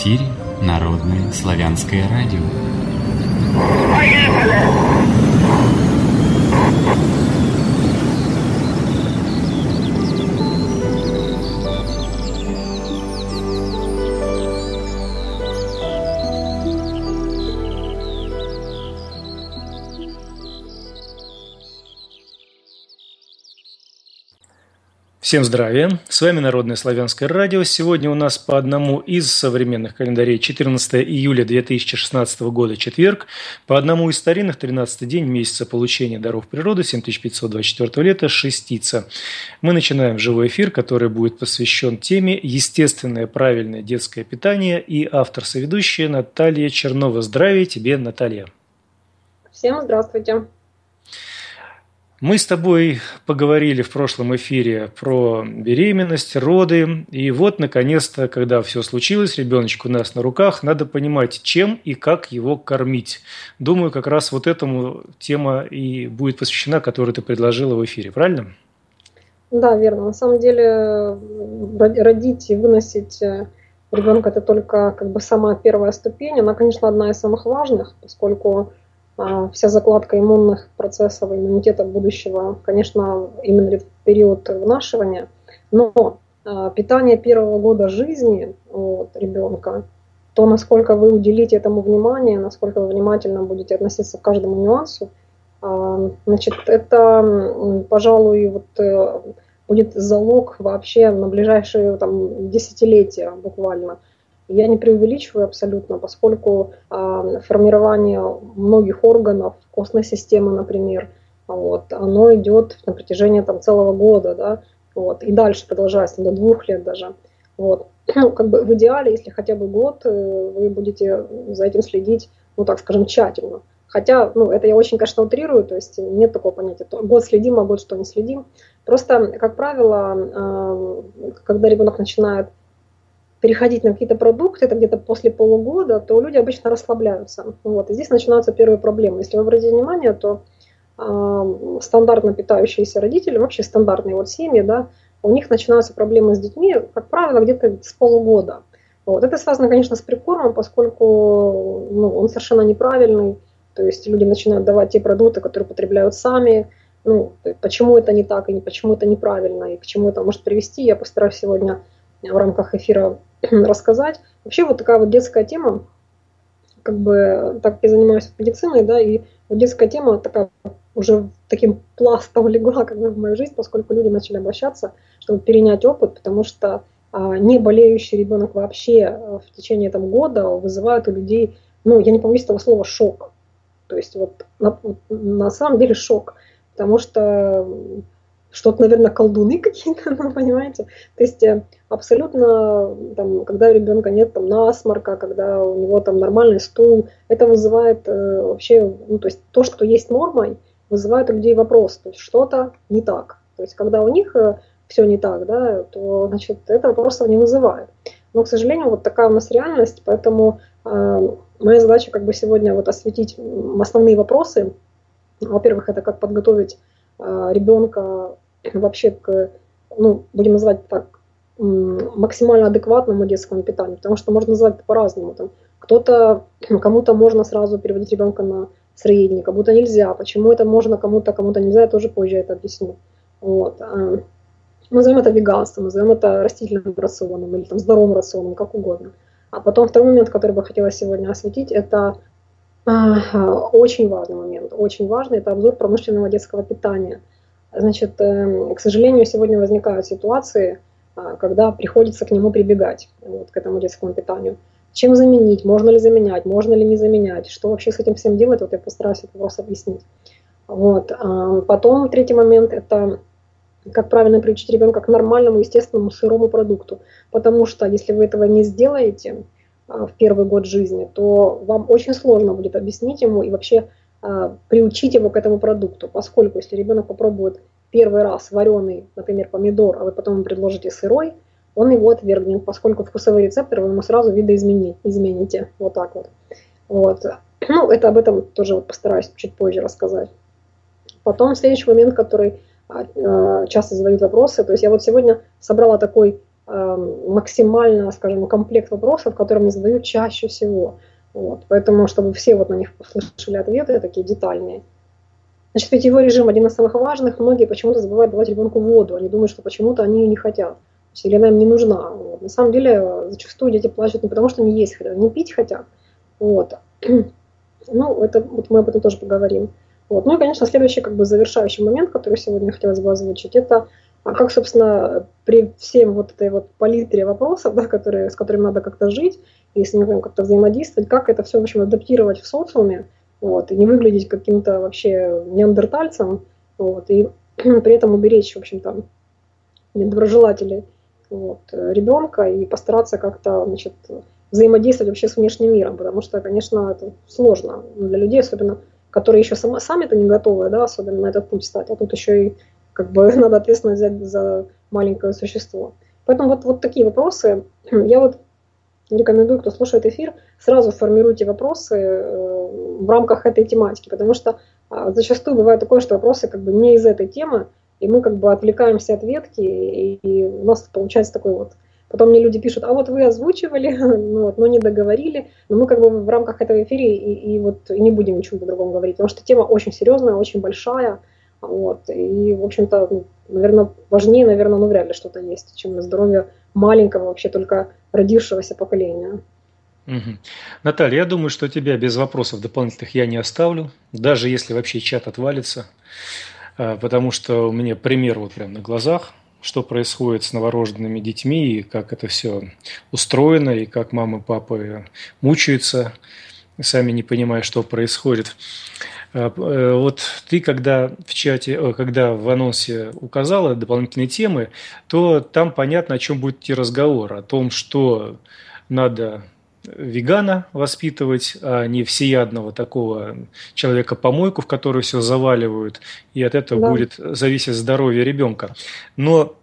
эфире Народное славянское радио. Всем здравия! С вами Народное славянское радио. Сегодня у нас по одному из современных календарей 14 июля 2016 года четверг, по одному из старинных 13 день месяца получения даров природы 7524 лета шестица. Мы начинаем живой эфир, который будет посвящен теме «Естественное правильное детское питание» и автор-соведущая Наталья Чернова. Здравия тебе, Наталья! Всем здравствуйте! Мы с тобой поговорили в прошлом эфире про беременность, роды. И вот, наконец-то, когда все случилось, ребеночек у нас на руках, надо понимать, чем и как его кормить. Думаю, как раз вот этому тема и будет посвящена, которую ты предложила в эфире. Правильно? Да, верно. На самом деле родить и выносить э, ребенка это только как бы самая первая ступень. Она, конечно, одна из самых важных, поскольку вся закладка иммунных процессов, иммунитета будущего, конечно, именно в период вынашивания. Но а, питание первого года жизни вот, ребенка, то, насколько вы уделите этому внимание, насколько вы внимательно будете относиться к каждому нюансу, а, значит, это, пожалуй, вот, э, будет залог вообще на ближайшие там, десятилетия буквально – я не преувеличиваю абсолютно, поскольку э, формирование многих органов, костной системы, например, вот, оно идет на протяжении там, целого года, да, вот, и дальше продолжается до двух лет даже. Вот. Ну, как бы в идеале, если хотя бы год, э, вы будете за этим следить, ну, так скажем, тщательно. Хотя, ну, это я очень, конечно, утрирую, то есть нет такого понятия, год следим, а год что не следим. Просто, как правило, э, когда ребенок начинает переходить на какие-то продукты, это где-то после полугода, то люди обычно расслабляются. Вот. И здесь начинаются первые проблемы. Если вы обратите внимание, то э, стандартно питающиеся родители, вообще стандартные вот семьи, да, у них начинаются проблемы с детьми, как правило, где-то с полугода. Вот. Это связано, конечно, с прикормом, поскольку ну, он совершенно неправильный. То есть люди начинают давать те продукты, которые потребляют сами. Ну, почему это не так и почему это неправильно, и к чему это может привести, я постараюсь сегодня в рамках эфира рассказать. Вообще вот такая вот детская тема, как бы так я занимаюсь медициной, да, и вот детская тема такая уже таким пластом легла как бы в мою жизнь, поскольку люди начали обращаться, чтобы перенять опыт, потому что а, не болеющий ребенок вообще а, в течение там, года вызывает у людей, ну, я не помню этого слова, шок. То есть вот на, на самом деле шок, потому что что-то, наверное, колдуны какие-то, ну, понимаете? То есть э, абсолютно, там, когда у ребенка нет там насморка, когда у него там нормальный стул, это вызывает э, вообще, ну, то есть то, что есть нормой, вызывает у людей вопрос, то есть что-то не так. То есть когда у них э, все не так, да, то, значит, это вопросов не вызывает. Но, к сожалению, вот такая у нас реальность, поэтому э, моя задача как бы сегодня вот осветить основные вопросы. Во-первых, это как подготовить э, ребенка вообще к, ну, будем называть так, максимально адекватному детскому питанию, потому что можно назвать по-разному. Там, кто-то, кому-то можно сразу переводить ребенка на средний, кому-то нельзя. Почему это можно кому-то, кому-то нельзя, я тоже позже это объясню. Вот. А, назовем это веганством, назовем это растительным рационом или там, здоровым рационом, как угодно. А потом второй момент, который бы хотела сегодня осветить, это а, очень важный момент, очень важный, это обзор промышленного детского питания – Значит, эм, к сожалению, сегодня возникают ситуации, когда приходится к нему прибегать, вот, к этому детскому питанию. Чем заменить, можно ли заменять, можно ли не заменять, что вообще с этим всем делать, вот я постараюсь этот вопрос объяснить. Вот. А, потом третий момент – это как правильно приучить ребенка к нормальному, естественному сырому продукту. Потому что если вы этого не сделаете а, в первый год жизни, то вам очень сложно будет объяснить ему и вообще а, приучить его к этому продукту, поскольку если ребенок попробует первый раз вареный, например, помидор, а вы потом ему предложите сырой, он его отвергнет, поскольку вкусовые рецепторы вы ему сразу видоизмените, измените, вот так вот. вот. Ну, это об этом тоже вот постараюсь чуть позже рассказать. Потом следующий момент, который а, а, часто задают вопросы, то есть я вот сегодня собрала такой максимально, скажем, комплект вопросов, которые мне задают чаще всего. Вот. Поэтому, чтобы все вот на них услышали ответы такие детальные. Значит, питьевой режим один из самых важных. Многие почему-то забывают давать ребенку воду. Они думают, что почему-то они ее не хотят. Или она им не нужна. Вот. На самом деле, зачастую дети плачут не потому, что они есть хотят, не пить хотят. Вот. Ну, это, вот мы об этом тоже поговорим. Вот. Ну и, конечно, следующий как бы завершающий момент, который сегодня хотелось бы озвучить, это а как, собственно, при всем вот этой вот палитре вопросов, да, которые, с которыми надо как-то жить, и с ними как-то взаимодействовать, как это все, в общем, адаптировать в социуме, вот, и не выглядеть каким-то вообще неандертальцем, вот, и при этом уберечь, в общем-то, недоброжелателей вот, ребенка и постараться как-то, значит, взаимодействовать вообще с внешним миром, потому что, конечно, это сложно для людей, особенно которые еще сами-то не готовы, да, особенно на этот путь стать, а тут еще и как бы надо ответственность взять за маленькое существо. Поэтому вот, вот такие вопросы. Я вот рекомендую, кто слушает эфир, сразу формируйте вопросы э, в рамках этой тематики, потому что а, зачастую бывает такое, что вопросы как бы не из этой темы, и мы как бы отвлекаемся от ветки, и у нас получается такой вот Потом мне люди пишут, а вот вы озвучивали, ну, вот, но не договорили. Но мы как бы в рамках этого эфира и, и вот и не будем ничего по-другому говорить, потому что тема очень серьезная, очень большая. Вот, и, в общем-то, ну, наверное, важнее, наверное, ну вряд ли что-то есть, чем здоровье маленького вообще только родившегося поколения. Угу. Наталья, я думаю, что тебя без вопросов дополнительных я не оставлю, даже если вообще чат отвалится, а, потому что у меня пример вот прямо на глазах, что происходит с новорожденными детьми и как это все устроено, и как мамы и папы мучаются, сами не понимая, что происходит. А, э, вот ты, когда в чате, когда в анонсе указала дополнительные темы, то там понятно, о чем будет идти разговор. О том, что надо вегана воспитывать, а не всеядного такого человека-помойку, в который все заваливают, и от этого да. будет зависеть здоровье ребенка. Но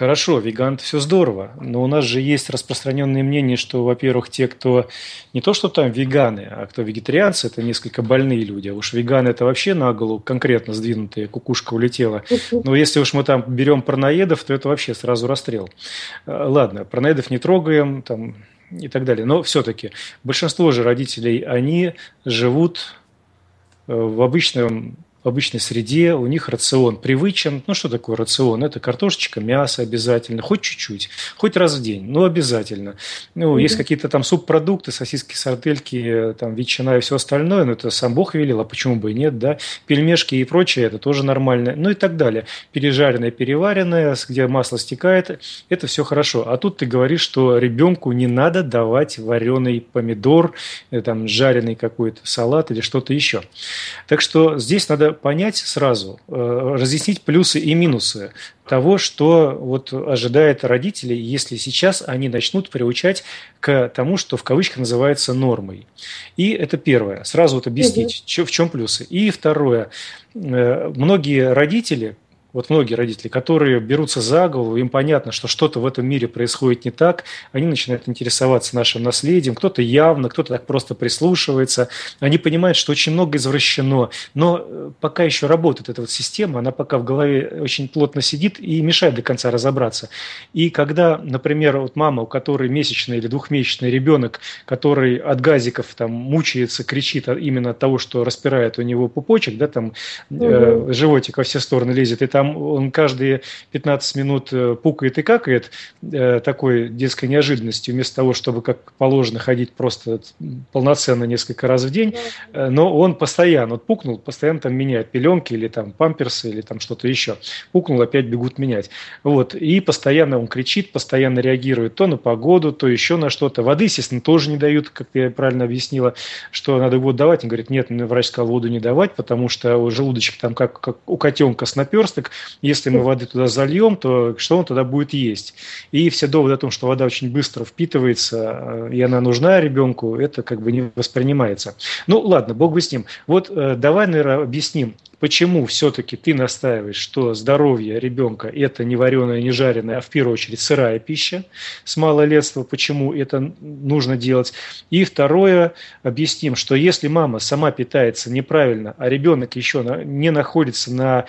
Хорошо, веган – все здорово, но у нас же есть распространенное мнение, что, во-первых, те, кто не то, что там веганы, а кто вегетарианцы, это несколько больные люди. А уж веганы – это вообще на голову конкретно сдвинутые, кукушка улетела. Но если уж мы там берем парноедов, то это вообще сразу расстрел. А, ладно, парноедов не трогаем там, и так далее. Но все-таки большинство же родителей, они живут э, в обычном в обычной среде, у них рацион привычен. Ну, что такое рацион? Это картошечка, мясо обязательно, хоть чуть-чуть, хоть раз в день, но обязательно. Ну, mm-hmm. есть какие-то там субпродукты, сосиски, сардельки, там ветчина и все остальное, но это сам Бог велел, а почему бы и нет, да? Пельмешки и прочее, это тоже нормально, ну и так далее. Пережаренное, переваренное, где масло стекает, это все хорошо. А тут ты говоришь, что ребенку не надо давать вареный помидор, э, там, жареный какой-то салат или что-то еще. Так что здесь надо понять сразу, э, разъяснить плюсы и минусы того, что вот ожидает родителей, если сейчас они начнут приучать к тому, что в кавычках называется нормой. И это первое. Сразу вот объяснить, угу. в чем плюсы. И второе. Э, многие родители, вот многие родители, которые берутся за голову, им понятно, что что-то в этом мире происходит не так, они начинают интересоваться нашим наследием, кто-то явно, кто-то так просто прислушивается, они понимают, что очень много извращено, но э, пока еще работает эта вот система, она пока в голове очень плотно сидит и мешает до конца разобраться. И когда, например, вот мама, у которой месячный или двухмесячный ребенок, который от газиков там мучается, кричит именно от того, что распирает у него пупочек, да, там угу. э, животик во все стороны лезет, и там там он каждые 15 минут э, пукает и какает э, такой детской неожиданностью, вместо того, чтобы как положено ходить просто полноценно несколько раз в день, э, но он постоянно, вот пукнул, постоянно там меняет пеленки или там памперсы или там что-то еще. Пукнул, опять бегут менять. Вот. И постоянно он кричит, постоянно реагирует то на погоду, то еще на что-то. Воды, естественно, тоже не дают, как я правильно объяснила, что надо воду давать. Он говорит, нет, врач сказал воду не давать, потому что желудочек там как, как у котенка с наперсток, если мы воды туда зальем, то что он тогда будет есть? И все доводы о том, что вода очень быстро впитывается, э, и она нужна ребенку, это как бы не воспринимается. Ну, ладно, бог бы с ним. Вот э, давай, наверное, объясним, почему все-таки ты настаиваешь, что здоровье ребенка – это не вареная, не жареная, а в первую очередь сырая пища с малолетства, почему это нужно делать. И второе, объясним, что если мама сама питается неправильно, а ребенок еще не находится на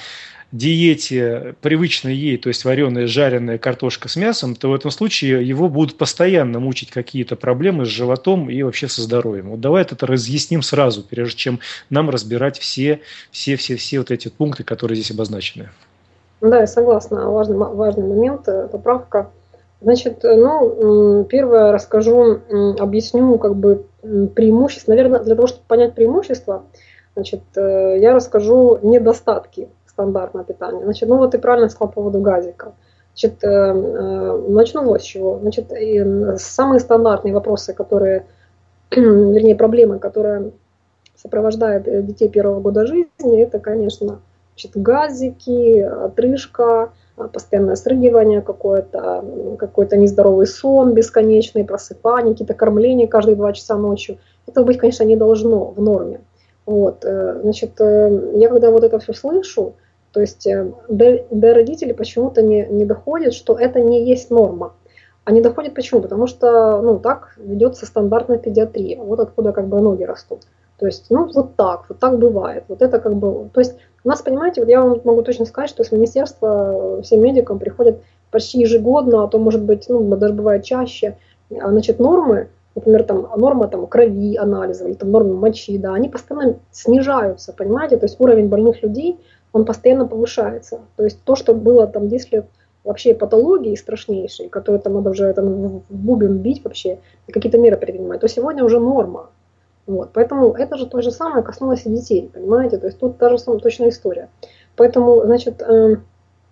диете привычной ей, то есть вареная, жареная картошка с мясом, то в этом случае его будут постоянно мучить какие-то проблемы с животом и вообще со здоровьем. Вот давай это разъясним сразу, прежде чем нам разбирать все, все, все, все вот эти пункты, которые здесь обозначены. Да, я согласна. Важный, важный момент, э, поправка. Значит, э, ну, первое расскажу, объясню как бы преимущество. Наверное, для того, чтобы понять преимущество, значит, э, я расскажу недостатки стандартное питание. Значит, ну вот ты правильно сказал по поводу газика. Значит, э, э, начну вот с чего. Значит, самые стандартные вопросы, которые, вернее, проблемы, которые сопровождают э, детей первого года жизни, это, конечно, значит, газики, отрыжка, постоянное срыгивание какое-то, какой-то нездоровый сон бесконечный, просыпание, какие-то кормления каждые два часа ночью. Этого быть, конечно, не должно в норме. Вот, значит, я когда вот это все слышу, то есть э, до, до родителей почему-то не, не доходит, что это не есть норма. А не доходит почему? Потому что, ну, так ведется стандартная педиатрия. Вот откуда как бы ноги растут. То есть, ну, вот так, вот так бывает. Вот это как бы, то есть у нас, понимаете, вот я вам могу точно сказать, что с министерства всем медикам приходят почти ежегодно, а то, может быть, ну, даже бывает чаще, а, значит, нормы, например, там норма там крови анализа или там нормы мочи, да, они постоянно снижаются, понимаете, то есть уровень больных людей он постоянно повышается. То есть то, что было там 10 лет вообще патологии страшнейшие, которые там надо уже там, бубен бить вообще, и какие-то меры предпринимать, то сегодня уже норма. Вот. Поэтому это же то же самое коснулось и детей, понимаете? То есть тут та же самая точная история. Поэтому, значит, э,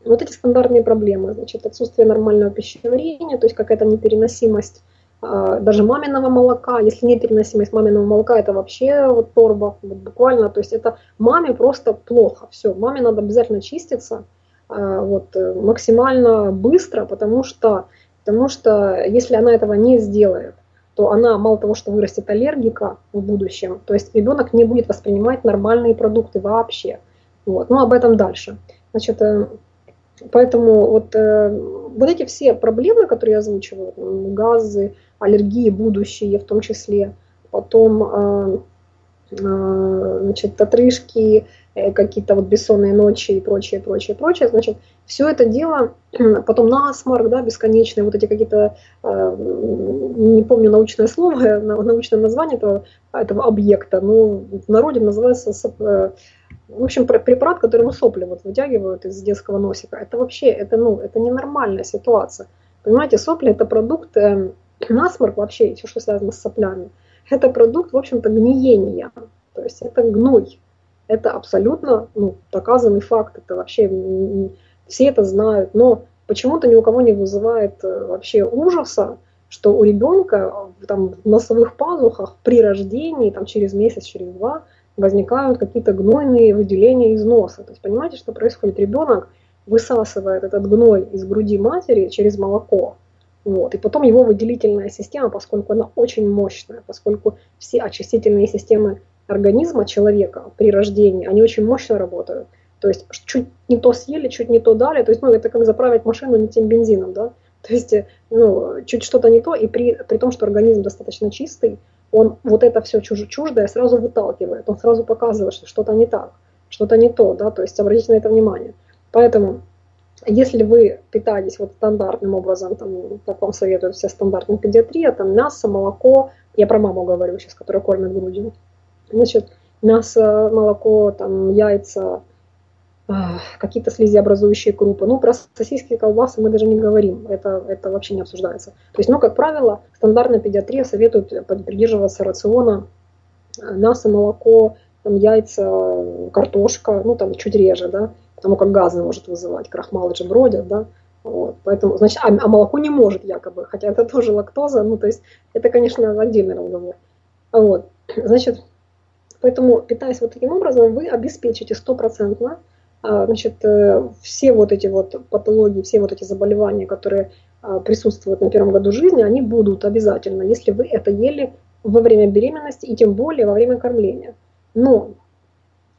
вот эти стандартные проблемы, значит, отсутствие нормального пищеварения, то есть какая-то непереносимость даже маминого молока, если нет переносимость маминого молока, это вообще вот торба, вот буквально, то есть это маме просто плохо, все, маме надо обязательно чиститься, а, вот, э, максимально быстро, потому что, потому что если она этого не сделает, то она мало того, что вырастет аллергика в будущем, то есть ребенок не будет воспринимать нормальные продукты вообще. Вот. Ну, об этом дальше. Значит, э, поэтому вот, э, вот эти все проблемы, которые я озвучиваю, газы, аллергии будущие в том числе, потом а, а, значит, отрыжки, э, какие-то вот бессонные ночи и прочее, прочее, прочее. Значит, все это дело, потом насморк, да, бесконечные, вот эти какие-то, не помню научное слово, научное название этого, этого объекта, но в народе называется, э, в общем, препарат, который мы сопли вот вытягивают из детского носика. Это вообще, это, ну, это ненормальная ситуация. Понимаете, сопли это продукт эм, насморк вообще, все, что связано с соплями, это продукт, в общем-то, гниения. То есть это гной. Это абсолютно ну, доказанный факт. Это вообще все это знают. Но почему-то ни у кого не вызывает э, вообще ужаса, что у ребенка там, в носовых пазухах при рождении, там, через месяц, через два, возникают какие-то гнойные выделения из носа. То есть понимаете, что происходит? Ребенок высасывает этот гной из груди матери через молоко. Вот. И потом его выделительная система, поскольку она очень мощная, поскольку все очистительные системы организма человека при рождении, они очень мощно работают. То есть чуть не то съели, чуть не то дали. То есть, ну, это как заправить машину не тем бензином, да. То есть, ну, чуть что-то не то, и при, при том, что организм достаточно чистый, он вот это все чуж, чуждое сразу выталкивает, он сразу показывает, что что-то не так, что-то не то, да, то есть обратите на это внимание. Поэтому если вы питаетесь вот стандартным образом, там, как вам советуют все стандартные педиатрия, там мясо, молоко, я про маму говорю сейчас, которая кормит грудью, значит, мясо, молоко, там, яйца, какие-то слизиобразующие крупы. Ну, про сосиски и колбасы мы даже не говорим, это, это вообще не обсуждается. То есть, ну, как правило, стандартная педиатрия советует придерживаться рациона э, мясо, молоко, там, яйца, картошка, ну, там, чуть реже, да, потому как газы может вызывать, крахмалы же бродят, да, вот, поэтому, значит, а, а молоко не может якобы, хотя это тоже лактоза, ну, то есть, это, конечно, отдельный разговор. Вот, значит, поэтому, питаясь вот таким образом, вы обеспечите стопроцентно, а, значит, э, все вот эти вот патологии, все вот эти заболевания, которые а, присутствуют на первом году жизни, они будут обязательно, если вы это ели во время беременности и тем более во время кормления. Но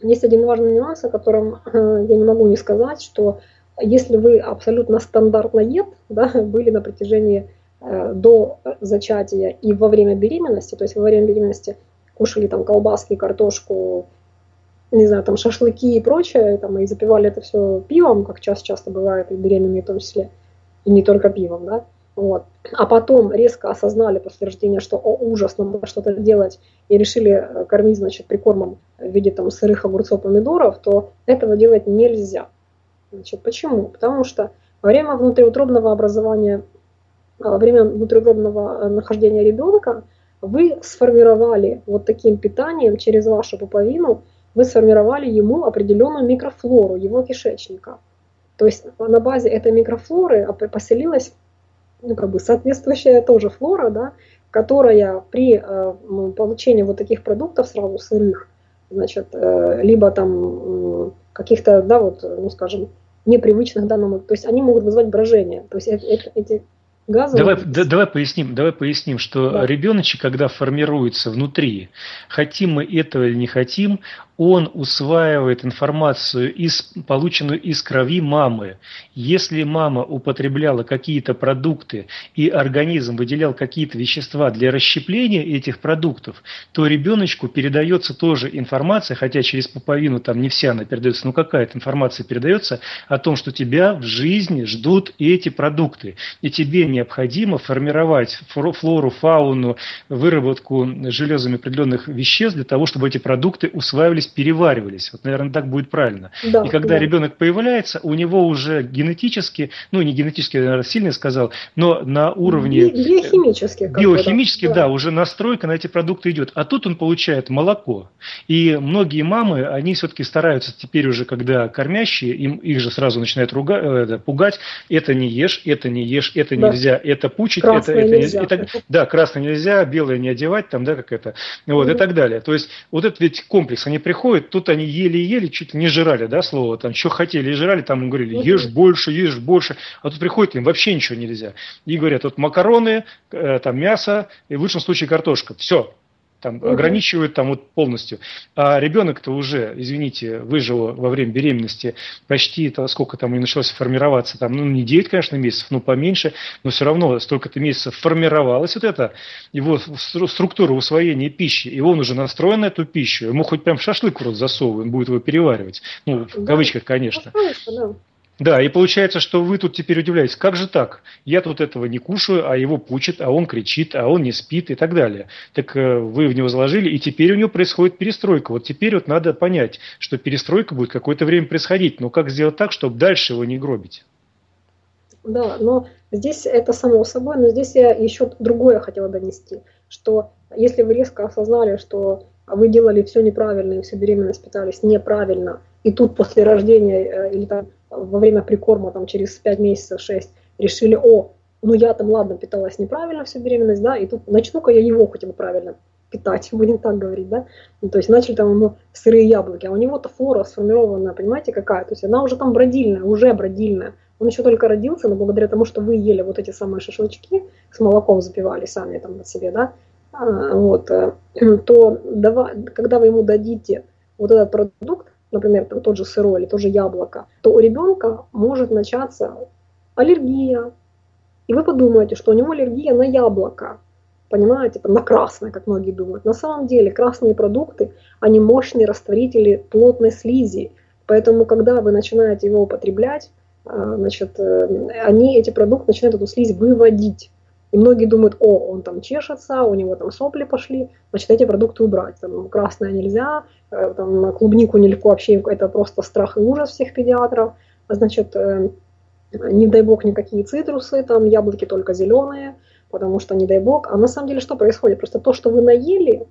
есть один важный нюанс, о котором э, я не могу не сказать, что если вы абсолютно стандартно ед, да, были на протяжении э, до зачатия и во время беременности, то есть во время беременности кушали там колбаски, картошку, не знаю, там шашлыки и прочее, там, и запивали это все пивом, как часто часто бывает, и беременные в том числе, и не только пивом, да, вот. А потом резко осознали после рождения, что о, ужас, надо что-то делать, и решили э, кормить, значит, прикормом в виде там сырых огурцов, помидоров, то этого делать нельзя. Значит, почему? Потому что во время внутриутробного образования, во время внутриутробного э, нахождения ребенка вы сформировали вот таким питанием через вашу пуповину, вы сформировали ему определенную микрофлору его кишечника. То есть на базе этой микрофлоры поселилась ну, как бы соответствующая тоже флора, да, которая при э, получении вот таких продуктов сразу сырых, значит, э, либо там э, каких-то, да, вот, ну, скажем, непривычных данному, то есть они могут вызвать брожение. То есть эти, эти газы. Давай, да, давай поясним, давай поясним, что да. ребеночек, когда формируется внутри, хотим мы этого или не хотим, он усваивает информацию, из, полученную из крови мамы. Если мама употребляла какие-то продукты и организм выделял какие-то вещества для расщепления этих продуктов, то ребеночку передается тоже информация, хотя через пуповину там не вся она передается, но какая-то информация передается о том, что тебя в жизни ждут эти продукты. И тебе необходимо формировать флору, фауну, выработку железами определенных веществ для того, чтобы эти продукты усваивались переваривались. Вот, наверное, так будет правильно. Да, и когда да. ребенок появляется, у него уже генетически, ну не генетически, я наверное, сильно сказал, но на уровне... Биохимически. Биохимически, да. да, уже настройка на эти продукты идет. А тут он получает молоко. И многие мамы, они все-таки стараются теперь уже, когда кормящие, им, их же сразу начинают руга, э, пугать, это не ешь, это не ешь, это да. нельзя, это пучить, это, это нельзя. Это, да, красное нельзя, белое не одевать, там, да, как это, вот, угу. и так далее. То есть вот этот ведь комплекс, они приходят приходит, тут они ели-ели, чуть не жрали, да, слово, там, что хотели и жрали, там им говорили, ешь больше, ешь больше, а тут приходит, им вообще ничего нельзя. И говорят, вот макароны, э, там мясо, и в лучшем случае картошка, все, там угу. ограничивают там вот полностью. А ребенок-то уже, извините, выжил во время беременности. Почти, -то, сколько там и началось формироваться, там, ну, не 9, конечно, месяцев, но поменьше, но все равно столько-то месяцев формировалась вот эта его структура усвоения пищи, и он уже настроен на эту пищу, ему хоть прям шашлык в рот засовывает, он будет его переваривать, ну, в кавычках, конечно. Ну, да, и получается, что вы тут теперь удивляетесь, как же так? Я тут этого не кушаю, а его пучит, а он кричит, а он не спит и так далее. Так э, вы в него заложили, и теперь у него происходит перестройка. Вот теперь вот надо понять, что перестройка будет какое-то время происходить, но как сделать так, чтобы дальше его не гробить? Да, но здесь это само собой, но здесь я еще другое хотела донести, что если вы резко осознали, что вы делали все неправильно и всю беременность питались неправильно, и тут после рождения э, или там во время прикорма там через 5 месяцев, 6 решили, о, ну я там, ладно, питалась неправильно всю беременность, да, и тут начну-ка я его хотя бы правильно питать, будем так говорить, да, ну, то есть начали там ему сырые яблоки, а у него-то флора сформированная, понимаете, какая, то есть она уже там бродильная, уже бродильная, он еще только родился, но благодаря тому, что вы ели вот эти самые шашлычки, с молоком запивали сами там на себе, да, а, вот, э, то давай, когда вы ему дадите вот этот продукт, например, тот же сырой или тоже яблоко, то у ребенка может начаться аллергия. И вы подумаете, что у него аллергия на яблоко, понимаете, на красное, как многие думают. На самом деле красные продукты, они мощные растворители плотной слизи. Поэтому, когда вы начинаете его употреблять, э, значит, э, они, эти продукты начинают эту слизь выводить. И многие думают, о, он там чешется, у него там сопли пошли, значит, эти продукты убрать. Там, красное нельзя, э, там, клубнику нелегко вообще, это просто страх и ужас всех педиатров. Значит, э, не дай бог никакие цитрусы, там яблоки только зеленые, потому что не дай бог. А на самом деле что происходит? Просто то, что вы наели,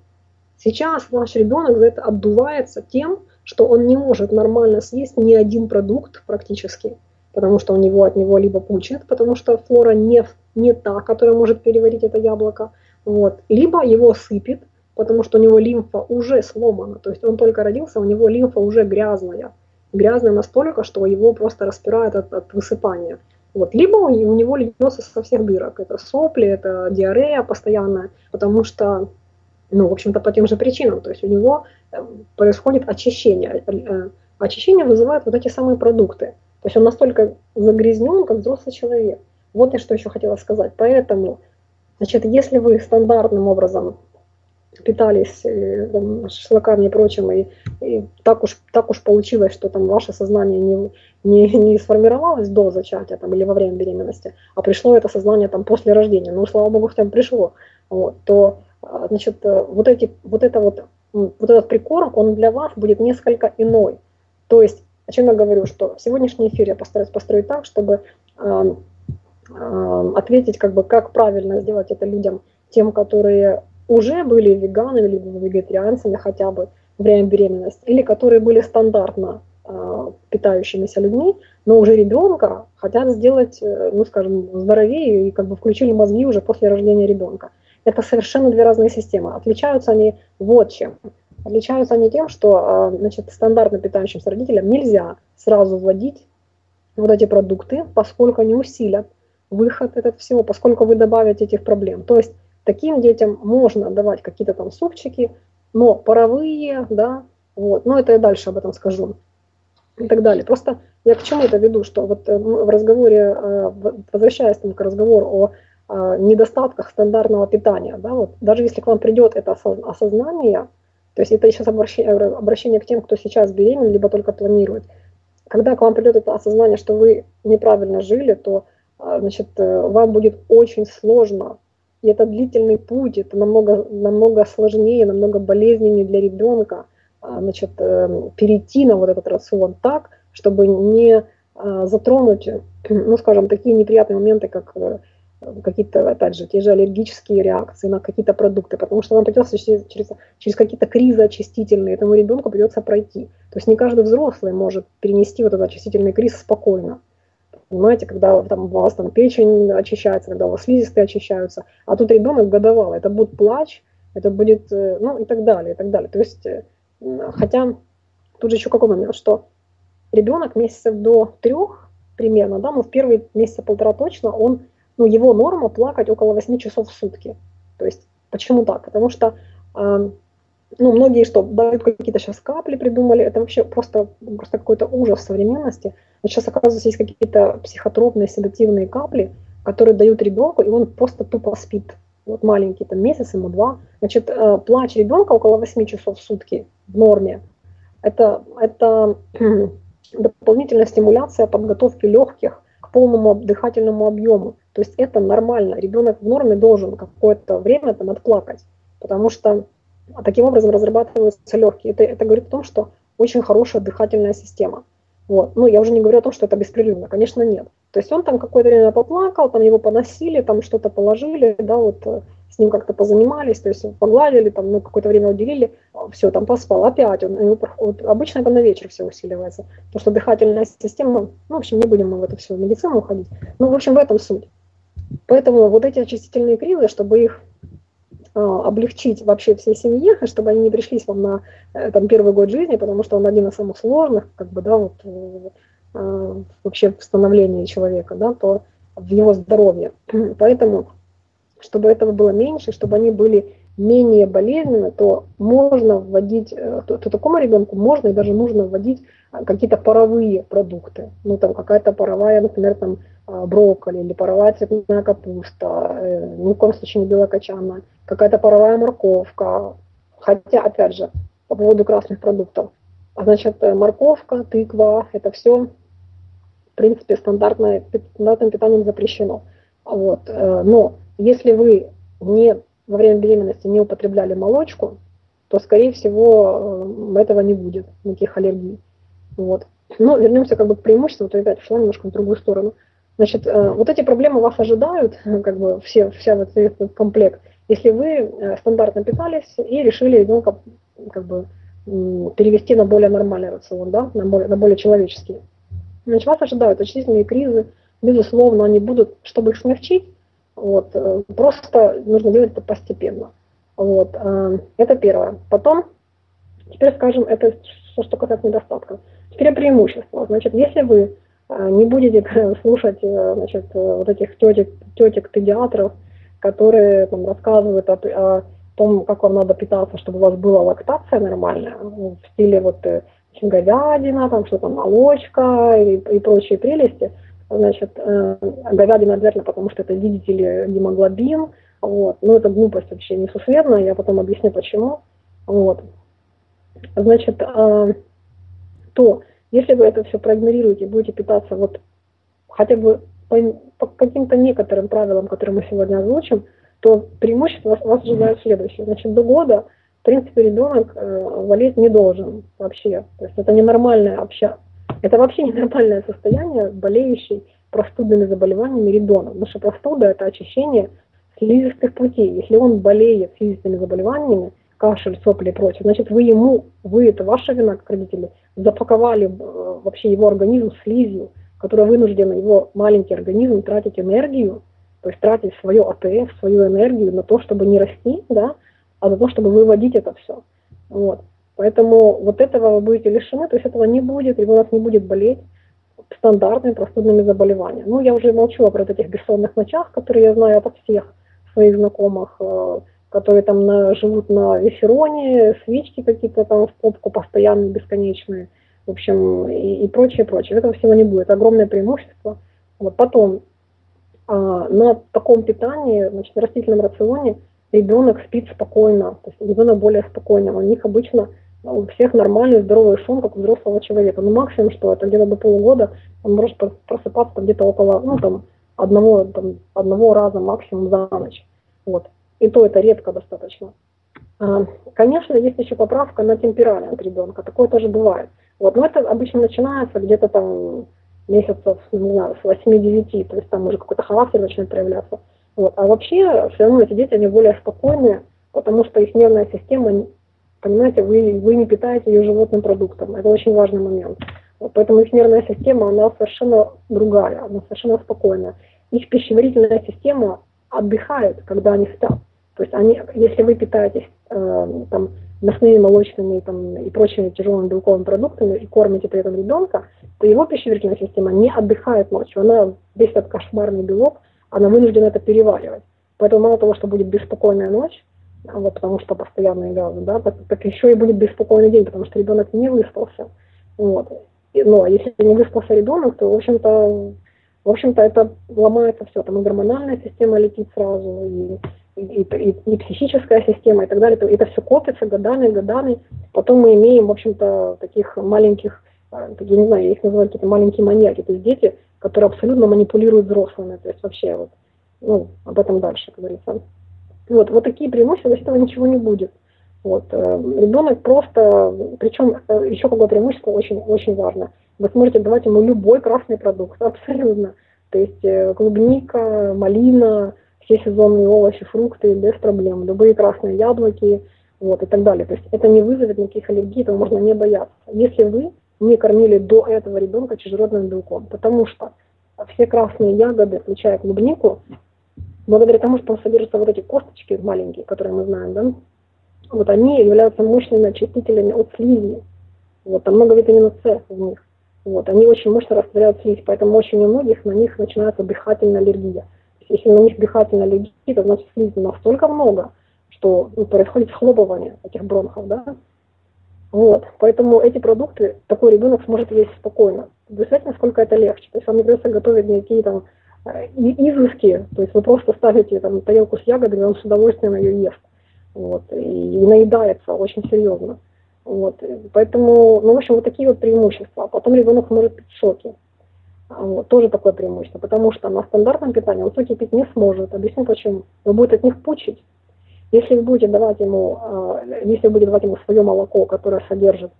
сейчас ваш ребенок за это отдувается тем, что он не может нормально съесть ни один продукт практически потому что у него от него либо пучит, потому что флора не, не та, которая может переварить это яблоко, вот, либо его сыпет, потому что у него лимфа уже сломана, то есть он только родился, у него лимфа уже грязная, грязная настолько, что его просто распирает от, от высыпания. Вот. Либо у него льется со всех дырок. Это сопли, это диарея постоянная, потому что, ну, в общем-то, по тем же причинам. То есть у него происходит очищение. Очищение вызывает вот эти самые продукты. То есть он настолько загрязнен, как взрослый человек. Вот я что еще хотела сказать. Поэтому, значит, если вы стандартным образом питались э, там, шашлыками и прочим, и, и так, уж, так уж получилось, что там ваше сознание не, не, не сформировалось до зачатия там, или во время беременности, а пришло это сознание там, после рождения, ну, слава богу, бы пришло, вот, то а, значит, э, вот, эти, вот, это вот, вот этот прикорм, он для вас будет несколько иной. То есть, о чем я говорю, что сегодняшний эфир я постараюсь построить так, чтобы э, э, ответить, как бы, как правильно сделать это людям, тем, которые уже были веганами или вегетарианцами хотя бы во время беременности, или которые были стандартно э, питающимися людьми, но уже ребенка хотят сделать, э, ну скажем, здоровее и как бы включили мозги уже после рождения ребенка. Это совершенно две разные системы. Отличаются они вот чем. Отличаются они тем, что э, значит, стандартно питающимся родителям нельзя сразу вводить вот эти продукты, поскольку они усилят выход этот всего, поскольку вы добавите этих проблем. То есть Таким детям можно давать какие-то там супчики, но паровые, да, вот, но это я дальше об этом скажу и так далее. Просто я к чему это веду, что вот э, в разговоре, э, возвращаясь там к разговору о э, недостатках стандартного питания, да, вот, даже если к вам придет это осознание, то есть это сейчас обращение, обращение к тем, кто сейчас беременен, либо только планирует, когда к вам придет это осознание, что вы неправильно жили, то значит, вам будет очень сложно. И это длительный путь, это намного, намного сложнее, намного болезненнее для ребенка а, значит, эм, перейти на вот этот рацион так, чтобы не а, затронуть, ну, скажем, такие неприятные моменты, как э, какие-то, опять же, те же аллергические реакции на какие-то продукты, потому что вам придется через, через, через какие-то кризы очистительные этому ребенку придется пройти. То есть не каждый взрослый может перенести вот этот очистительный криз спокойно. Понимаете, когда там, у вас там печень очищается, когда у вас слизистые очищаются, а тут ребенок годовалый, это будет плач, это будет, э, ну и так далее, и так далее. То есть, э, хотя тут же еще какой момент, что ребенок месяцев до трех примерно, да, ну в первые месяца полтора точно, он, ну его норма плакать около 8 часов в сутки. То есть, почему так? Потому что э, ну, многие что, дают какие-то сейчас капли придумали, это вообще просто, просто какой-то ужас современности. Но сейчас, оказывается, есть какие-то психотропные, седативные капли, которые дают ребенку, и он просто тупо спит. Вот маленький, там месяц, ему два. Значит, э, плач ребенка около 8 часов в сутки в норме. Это, это дополнительная стимуляция подготовки легких полному дыхательному объему. То есть это нормально. Ребенок в норме должен какое-то время там отплакать. Потому что таким образом разрабатываются легкие. Это, это говорит о том, что очень хорошая дыхательная система. Вот. Ну, я уже не говорю о том, что это беспрерывно, конечно, нет. То есть он там какое-то время поплакал, там его поносили, там что-то положили, да, вот э, с ним как-то позанимались, то есть погладили, там, ну, какое-то время уделили, все, там поспал, опять он, его, вот, обычно это на вечер все усиливается, потому что дыхательная система, ну, в общем, не будем мы в это все, в медицину уходить, ну, в общем, в этом суть. Поэтому вот эти очистительные крилы, чтобы их а, облегчить вообще всей семье, чтобы они не пришлись вам на э, там, первый год жизни, потому что он один из самых сложных, как бы, да, вот, э, вообще в становлении человека, да, то в его здоровье. Поэтому, чтобы этого было меньше, чтобы они были менее болезненны, то можно вводить, э, то, то такому ребенку можно и даже нужно вводить какие-то паровые продукты. Ну, там какая-то паровая, например, там а, брокколи или паровая цветная капуста, э, ни в коем случае не белокочанная, какая-то паровая морковка. Хотя, опять же, по поводу красных продуктов. Значит, э, морковка, тыква, это все, в принципе, стандартное, стандартным питанием запрещено. Вот. Э, но если вы не, во время беременности не употребляли молочку, то, скорее всего, этого не будет, никаких аллергий. Вот. Но вернемся как бы к преимуществу, то опять шла немножко в другую сторону. Значит, э, вот эти проблемы вас ожидают, как бы все, вся вот этот комплект, если вы э, стандартно питались и решили ребенка как бы перевести на более нормальный рацион, да, на более, на более человеческий. Значит, вас ожидают очистительные кризы, безусловно, они будут, чтобы их смягчить, вот, э, просто нужно делать это постепенно. Вот, это первое. Потом, теперь скажем, это что касается недостатков. Теперь преимущество. Значит, если вы а, не будете слушать э, значит, вот этих тетек, тетек педиатров, которые там, рассказывают о, о том, как вам надо питаться, чтобы у вас была лактация нормальная, ну, в стиле вот э, говядина, там что-то молочка и, и прочие прелести. Значит, э, говядина обязательно, потому что это, видите ли, гемоглобин. Вот. Ну, это глупость вообще несусветная, я потом объясню почему. Вот. Значит, э, то, если вы это все проигнорируете, будете питаться вот хотя бы по, по каким-то некоторым правилам, которые мы сегодня озвучим, то преимущество вас, вас ожидает следующее. Значит, до года, в принципе, ребенок э, болеть не должен вообще. То есть это ненормальное вообще, это вообще ненормальное состояние болеющий простудными заболеваниями ребенок. Что простуда – это очищение слизистых путей. Если он болеет слизистыми заболеваниями, кашель, сопли и прочее, значит, вы ему, вы, это ваша вина, как родители, запаковали э, вообще его организм слизью, которая вынуждена его маленький организм тратить энергию, то есть тратить свое АТФ, свою энергию на то, чтобы не расти, да, а на то, чтобы выводить это все. Вот. Поэтому вот этого вы будете лишены, то есть этого не будет, ребенок не будет болеть стандартными простудными заболеваниями. Ну, я уже молчу про этих бессонных ночах, которые я знаю от всех своих знакомых, э, которые там на, живут на весероне, свечки какие-то там в попку постоянно, бесконечные, в общем, и, и прочее, прочее. Этого всего не будет. Огромное преимущество. Вот потом а, на таком питании, значит, на растительном рационе ребенок спит спокойно, то есть ребенок более спокойный. У них обычно у всех нормальный здоровый сон, как у взрослого человека. Ну, максимум, что это где-то до полугода, он может просыпаться где-то около, ну, там, одного, там, одного раза максимум за ночь. Вот. И то это редко достаточно. А, конечно, есть еще поправка на темперамент ребенка. Такое тоже бывает. Вот. Но это обычно начинается где-то там месяцев, не знаю, с 8-9, то есть там уже какой-то характер начинает проявляться. Вот. А вообще, все равно эти дети, они более спокойные, потому что их нервная система, понимаете, вы, вы не питаете ее животным продуктом. Это очень важный момент. Вот. Поэтому их нервная система, она совершенно другая, она совершенно спокойная. Их пищеварительная система отдыхает, когда они спят. То есть они, если вы питаетесь э, там, мясными, молочными там, и прочими тяжелыми белковыми продуктами и кормите при этом ребенка, то его пищеварительная система не отдыхает ночью. Она весь этот кошмарный белок, она вынуждена это переваривать. Поэтому мало того, что будет беспокойная ночь, вот, потому что постоянные газы, да, так, так еще и будет беспокойный день, потому что ребенок не выспался. Вот. Но если не выспался ребенок, то, в общем-то, в общем-то, это ломается все. Там и гормональная система летит сразу, и и, и, и психическая система и так далее. Это все копится годами, годами. Потом мы имеем, в общем-то, таких маленьких, э, я не знаю, я их называю какие-то маленькие маньяки, то есть дети, которые абсолютно манипулируют взрослыми. То есть вообще вот, ну, об этом дальше, говорится. Вот, вот такие преимущества, без этого ничего не будет. Вот, э, ребенок просто, причем э, еще какое преимущество очень, очень важно. Вы сможете давать ему любой красный продукт, абсолютно. То есть клубника, малина, все сезонные овощи, фрукты без проблем, любые красные яблоки вот, и так далее. То есть это не вызовет никаких аллергий, этого можно не бояться. Если вы не кормили до этого ребенка чужеродным белком, потому что все красные ягоды, включая клубнику, благодаря тому, что там содержатся вот эти косточки маленькие, которые мы знаем, да, вот они являются мощными очистителями от слизи. Вот, там много витамина С в них. Вот, они очень мощно растворяют слизь, поэтому очень у многих на них начинается дыхательная аллергия. Если на них дыхательная аллергия, то значит слизи настолько много, что ну, происходит схлопывание этих бронхов, да. Вот, поэтому эти продукты такой ребенок сможет есть спокойно. Представляете, насколько это легче. То есть вам не придется готовить никакие там э, изыски, то есть вы просто ставите там тарелку с ягодами, он с удовольствием ее ест. Вот, и наедается очень серьезно. Вот, поэтому, ну, в общем, вот такие вот преимущества. А потом ребенок может пить соки. Вот, тоже такое преимущество, потому что на стандартном питании он соки пить не сможет. Объясню почему. Он будет от них пучить. Если вы будете давать ему, а, если вы будете давать ему свое молоко, которое содержит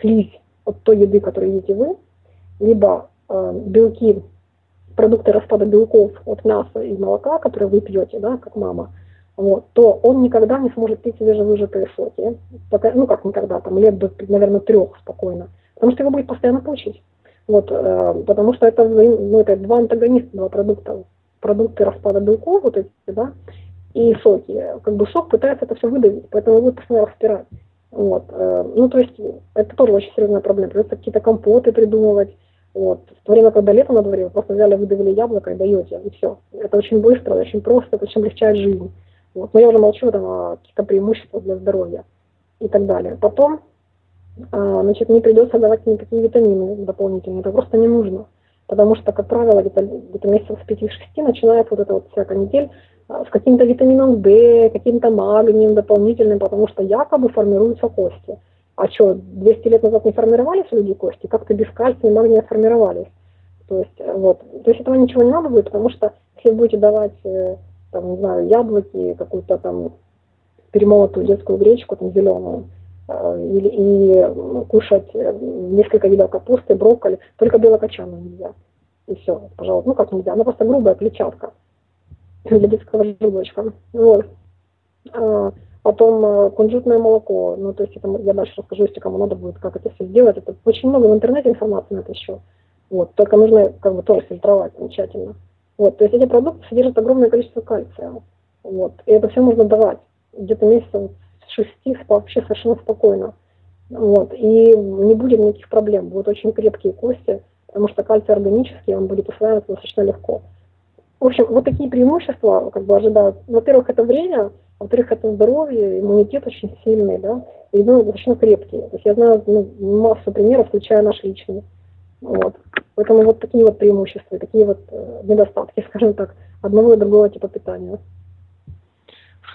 слизь от той еды, которую едите вы, либо а, белки, продукты распада белков от мяса и молока, которые вы пьете, да, как мама, вот, то он никогда не сможет пить свежевыжатые соки. Пока, ну как никогда, там лет до, наверное, трех спокойно. Потому что его будет постоянно пучить. Вот, э, потому что это, ну, это два антагонистного продукта. Продукты распада белков, вот эти, да, и соки. Как бы сок пытается это все выдавить, поэтому будет постоянно распирать. Вот. Э, ну, то есть, это тоже очень серьезная проблема. Придется какие-то компоты придумывать. Вот. В то время, когда лето на дворе, вы просто взяли, выдавили яблоко и даете, и все. Это очень быстро, очень просто, очень облегчает жизнь. Вот. Но я уже молчу там, о каких-то преимуществах для здоровья и так далее. Потом, а, значит, не придется давать никакие витамины дополнительные, это просто не нужно. Потому что, как правило, где-то, где-то месяцев с 5-6 начинает вот эта вот вся канитель с каким-то витамином D, каким-то магнием дополнительным, потому что якобы формируются кости. А что, 200 лет назад не формировались у людей кости? Как-то без кальция и магния формировались. То есть, э, вот. То есть этого ничего не надо будет, потому что если будете давать, э, там, не знаю, яблоки, какую-то там перемолотую детскую гречку, там, зеленую, э, или, и кушать несколько видов капусты, брокколи, только белокочанную нельзя. И все, пожалуйста. Ну как нельзя, она просто грубая клетчатка детского желудочка. Вот. А, потом э, кунжутное молоко, ну то есть это я дальше расскажу, если кому надо будет, как это все сделать. Это очень много в интернете информации на это еще. Вот, только нужно как бы тоже фильтровать замечательно. Вот, то есть эти продукты содержат огромное количество кальция. Вот, и это все можно давать где-то месяцев шести вообще совершенно спокойно. Вот, и не будет никаких проблем, будут очень крепкие кости, потому что кальций органический, он будет усваиваться достаточно легко. В общем, вот такие преимущества как бы ожидают. Во-первых, это время, во-вторых, это здоровье, иммунитет очень сильный, да, и ну, достаточно крепкий. То есть я знаю ну, массу примеров, включая наш личный. Вот. Поэтому вот такие вот преимущества, такие вот э, недостатки, скажем так, одного и другого типа питания.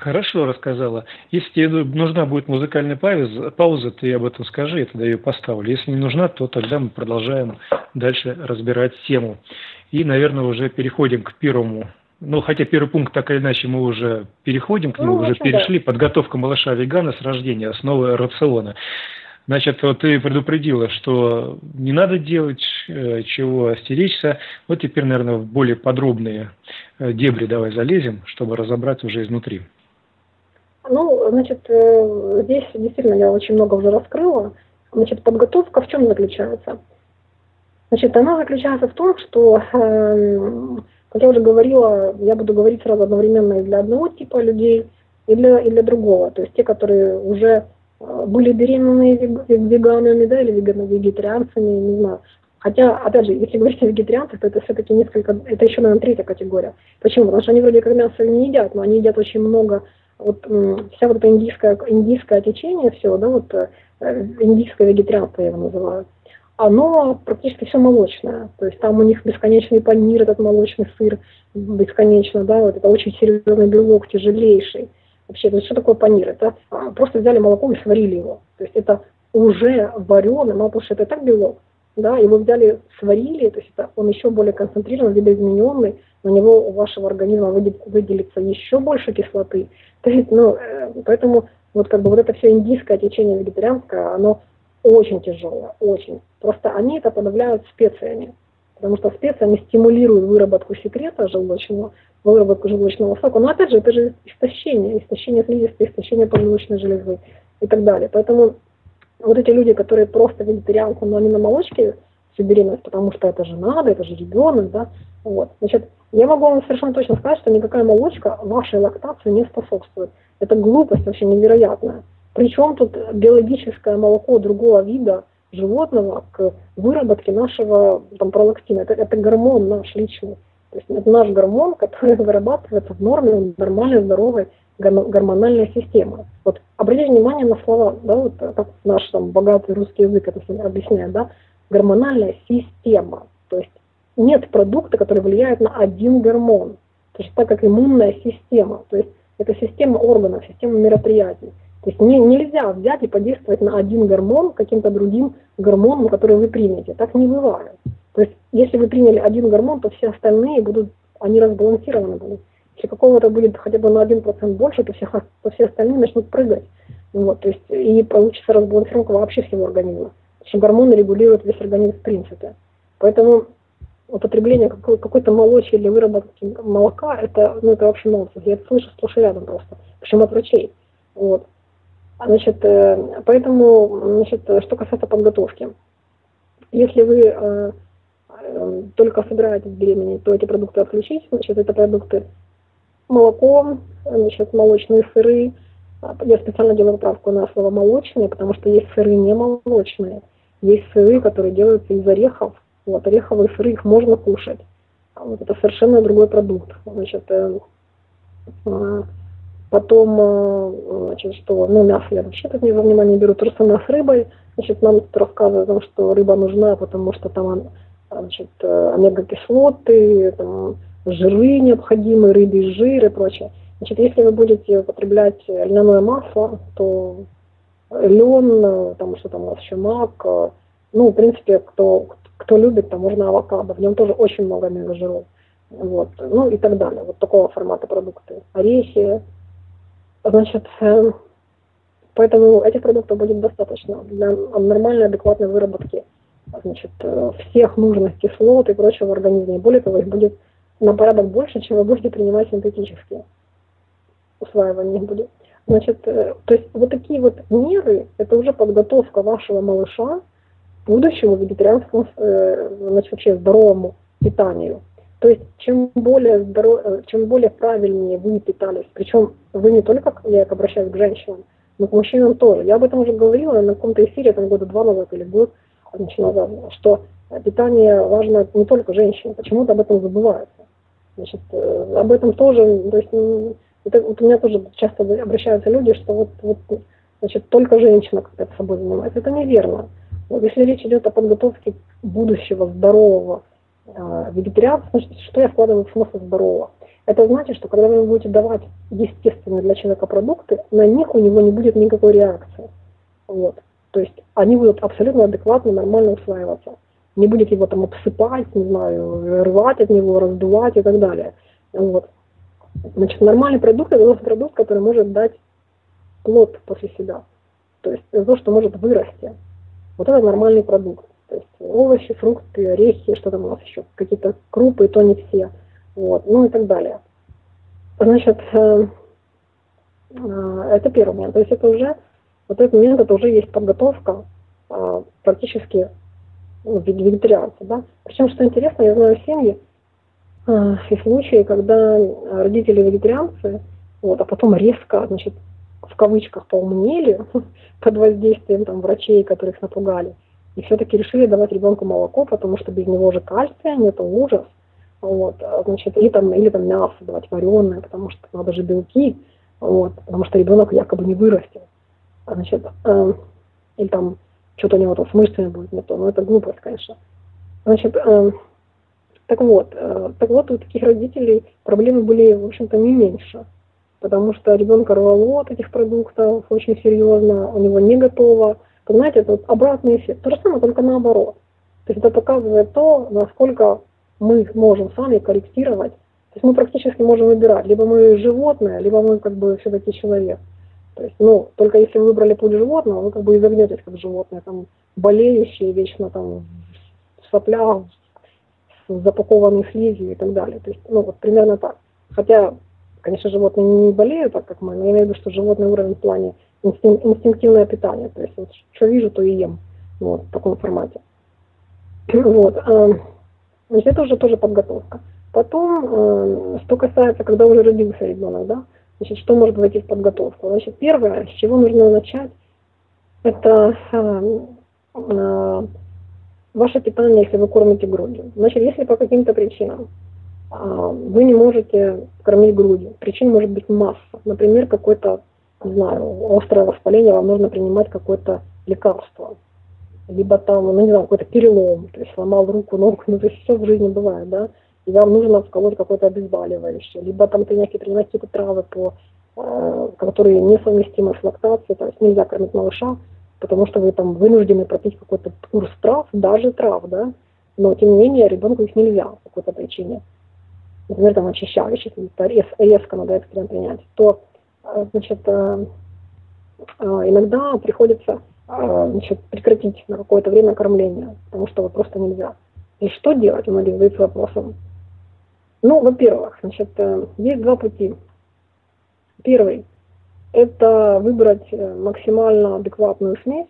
Хорошо рассказала. Если тебе нужна будет музыкальная пауза, пауза, ты об этом скажи, я тогда ее поставлю. Если не нужна, то тогда мы продолжаем дальше разбирать тему. И, наверное, уже переходим к первому. Ну, хотя первый пункт, так или иначе, мы уже переходим к нему, ну, уже перешли. Да. Подготовка малыша вегана с рождения, основы рациона. Значит, вот ты предупредила, что не надо делать э, чего, остеречься. Вот теперь, наверное, в более подробные э, дебри давай залезем, чтобы разобрать уже изнутри. Ну, значит, э, здесь действительно я очень много уже раскрыла. Значит, подготовка в чем заключается? Значит, она заключается в том, что, эм, как я уже говорила, я буду говорить сразу одновременно и для одного типа людей, и для, и для другого. То есть те, которые уже э, были беременные веганами, да, или вегетарианцами, не знаю. Хотя, опять же, если говорить о вегетарианцах, то это все-таки несколько, это еще, наверное, третья категория. Почему? Потому что они вроде как мясо не едят, но они едят очень много вот вся вот эта индийская, индийское течение, все, да, вот э, индийское вегетарианство я его называю, оно практически все молочное. То есть там у них бесконечный панир, этот молочный сыр, бесконечно, да, вот это очень серьезный белок, тяжелейший. Вообще, то есть что такое панир? Это а, просто взяли молоко и сварили его. То есть это уже вареный, но потому что это так белок, да, его взяли, сварили, то есть это он еще более концентрирован, видоизмененный, на него у вашего организма выделится еще больше кислоты. То есть, ну, э, поэтому вот как бы вот это все индийское течение вегетарианское, оно очень тяжелое, очень. Просто они это подавляют специями, потому что специи, они стимулируют выработку секрета желудочного, выработку желудочного сока. Но опять же, это же истощение, истощение слизистой, истощение поджелудочной железы и так далее. Поэтому вот эти люди, которые просто вегетарианцы, но они на молочке всю беременность, потому что это же надо, это же ребенок, да, вот. Значит, я могу вам совершенно точно сказать, что никакая молочка вашей лактации не способствует. Это глупость вообще невероятная. Причем тут биологическое молоко другого вида животного к выработке нашего там, пролактина. Это, это гормон наш личный. То есть это наш гормон, который вырабатывается в норме нормальной, здоровой гормональной системы. Вот обратите внимание на слова, да, вот как наш там богатый русский язык это объясняет, да, гормональная система. То есть нет продукта, который влияет на один гормон. То есть так как иммунная система, то есть это система органов, система мероприятий. То есть не, нельзя взять и подействовать на один гормон каким-то другим гормоном, который вы примете. Так не бывает. То есть если вы приняли один гормон, то все остальные будут, они разбалансированы будут. Если какого-то будет хотя бы на один процент больше, то все, то все остальные начнут прыгать. Вот, то есть и получится разбалансировка вообще всего организма. Что гормоны регулируют весь организм в принципе. Поэтому употребление какой-то молочки для выработки молока, это, ну, это вообще нонсенс. Я это слышу сплошь и рядом просто. Причем от врачей. Вот. Значит, э, поэтому, значит, что касается подготовки. Если вы э, э, только собираетесь беременеть, то эти продукты отключить. Значит, это продукты молоко, значит, молочные сыры. Я специально делаю поправку на слово молочные, потому что есть сыры не молочные. Есть сыры, которые делаются из орехов, вот, ореховые сыры, их можно кушать. А вот это совершенно другой продукт. Значит, э, э, Потом, э, значит, что, ну, мясо я вообще тут не во внимание беру, то же самое с рыбой. Значит, нам тут рассказывают о том, что рыба нужна, потому что там, значит, омега-кислоты, там, жиры необходимые, рыбий жир и прочее. Значит, если вы будете употреблять льняное масло, то лен, там что там у нас еще мак, ну, в принципе, кто, кто любит, то можно авокадо, в нем тоже очень много омега-жиров. Вот, ну и так далее. Вот такого формата продукты. Орехи. Значит, э, поэтому этих продуктов будет достаточно для нормальной, адекватной выработки значит, э, всех нужных кислот и прочего в организме. Более того, их будет на порядок больше, чем вы будете принимать синтетические. Усваивание будет. Значит, э, то есть вот такие вот меры, это уже подготовка вашего малыша к будущему вегетарианскому, значит, вообще здоровому питанию. То есть чем более, здоров... Э, чем более правильнее вы питались, причем вы не только, я обращаюсь к женщинам, но к мужчинам тоже. Я об этом уже говорила на каком-то эфире, там года два назад или год назад, что питание важно не только женщинам, почему-то об этом забывается. Значит, э, об этом тоже, то есть, это, вот у меня тоже часто обращаются люди, что вот, вот значит, только женщина как-то собой занимается. Это неверно. Вот если речь идет о подготовке будущего здорового э, вегетарианца, значит, что я вкладываю в смысл здорового? Это значит, что когда вы будете давать естественные для человека продукты, на них у него не будет никакой реакции. Вот. То есть они будут абсолютно адекватно, нормально усваиваться. Не будет его там обсыпать, не знаю, рвать от него, раздувать и так далее. Вот. Значит, нормальный продукт – это тот продукт, который может дать плод после себя. То есть то, что может вырасти. Вот это нормальный продукт. То есть овощи, фрукты, орехи, что там у нас еще, какие-то крупы, то не все. Вот, ну и так далее. Значит, э, э, это первый момент. То есть это уже, вот этот момент, это уже есть подготовка э, практически ну, вегетарианцев. Да? Причем, что интересно, я знаю семьи и случаи, когда родители вегетарианцы, вот, а потом резко, значит, в кавычках поумнели под воздействием там, врачей, которых напугали, и все-таки решили давать ребенку молоко, потому что без него же кальция нет, ужас. Вот, а, значит, или там, или там мясо давать вареное, потому что надо же белки, вот, потому что ребенок якобы не вырастет. Значит, э, или там что-то у него там с мышцами будет не то, но это глупость, конечно. Значит, э, так вот, э, так вот у таких родителей проблемы были, в общем-то, не меньше потому что ребенка рвало от этих продуктов очень серьезно, у него не готово. Понимаете, это вот обратный эффект. То же самое, только наоборот. То есть это показывает то, насколько мы можем сами корректировать. То есть мы практически можем выбирать, либо мы животное, либо мы как бы все-таки человек. То есть, ну, только если вы выбрали путь животного, вы как бы изогнетесь как животное, там, болеющие, вечно там в соплях, с запакованной слизью и так далее. То есть, ну, вот примерно так. Хотя Конечно, животные не болеют так, как мы, но я имею в виду, что животный уровень в плане инстинктивное питание. То есть вот, что вижу, то и ем. Вот, в таком формате. Вот. А, значит, это уже тоже подготовка. Потом, а, что касается, когда уже родился ребенок, да, значит, что может войти в подготовку? Значит, первое, с чего нужно начать, это а, ваше питание, если вы кормите грудью. Значит, если по каким-то причинам а, вы не можете кормить грудью. Причин может быть масса. Например, какое-то, не знаю, острое воспаление, вам нужно принимать какое-то лекарство. Либо там, ну не знаю, какой-то перелом, то есть сломал руку, ногу, ну то есть все в жизни бывает, да, и вам нужно вколоть какое-то обезболивающее. Либо там принимать какие-то травы, по, э, которые несовместимы с лактацией, то есть нельзя кормить малыша, потому что вы там вынуждены пропить какой-то курс трав, даже трав, да, но тем не менее ребенку их нельзя по какой-то причине например, там очищающих, резко надо экстренно принять, то э, значит, э, э, иногда приходится значит, прекратить на какое-то время кормление, потому что вот просто нельзя. И что делать, многие задаются вопросом. Ну, во-первых, значит, есть два пути. Первый – это выбрать максимально адекватную смесь.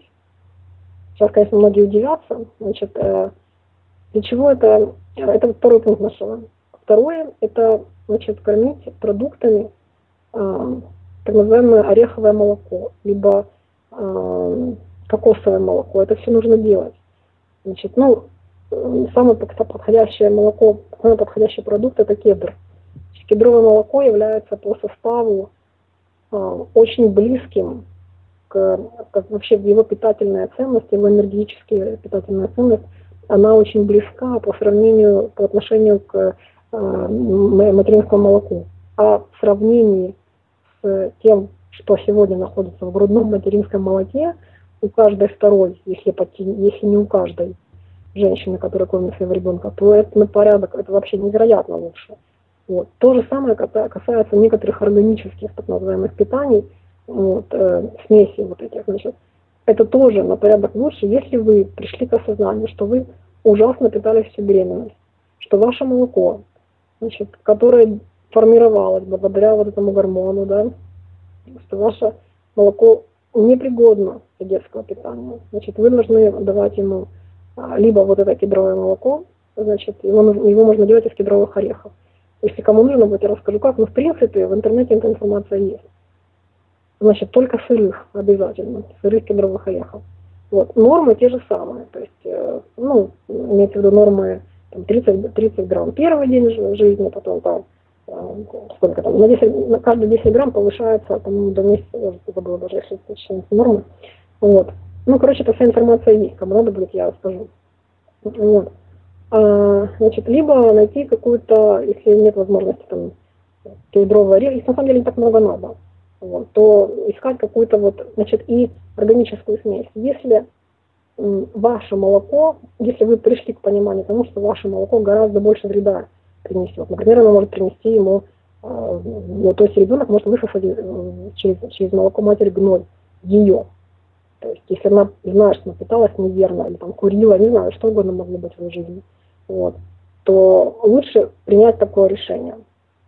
Сейчас, конечно, многие удивятся. Значит, для чего это? Это второй пункт нашего Второе – это значит, кормить продуктами э, так называемое ореховое молоко, либо э, кокосовое молоко. Это все нужно делать. Значит, ну, самое подходящее молоко, самый подходящий продукт – это кедр. Кедровое молоко является по составу очень близким к, как вообще его питательная ценность, его энергетическая питательная ценность, она очень близка по сравнению, по отношению к э, материнскому молоку. А в сравнении с тем, что сегодня находится в грудном материнском молоке, у каждой второй, если, если не у каждой женщины, которая кормит своего ребенка, то это на порядок, это вообще невероятно лучше. Вот. То же самое касается некоторых органических, так называемых, питаний, вот, э, смеси вот этих, значит, это тоже на порядок лучше, если вы пришли к осознанию, что вы ужасно питались всю беременность, что ваше молоко, значит, которое формировалось благодаря вот этому гормону, да, что ваше молоко непригодно для детского питания. Значит, вы должны давать ему либо вот это кедровое молоко, значит, его, его можно делать из кедровых орехов. Если кому нужно будет, я расскажу как, но в принципе в интернете эта информация есть. Значит, только сырых обязательно, сырых кедровых орехов. Вот. Нормы те же самые, то есть, э, ну, имеется в виду нормы там, 30, 30 грамм первый день жизни, потом там, э, сколько там, на, 10, на каждые 10 грамм повышается, там, до месяца, я забыла даже, если точно нормы. Вот. Ну, короче, эта вся информация есть, кому надо будет, я расскажу. Вот. А, значит, либо найти какую-то, если нет возможности там кедрового ореха, если на самом деле не так много надо, вот, то искать какую-то вот, значит, и органическую смесь. Если ваше молоко, если вы пришли к пониманию тому, что ваше молоко гораздо больше вреда принесет. Например, оно может принести ему, э, то есть ребенок может высосать э, через, через молоко матери гной, ее. То есть, если она знает, что она питалась неверно, или там курила, не знаю, что угодно могло быть в ее жизни, вот, то лучше принять такое решение.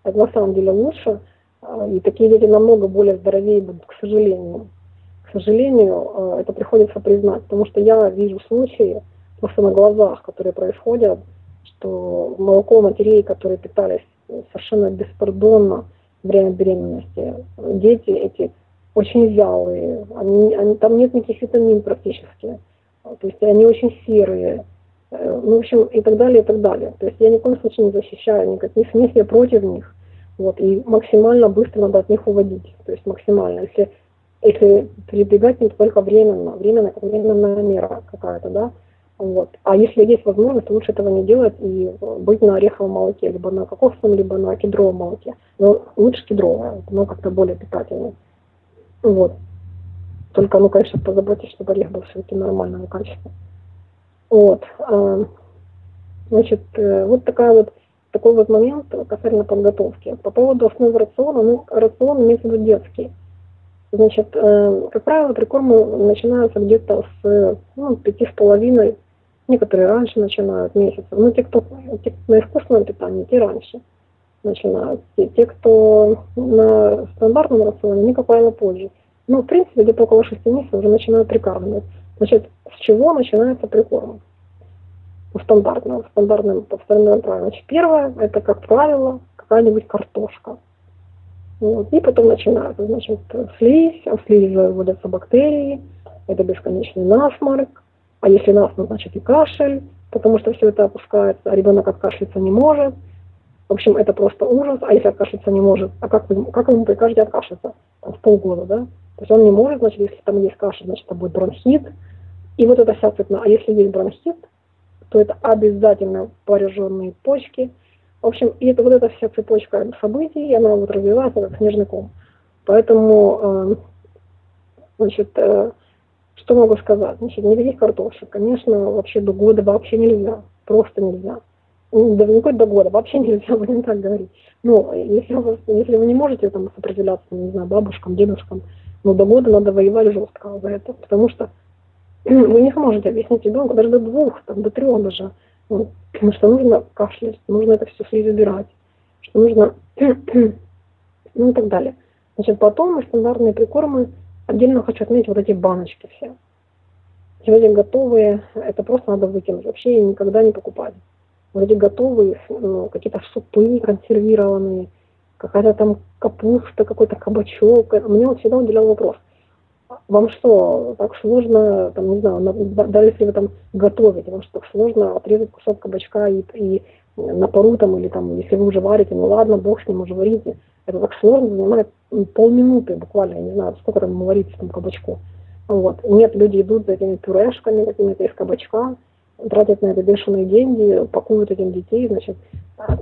Это на самом деле лучше, а, и такие дети намного более здоровее будут, к сожалению. К сожалению, а, это приходится признать, потому что я вижу случаи просто на глазах, которые происходят, что молоко матерей, которые питались совершенно беспардонно время беременности, дети эти очень вялые, они, они, там нет никаких витамин практически, то есть они очень серые, э, ну, в общем, и так далее, и так далее. То есть я ни в коем случае не защищаю никаких смесь, я против них. Вот, и максимально быстро надо от них уводить. То есть максимально. Если, если передвигать не только временно, временно как временная мера какая-то, да, вот. А если есть возможность, лучше этого не делать и быть на ореховом молоке, либо на кокосовом, либо на кедровом молоке. Но лучше кедровое, оно как-то более питательное. Вот. Только, ну, конечно, позаботьтесь, чтобы орех был все-таки нормального качества. Вот. А, значит, э, вот такая вот такой вот момент касательно подготовки. По поводу основы рациона, ну, рацион имеется в виду детский. Значит, э, как правило, прикормы начинаются где-то с ну, пяти с половиной, некоторые раньше начинают месяцев. Ну, те, кто, те, кто на искусственном питании, те раньше начинают. Те, те, кто на стандартном рационе, они, правило, позже. Ну, в принципе, где-то около шести месяцев уже начинают прикармливать. Значит, с чего начинается прикорм? по стандартному, стандартным, по стандартным правилам. Значит, первое, это, как правило, какая-нибудь картошка. Вот. И потом начинается, значит, слизь, а в слизи выводятся бактерии, это бесконечный насморк, а если насморк, значит и кашель, потому что все это опускается, а ребенок откашляться не может. В общем, это просто ужас, а если откашляться не может, а как вы, как вы ему прикажете откашляться? Там, в полгода, да? То есть он не может, значит, если там есть кашель, значит, это будет бронхит. И вот это вся цепная. А если есть бронхит, то это обязательно пораженные почки. В общем, и это, вот эта вся цепочка событий, она вот развивается как снежный ком. Поэтому, э, значит, э, что могу сказать? Значит, никаких картошек, конечно, вообще до года вообще нельзя, просто нельзя. Ну, да не хоть до года, вообще нельзя, будем так говорить. Но если, вы, если вы не можете там сопротивляться, не знаю, бабушкам, дедушкам, но до года надо воевать жестко за это, потому что вы не сможете объяснить ребенку даже до двух, там, до трех даже, вот, что нужно кашлять, нужно это все слизь убирать, что нужно, ну и так далее. Значит, потом мы стандартные прикормы, отдельно хочу отметить вот эти баночки все. Эти готовые, это просто надо выкинуть, вообще никогда не покупать. Эти готовые, ну, какие-то супы консервированные, какая-то там капуста, какой-то кабачок. Мне вот всегда уделял вопрос, вам что, так сложно, там, не знаю, даже если вы там готовите, вам что, сложно отрезать кусок кабачка и, и на пару там или там, если вы уже варите, ну ладно, бог с ним, уже варите. Это так сложно, занимает полминуты буквально, я не знаю, сколько там варится там кабачку. Вот. Нет, люди идут за этими пюрешками какими-то из кабачка, тратят на это бешеные деньги, пакуют этим детей, значит.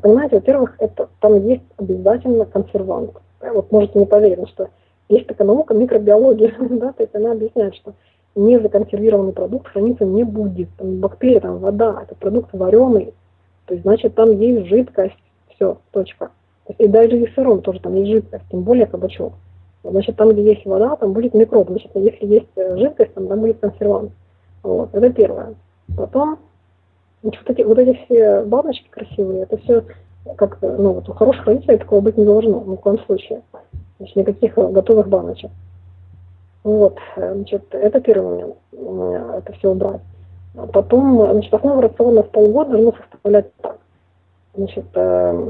Понимаете, во-первых, это, там есть обязательно консервант. Вот можете не поверить, что есть такая наука микробиология, да, то есть она объясняет, что не законсервированный продукт храниться не будет. Там бактерии, там вода, это продукт вареный, то есть, значит, там есть жидкость, все, точка. И даже и сыром тоже там есть жидкость, тем более кабачок. Значит, там, где есть вода, там будет микроб. Значит, если есть э, жидкость, там, там будет консервант. Вот, это первое. Потом, вот эти, вот эти все баночки красивые, это все как, ну, вот у хороших родителей такого быть не должно, ни в коем случае. Значит, никаких э, готовых баночек. Вот, э, значит, это первый момент, это все убрать. А потом, значит, основа рациона в полгода должна составлять так. Значит, э,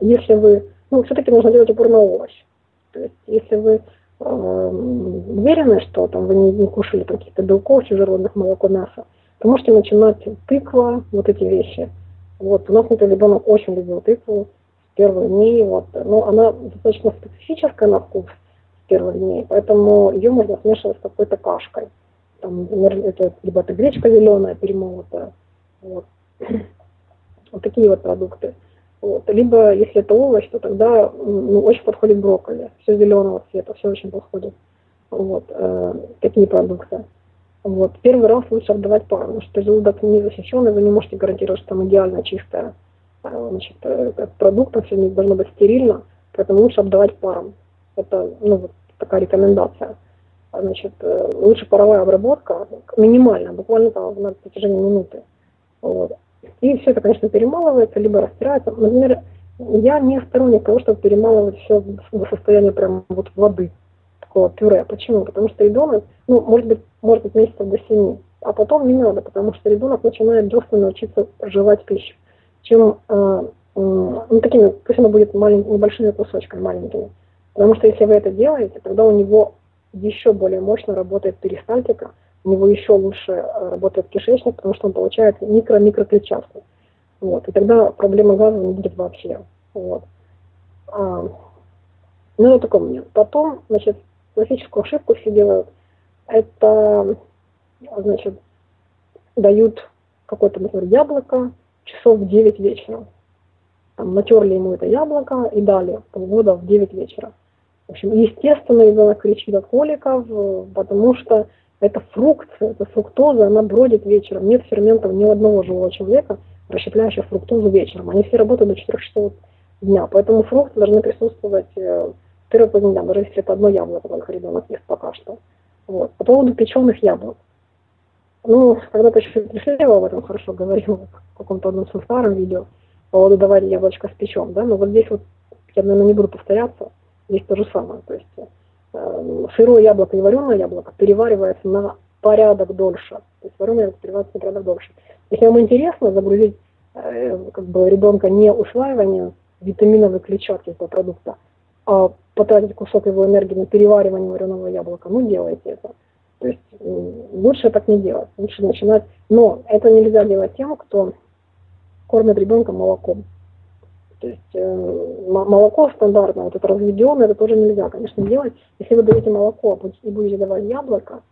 если вы, ну, все-таки нужно делать упор на овощи. То есть, если вы э, уверены, что там вы не, не кушали каких-то белков, чужеродных молоко, мясо, то можете начинать тыква, вот эти вещи. Вот, у нас, например, ребенок очень любил тыкву с первых дней, вот, но она достаточно специфическая на вкус с первых дней, поэтому ее можно смешивать с какой-то кашкой. Там, например, это, либо это гречка зеленая, перемолотая, вот. вот такие вот продукты. Вот. Либо, если это овощ, то тогда ну, очень подходит брокколи. Все зеленого цвета, все очень подходит. Вот. Э, такие продукты. Вот. Первый раз лучше отдавать пару, что желудок не защищенный, вы не можете гарантировать, что там идеально чистая э, значит, э, продукт, все должно быть стерильно, поэтому лучше отдавать паром. Это ну, вот такая рекомендация. Значит, э, лучше паровая обработка, минимальная, буквально там на протяжении минуты. Вот. И все это, конечно, перемалывается, либо растирается. Например, я не сторонник того, чтобы перемалывать все до состояния прям вот воды, такого пюре. Почему? Потому что ребенок, ну, может быть, может быть месяцев до семи, а потом не надо, потому что ребенок начинает дёственно учиться жевать пищу. Чем, э, э, ну, такими, пусть она будет малень, небольшими кусочками, маленькими. Потому что если вы это делаете, тогда у него еще более мощно работает перистальтика, у него еще лучше э, работает кишечник, потому что он получает микро-микроклетчатку. Вот. И тогда проблемы газа не будет вообще. Вот. А, ну, это такой момент. Потом, значит, классическую ошибку все делают. Это, значит, дают какое-то, например, яблоко часов в 9 вечера. Там, натерли ему это яблоко и дали полгода в 9 вечера. В общем, естественно, ребенок кричит от коликов, потому что это фрукт, это фруктоза, она бродит вечером. Нет ферментов ни одного живого человека, расщепляющего фруктозу вечером. Они все работают до 4 часов дня. Поэтому фрукты должны присутствовать в первый половине дня, даже если это одно яблоко только ребенок ест пока что. Вот. По поводу печеных яблок. Ну, когда-то еще Плешлева об этом хорошо говорил в каком-то одном своем старом видео по поводу давать яблочко с печем, да, но вот здесь вот я, наверное, не буду повторяться, здесь то же самое. То есть э, сырое яблоко и вареное яблоко переваривается на порядок дольше. То есть вареное яблоко переваривается на порядок дольше. Если вам интересно загрузить э, как бы ребенка не усваивание витаминовой клетчатки этого продукта, а потратить кусок его энергии на переваривание вареного яблока, ну делайте это. То есть лучше так не делать, лучше начинать. Но это нельзя делать тем, кто кормит ребенка молоком. То есть э, молоко стандартное, вот это разведенное, это тоже нельзя, конечно, делать. Если вы даете молоко и будете давать яблоко,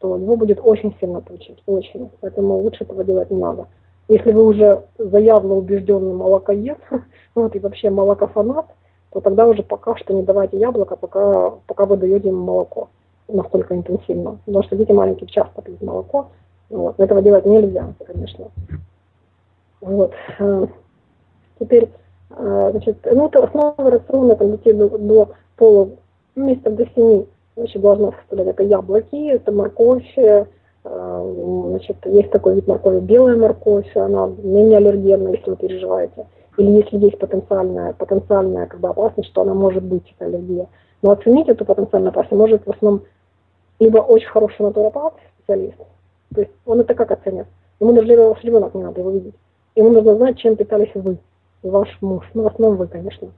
то его будет очень сильно получить, очень. Поэтому лучше этого делать не надо. Если вы уже заядло убежденный молокоед, вот, и вообще молокофанат, то тогда уже пока что не давайте яблоко, пока, пока вы даете ему молоко настолько интенсивно. Потому что дети маленькие часто пьют молоко. Вот. Но этого делать нельзя, конечно. Вот. Э, теперь а, значит, ну, это основа рациона там, детей до, до полу, ну, месяцев до семи, значит, должна составлять это яблоки, это морковь, а, значит, есть такой вид моркови, белая морковь, она менее аллергенна, если вы переживаете, или если есть потенциальная, потенциальная как бы, опасность, что она может быть, эта аллергия. Но оценить эту потенциальную опасность может в основном либо очень хороший натуропат, специалист, то есть он это как оценит. Ему даже ваш ребенок не надо его видеть. Ему нужно знать, чем питались вы ваш муж, ну, в основном вы, конечно,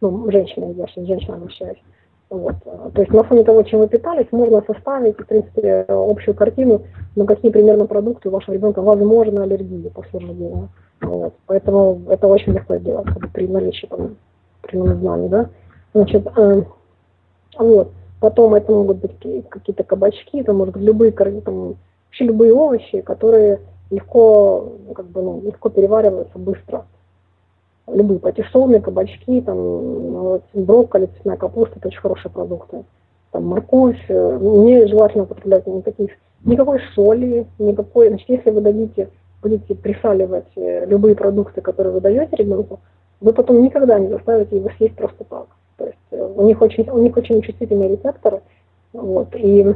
ну, женщина, я сейчас женщина обращаюсь. Вот. То есть на фоне того, чем вы питались, можно составить, в принципе, общую картину, на какие примерно продукты у вашего ребенка возможно аллергии после рождения. Вот. Поэтому это очень легко сделать при наличии там, определенных знаний, да. Значит, э, вот. Потом это могут быть какие-то кабачки, это может быть любые, там, вообще любые овощи, которые легко, как бы, ну, легко перевариваются быстро. Любые патиссоны, кабачки, там, брокколи, цветная капуста, это очень хорошие продукты. Там морковь, э, мне желательно употреблять никаких, никакой соли, никакой, значит, если вы дадите, будете присаливать э, любые продукты, которые вы даете ребенку, вы потом никогда не заставите его съесть просто так. То есть э, у них очень, у них очень чувствительные рецепторы, вот, и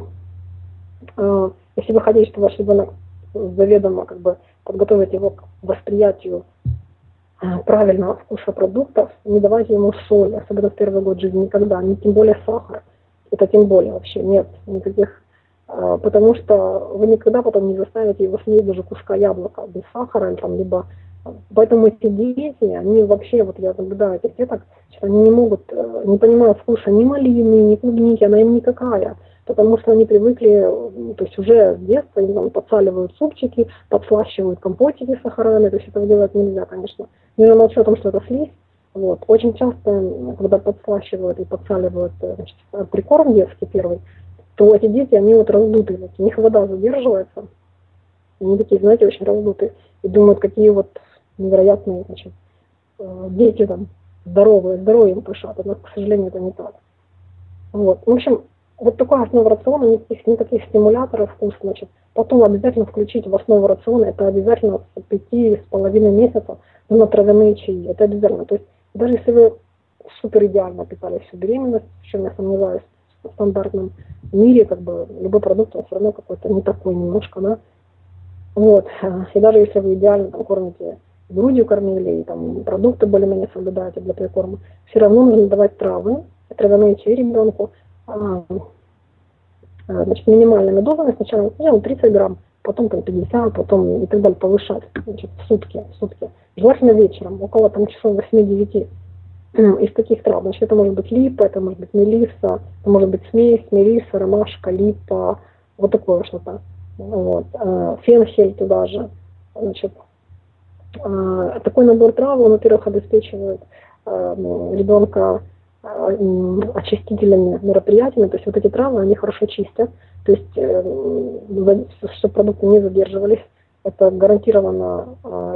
э, если вы хотите, чтобы ваш ребенок заведомо как бы подготовить его к восприятию э, правильного вкуса продуктов, не давайте ему соль, особенно в первый год жизни, никогда, не тем более сахар. Это тем более вообще нет никаких, потому что вы никогда потом не заставите его съесть даже куска яблока без сахара, там, либо Поэтому эти дети, они вообще, вот я наблюдаю этих деток, что они не могут, э, не понимают вкуса ни малины, ни клубники, она им никакая. Потому что они привыкли, то есть уже с детства им там подсаливают супчики, подслащивают компотики с сахарами, то есть этого делать нельзя, конечно. Не молчу о том, что это слизь. Вот. Очень часто, когда подслащивают и подсаливают э, значит, прикорм детский первый, то эти дети, они вот раздутые, вот, у них вода задерживается, они такие, знаете, очень раздутые, и думают, какие вот невероятные значит, э, дети там здоровые, здоровьем пышат, но, к сожалению, это не так. Вот. В общем, вот такой основа рациона, никаких, никаких стимуляторов вкуса, значит, потом обязательно включить в основу рациона, это обязательно с пяти с половиной месяца на травяные чаи, это обязательно. То есть даже если вы супер идеально питали всю беременность, в чем я сомневаюсь, в стандартном мире, как бы любой продукт, он все равно какой-то не такой немножко, да. Вот. И даже если вы идеально там кормите грудью кормили, и там продукты более-менее соблюдаете для прикорма, все равно нужно давать травы, травяные чаи ребенку, а, а, значит, минимальными дозами, сначала ну, 30 грамм, потом там 50, потом и так далее, повышать значит, в сутки, в сутки. Желательно вечером, около там часов 8-9 из таких трав. Значит, это может быть липа, это может быть мелиса, это может быть смесь, мелиса, ромашка, липа, вот такое что-то. Вот. А, фенхель туда же. Значит, а, такой набор трав, он, во-первых, обеспечивает а, ну, ребенка очистительными мероприятиями, то есть вот эти травы, они хорошо чистят, то есть э, чтобы продукты не задерживались, это гарантированно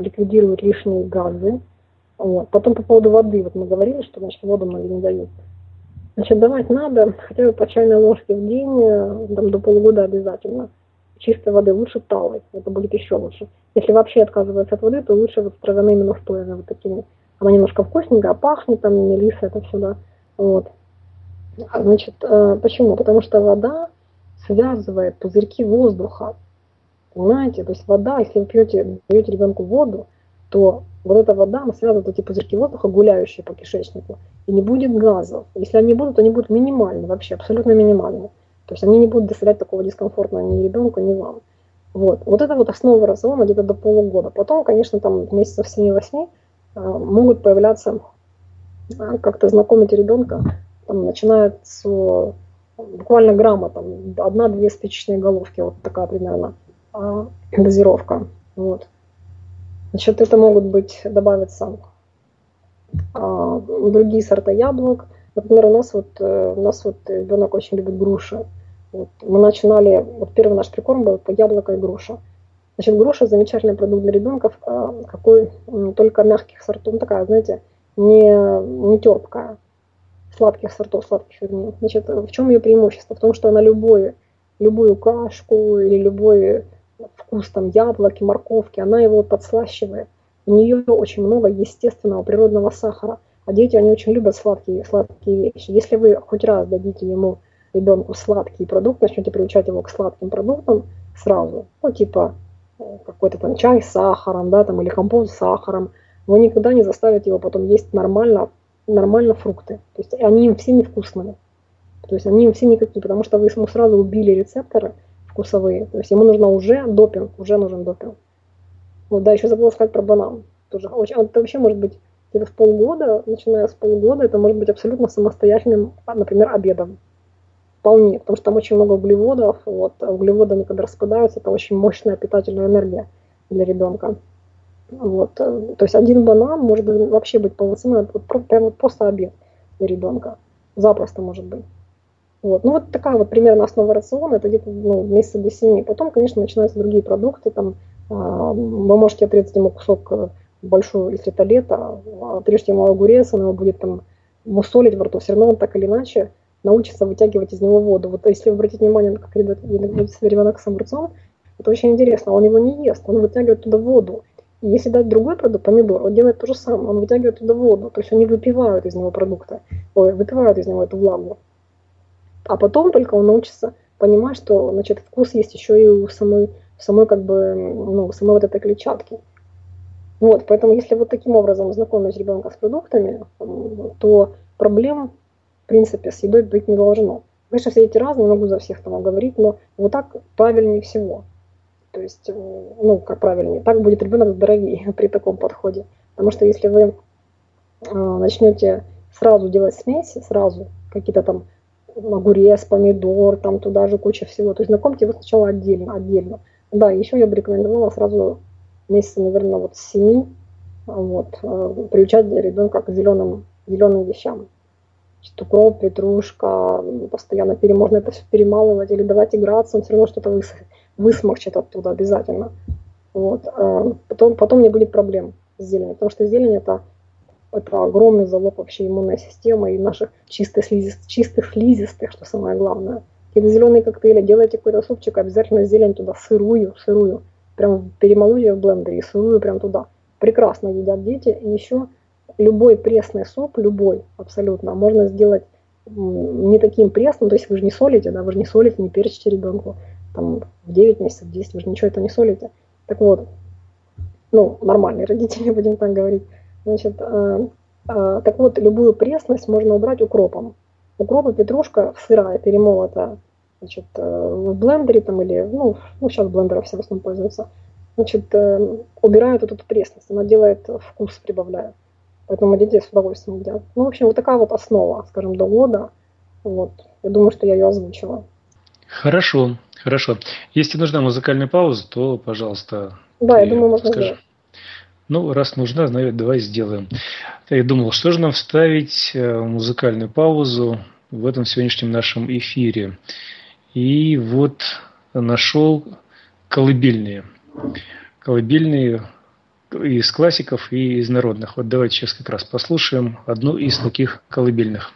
ликвидирует лишние газы. Вот. Потом по поводу воды, вот мы говорили, что значит, воду многие не дают. Значит, давать надо хотя бы по чайной ложке в день, э, там, до полугода обязательно чистой воды, лучше талой, это будет еще лучше. Если вообще отказывается от воды, то лучше вот с травяными настоями вот такими. Она немножко вкусненькая, пахнет, там мелиса, это все, да. Вот. А, значит, э, почему? Потому что вода связывает пузырьки воздуха. Понимаете? То есть вода, если вы пьете, даете ребенку воду, то вот эта вода, она связывает эти пузырьки воздуха, гуляющие по кишечнику, и не будет газов. Если они будут, то они будут минимальны вообще, абсолютно минимальны. То есть они не будут доставлять такого дискомфорта ни ребенку, ни вам. Вот. вот это вот основа рациона где-то до полугода. Потом, конечно, там месяцев 7-8 а, могут появляться, а, как-то знакомить ребенка, там, начинает с буквально грамма, там, одна-две спичечные головки, вот такая примерно а, дозировка. Вот. Значит, это могут быть, добавиться а, другие сорта яблок. Например, у нас вот, э, у нас вот ребенок очень любит груши. Вот. Мы начинали, вот первый наш прикорм был по яблоко и груша. Значит, груша замечательный продукт для ребенка, какой только мягких сортов, ну такая, знаете, не, не терпкая, сладких сортов, сладких вернее. Значит, в чем ее преимущество? В том, что она любой, любую кашку или любой вкус там яблоки, морковки, она его подслащивает. У нее очень много естественного природного сахара. А дети, они очень любят сладкие, сладкие вещи. Если вы хоть раз дадите ему ребенку сладкий продукт, начнете приучать его к сладким продуктам сразу, ну, типа э, какой-то там чай с сахаром, да, там, или компот с сахаром, вы никогда не заставите его потом есть нормально, нормально фрукты. То есть они им все невкусные. То есть они им все никакие, потому что вы ему сразу убили рецепторы вкусовые. То есть ему нужно уже допинг, уже нужен допинг. Вот, да, еще забыла сказать про банан. Тоже очень, это вообще может быть где-то в полгода, начиная с полгода, это может быть абсолютно самостоятельным, например, обедом. Вполне, потому что там очень много углеводов. Вот, а углеводы, они когда распадаются, это очень мощная питательная энергия для ребенка. Вот. То есть один банан может вообще быть полноценный, вот, прям вот просто обед для ребенка. Запросто может быть. Вот. Ну вот такая вот примерно основа рациона, это где-то ну, месяца до семи. Потом, конечно, начинаются другие продукты, там а, вы можете отрезать ему кусок э, большой, если это лето, отрежьте ему огурец, он его будет там мусолить во рту, все равно он так или иначе научится вытягивать из него воду. Вот если вы обратите внимание, как ребенок с огурцом, это очень интересно, он его не ест, он вытягивает туда воду. И если дать другой продукт, помидор, он делает то же самое, он вытягивает туда воду, то есть они выпивают из него продукты, ой, выпивают из него эту влагу. А потом только он научится понимать, что значит, вкус есть еще и у самой, самой как бы, ну, самой вот этой клетчатки. Вот, поэтому если вот таким образом знакомить ребенка с продуктами, то проблем, в принципе, с едой быть не должно. Конечно, все эти разные, могу за всех там говорить, но вот так правильнее всего. То есть, ну, как правильнее, так будет ребенок здоровее при таком подходе. Потому что если вы э, начнете сразу делать смеси, сразу какие-то там огурец, помидор, там туда же куча всего. То есть знакомьте его сначала отдельно, отдельно. Да, еще я бы рекомендовала сразу месяца, наверное, вот с 7, вот, э, приучать ребенка к зеленым, зеленым вещам. Укроп, петрушка, постоянно пере, можно это все перемалывать или давать играться, он все равно что-то выс, высморчит оттуда обязательно. Вот. Э, потом, потом не будет проблем с зеленью, потому что зелень это это огромный залог вообще иммунной системы и наших чистых, слизистых, чистых слизистых, что самое главное. Какие-то зеленые коктейли, делайте какой-то супчик, обязательно зелень туда сырую, сырую. Прям перемолу ее в блендере и сырую прям туда. Прекрасно едят дети. И еще любой пресный суп, любой абсолютно, можно сделать не таким пресным, то есть вы же не солите, да, вы же не солите, не перчите ребенку, там в 9 месяцев, 10, вы же ничего это не солите. Так вот, ну, нормальные родители, будем так говорить. Значит, э, э, так вот, любую пресность можно убрать укропом. Укроп и петрушка сырая, перемолотая, значит, э, в блендере там или, ну, ну сейчас блендером все в основном пользуются, значит, убирают эту пресность, она делает вкус, прибавляет. Поэтому дети с удовольствием едят. Ну, в общем, вот такая вот основа, скажем, до года. Вот. Я думаю, что я ее озвучила. Хорошо, хорошо. Если нужна музыкальная пауза, то, пожалуйста. Да, я думаю, можно скажи. сделать. Ну, раз нужна, значит, давай сделаем. Я думал, что же нам вставить э, музыкальную паузу в этом сегодняшнем нашем эфире. И вот нашел колыбельные. Колыбельные из классиков и из народных. Вот давайте сейчас как раз послушаем одну из таких колыбельных.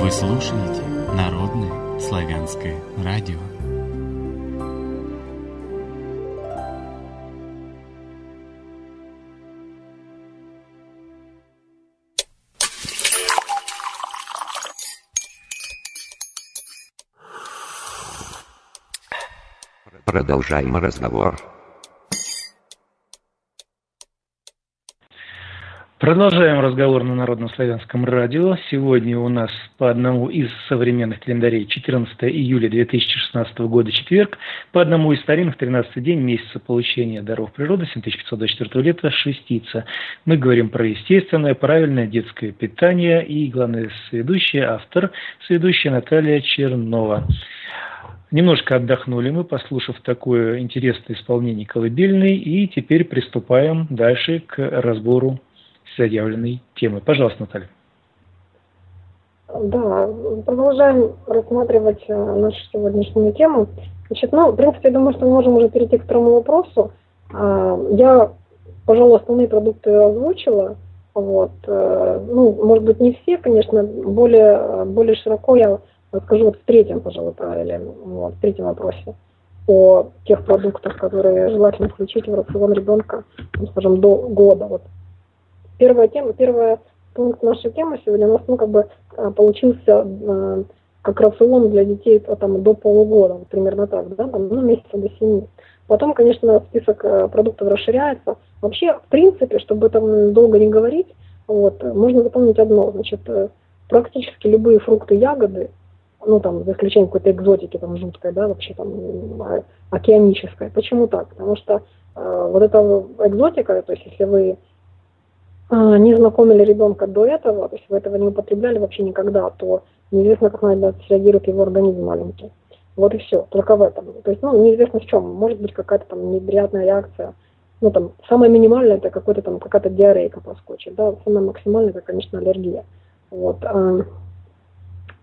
Вы слушаете Народное Славянское радио. Продолжаем разговор. Продолжаем разговор на Народном славянском радио. Сегодня у нас по одному из современных календарей 14 июля 2016 года четверг, по одному из старинных 13 день месяца получения даров природы 7524 лета шестица. Мы говорим про естественное, правильное детское питание и, главное, сведущая, автор, сведущая Наталья Чернова. Немножко отдохнули мы, послушав такое интересное исполнение колыбельной, и теперь приступаем дальше к разбору заявленной темы. Пожалуйста, Наталья. Да, продолжаем рассматривать э, нашу сегодняшнюю тему. Значит, ну, в принципе, я думаю, что мы можем уже перейти к второму вопросу. А, я, пожалуй, основные продукты озвучила. Вот. Э, ну, может быть, не все, конечно, более, более широко я скажу вот в третьем, пожалуй, правильно, вот, в третьем вопросе о тех продуктах, которые желательно включить в рацион ребенка, ну, скажем, до года. Вот первая тема, первая пункт нашей темы сегодня у нас, ну, как бы э, получился э, как рацион для детей э, там, до полугода, примерно так, да, там, ну, месяца до семи. Потом, конечно, список продуктов расширяется. Вообще, в принципе, чтобы там долго не говорить, вот, можно запомнить одно, значит, практически любые фрукты, ягоды, ну, там, за исключением какой-то экзотики, там, жуткой, да, вообще, там, океанической. Почему так? Потому что э, вот эта экзотика, то есть, если вы а, не знакомили ребенка до этого, то есть вы этого не употребляли вообще никогда, то неизвестно, как на это среагирует его организм маленький. Вот и все, только в этом. То есть, ну, неизвестно в чем. Может быть какая-то там неприятная реакция. Ну, там, самое минимальное это какой-то там, какая-то диарейка поскочит, да, самое максимальное это, конечно, аллергия. Вот. А,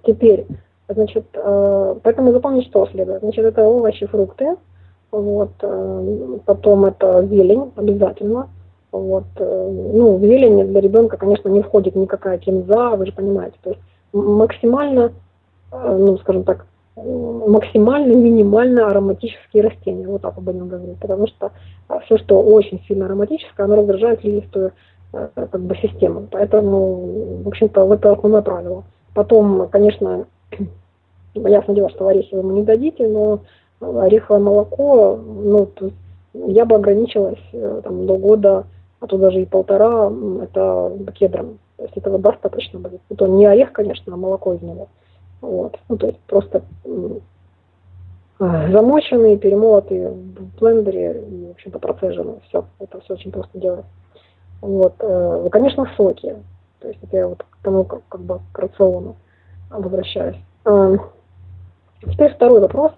теперь, значит, а, поэтому запомнить, что следует. Значит, это овощи, фрукты, вот, а, потом это зелень обязательно, вот, ну, в зелени для ребенка, конечно, не входит никакая кинза, вы же понимаете, то есть максимально, ну, скажем так, максимально минимально ароматические растения, вот так будем говорить, потому что а, все, что очень сильно ароматическое, оно раздражает слизистую э, как бы систему. Поэтому, в общем-то, вот это основное правило. Потом, конечно, ясно дело, что орехи вы ему не дадите, но ореховое молоко, ну, я бы ограничилась э, там, до года, а то даже и полтора, это кедром. То есть этого достаточно будет. Это не орех, конечно, а молоко из него. Вот. Ну, то есть просто замоченные, перемолотые в блендере и, в общем-то, процеженные. Все, это все очень просто делать. Вот. Э, конечно, соки. То есть это я вот к тому, как, как бы к рациону возвращаюсь. А, теперь второй вопрос.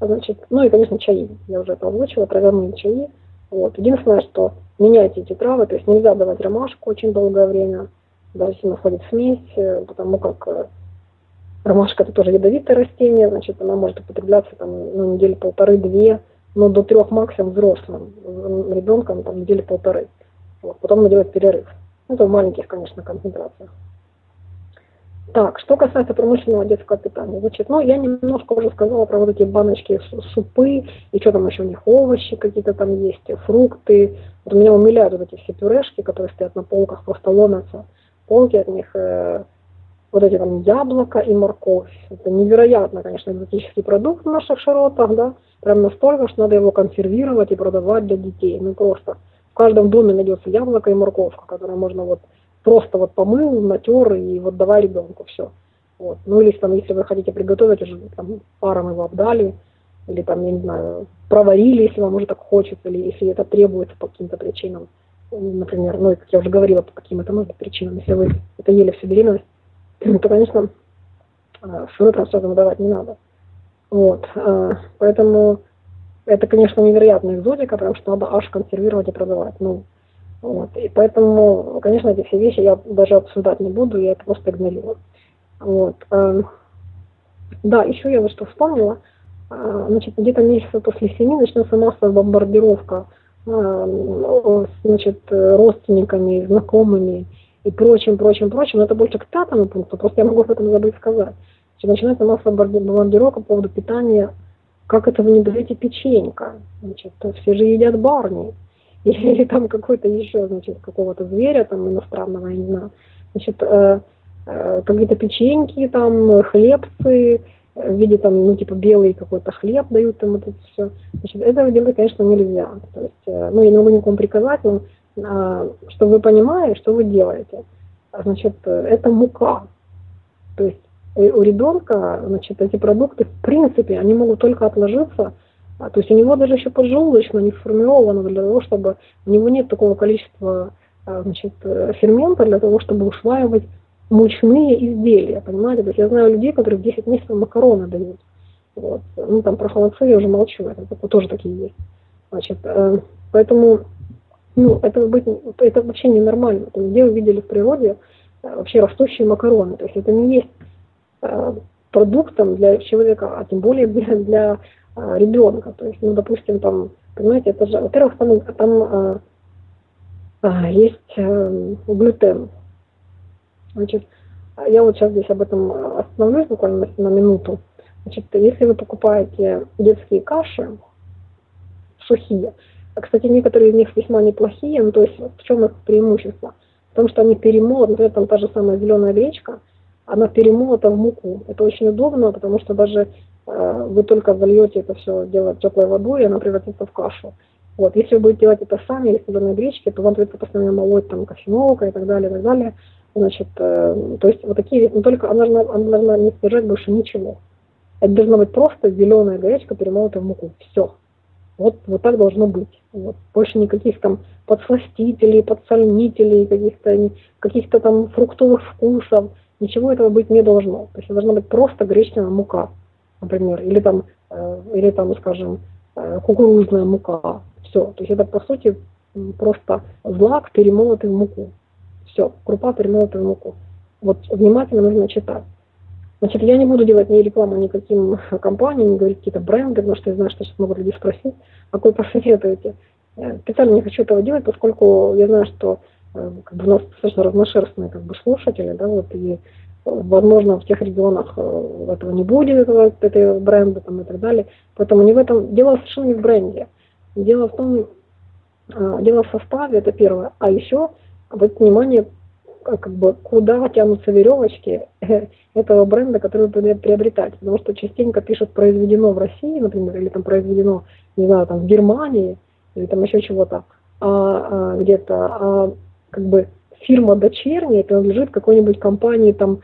Значит, ну и, конечно, чаи. Я уже это озвучила, травяные чаи. Вот. Единственное, что меняйте эти травы, то есть нельзя давать ромашку очень долгое время, даже если находит смесь, э, потому как э, Ромашка это тоже ядовитое растение, значит, она может употребляться там, ну, недели полторы-две, но до трех максимум взрослым ребенком там, недели полторы. Вот, потом делать перерыв. Ну, это в маленьких, конечно, концентрациях. Так, что касается промышленного детского питания, значит, ну, я немножко уже сказала про вот эти баночки супы, и что там еще у них, овощи какие-то там есть, фрукты. Вот меня умиляют вот эти все пюрешки, которые стоят на полках, просто ломятся. Полки от них э, вот эти там яблоко и морковь. Это невероятно, конечно, экзотический продукт в наших широтах, да, прям настолько, что надо его консервировать и продавать для детей. Ну просто в каждом доме найдется яблоко и морковка, которые можно вот просто вот помыл, натер и вот давай ребенку все. Вот. Ну или там, если вы хотите приготовить, уже там паром его обдали, или там, я не знаю, проварили, если вам уже так хочется, или если это требуется по каким-то причинам. Например, ну, как я уже говорила, по каким это может быть причинам. Если вы это ели всю беременность, то, конечно, сырой трансфер давать не надо. Вот. А, поэтому это, конечно, невероятная экзотика, потому что надо аж консервировать и продавать. Ну, вот. И поэтому, конечно, эти все вещи я даже обсуждать не буду, я это просто игнорирую. Вот. А, да, еще я вот что вспомнила. А, значит, где-то месяца после семи начнется массовая бомбардировка значит, родственниками, знакомыми и прочим, прочим, прочим. Но это больше к пятому пункту, просто я могу об этом забыть сказать. Что начинается массовая бомбардировка по поводу питания. Как это вы не даете печенька? Значит, все же едят барни. Или, там какой-то еще, значит, какого-то зверя там иностранного, я не знаю. Значит, э, э, какие-то печеньки, там, хлебцы, в виде там, ну, типа белый какой-то хлеб дают там вот это все. Значит, этого делать, конечно, нельзя. То есть, э, ну, я не могу никому приказать, но а, чтобы вы понимали, что вы делаете. Значит, это мука. То есть у ребенка, значит, эти продукты, в принципе, они могут только отложиться, а, то есть у него даже еще поджелудочно не сформировано для того, чтобы у него нет такого количества а, значит, фермента для того, чтобы усваивать мучные изделия, понимаете? То есть я знаю людей, которые в 10 месяцев макароны дают. Вот. Ну, там про холодцы я уже молчу, это тоже такие есть. Значит, э, поэтому ну, это, быть, это вообще ненормально. То есть, где вы видели в природе э, вообще растущие макароны? То есть это не есть э, продуктом для человека, а тем более для, для э, ребенка. То есть, ну, допустим, там, понимаете, это же, во-первых, там, там э, есть э, глютен. Значит, я вот сейчас здесь об этом остановлюсь буквально на минуту. Значит, если вы покупаете детские каши сухие, а, кстати, некоторые из них весьма неплохие, ну то есть в чем их преимущество? В том, что они перемолоты, например, там та же самая зеленая гречка, она перемолота в муку. Это очень удобно, потому что даже вы только зальете это все дело теплой водой, и она превратится в кашу. Вот. Если вы будете делать это сами или зеленой гречки, то вам придется постоянно молоть там кофемолка и так далее, и так далее. Значит, э, то есть вот такие, но только она должна, она должна не содержать больше ничего. Это должна быть просто зеленая гречка, перемолотая в муку. Все. Вот, вот так должно быть. Вот. Больше никаких там подсластителей, подсольнителей, каких-то каких там фруктовых вкусов. ничего этого быть не должно. То есть должна быть просто гречневая мука, например, или там, э, или там, скажем, э, кукурузная мука. Все. То есть это по сути просто злак, перемолотый в муку. Все, крупа, перемолотая в муку. Вот внимательно нужно читать. Значит, я не буду делать ни рекламу никаким компаниям, не говорить какие-то бренды, потому что я знаю, что сейчас могут люди спросить, а какой посоветуете. Я специально не хочу этого делать, поскольку я знаю, что э, как бы, у нас достаточно разношерстные как бы, слушатели, да, вот, и возможно в тех регионах э, этого не будет, этого, бренда там, и так далее. Поэтому не в этом, дело совершенно не в бренде. Дело в том, э, дело в составе, это первое. А еще обратите внимание, как бы, куда тянутся веревочки этого бренда, который вы приобретаете. Потому что частенько пишут произведено в России, например, или там произведено, не знаю, там в Германии, или там еще чего-то, а, а, где-то, а, как бы фирма дочерняя принадлежит какой-нибудь компании там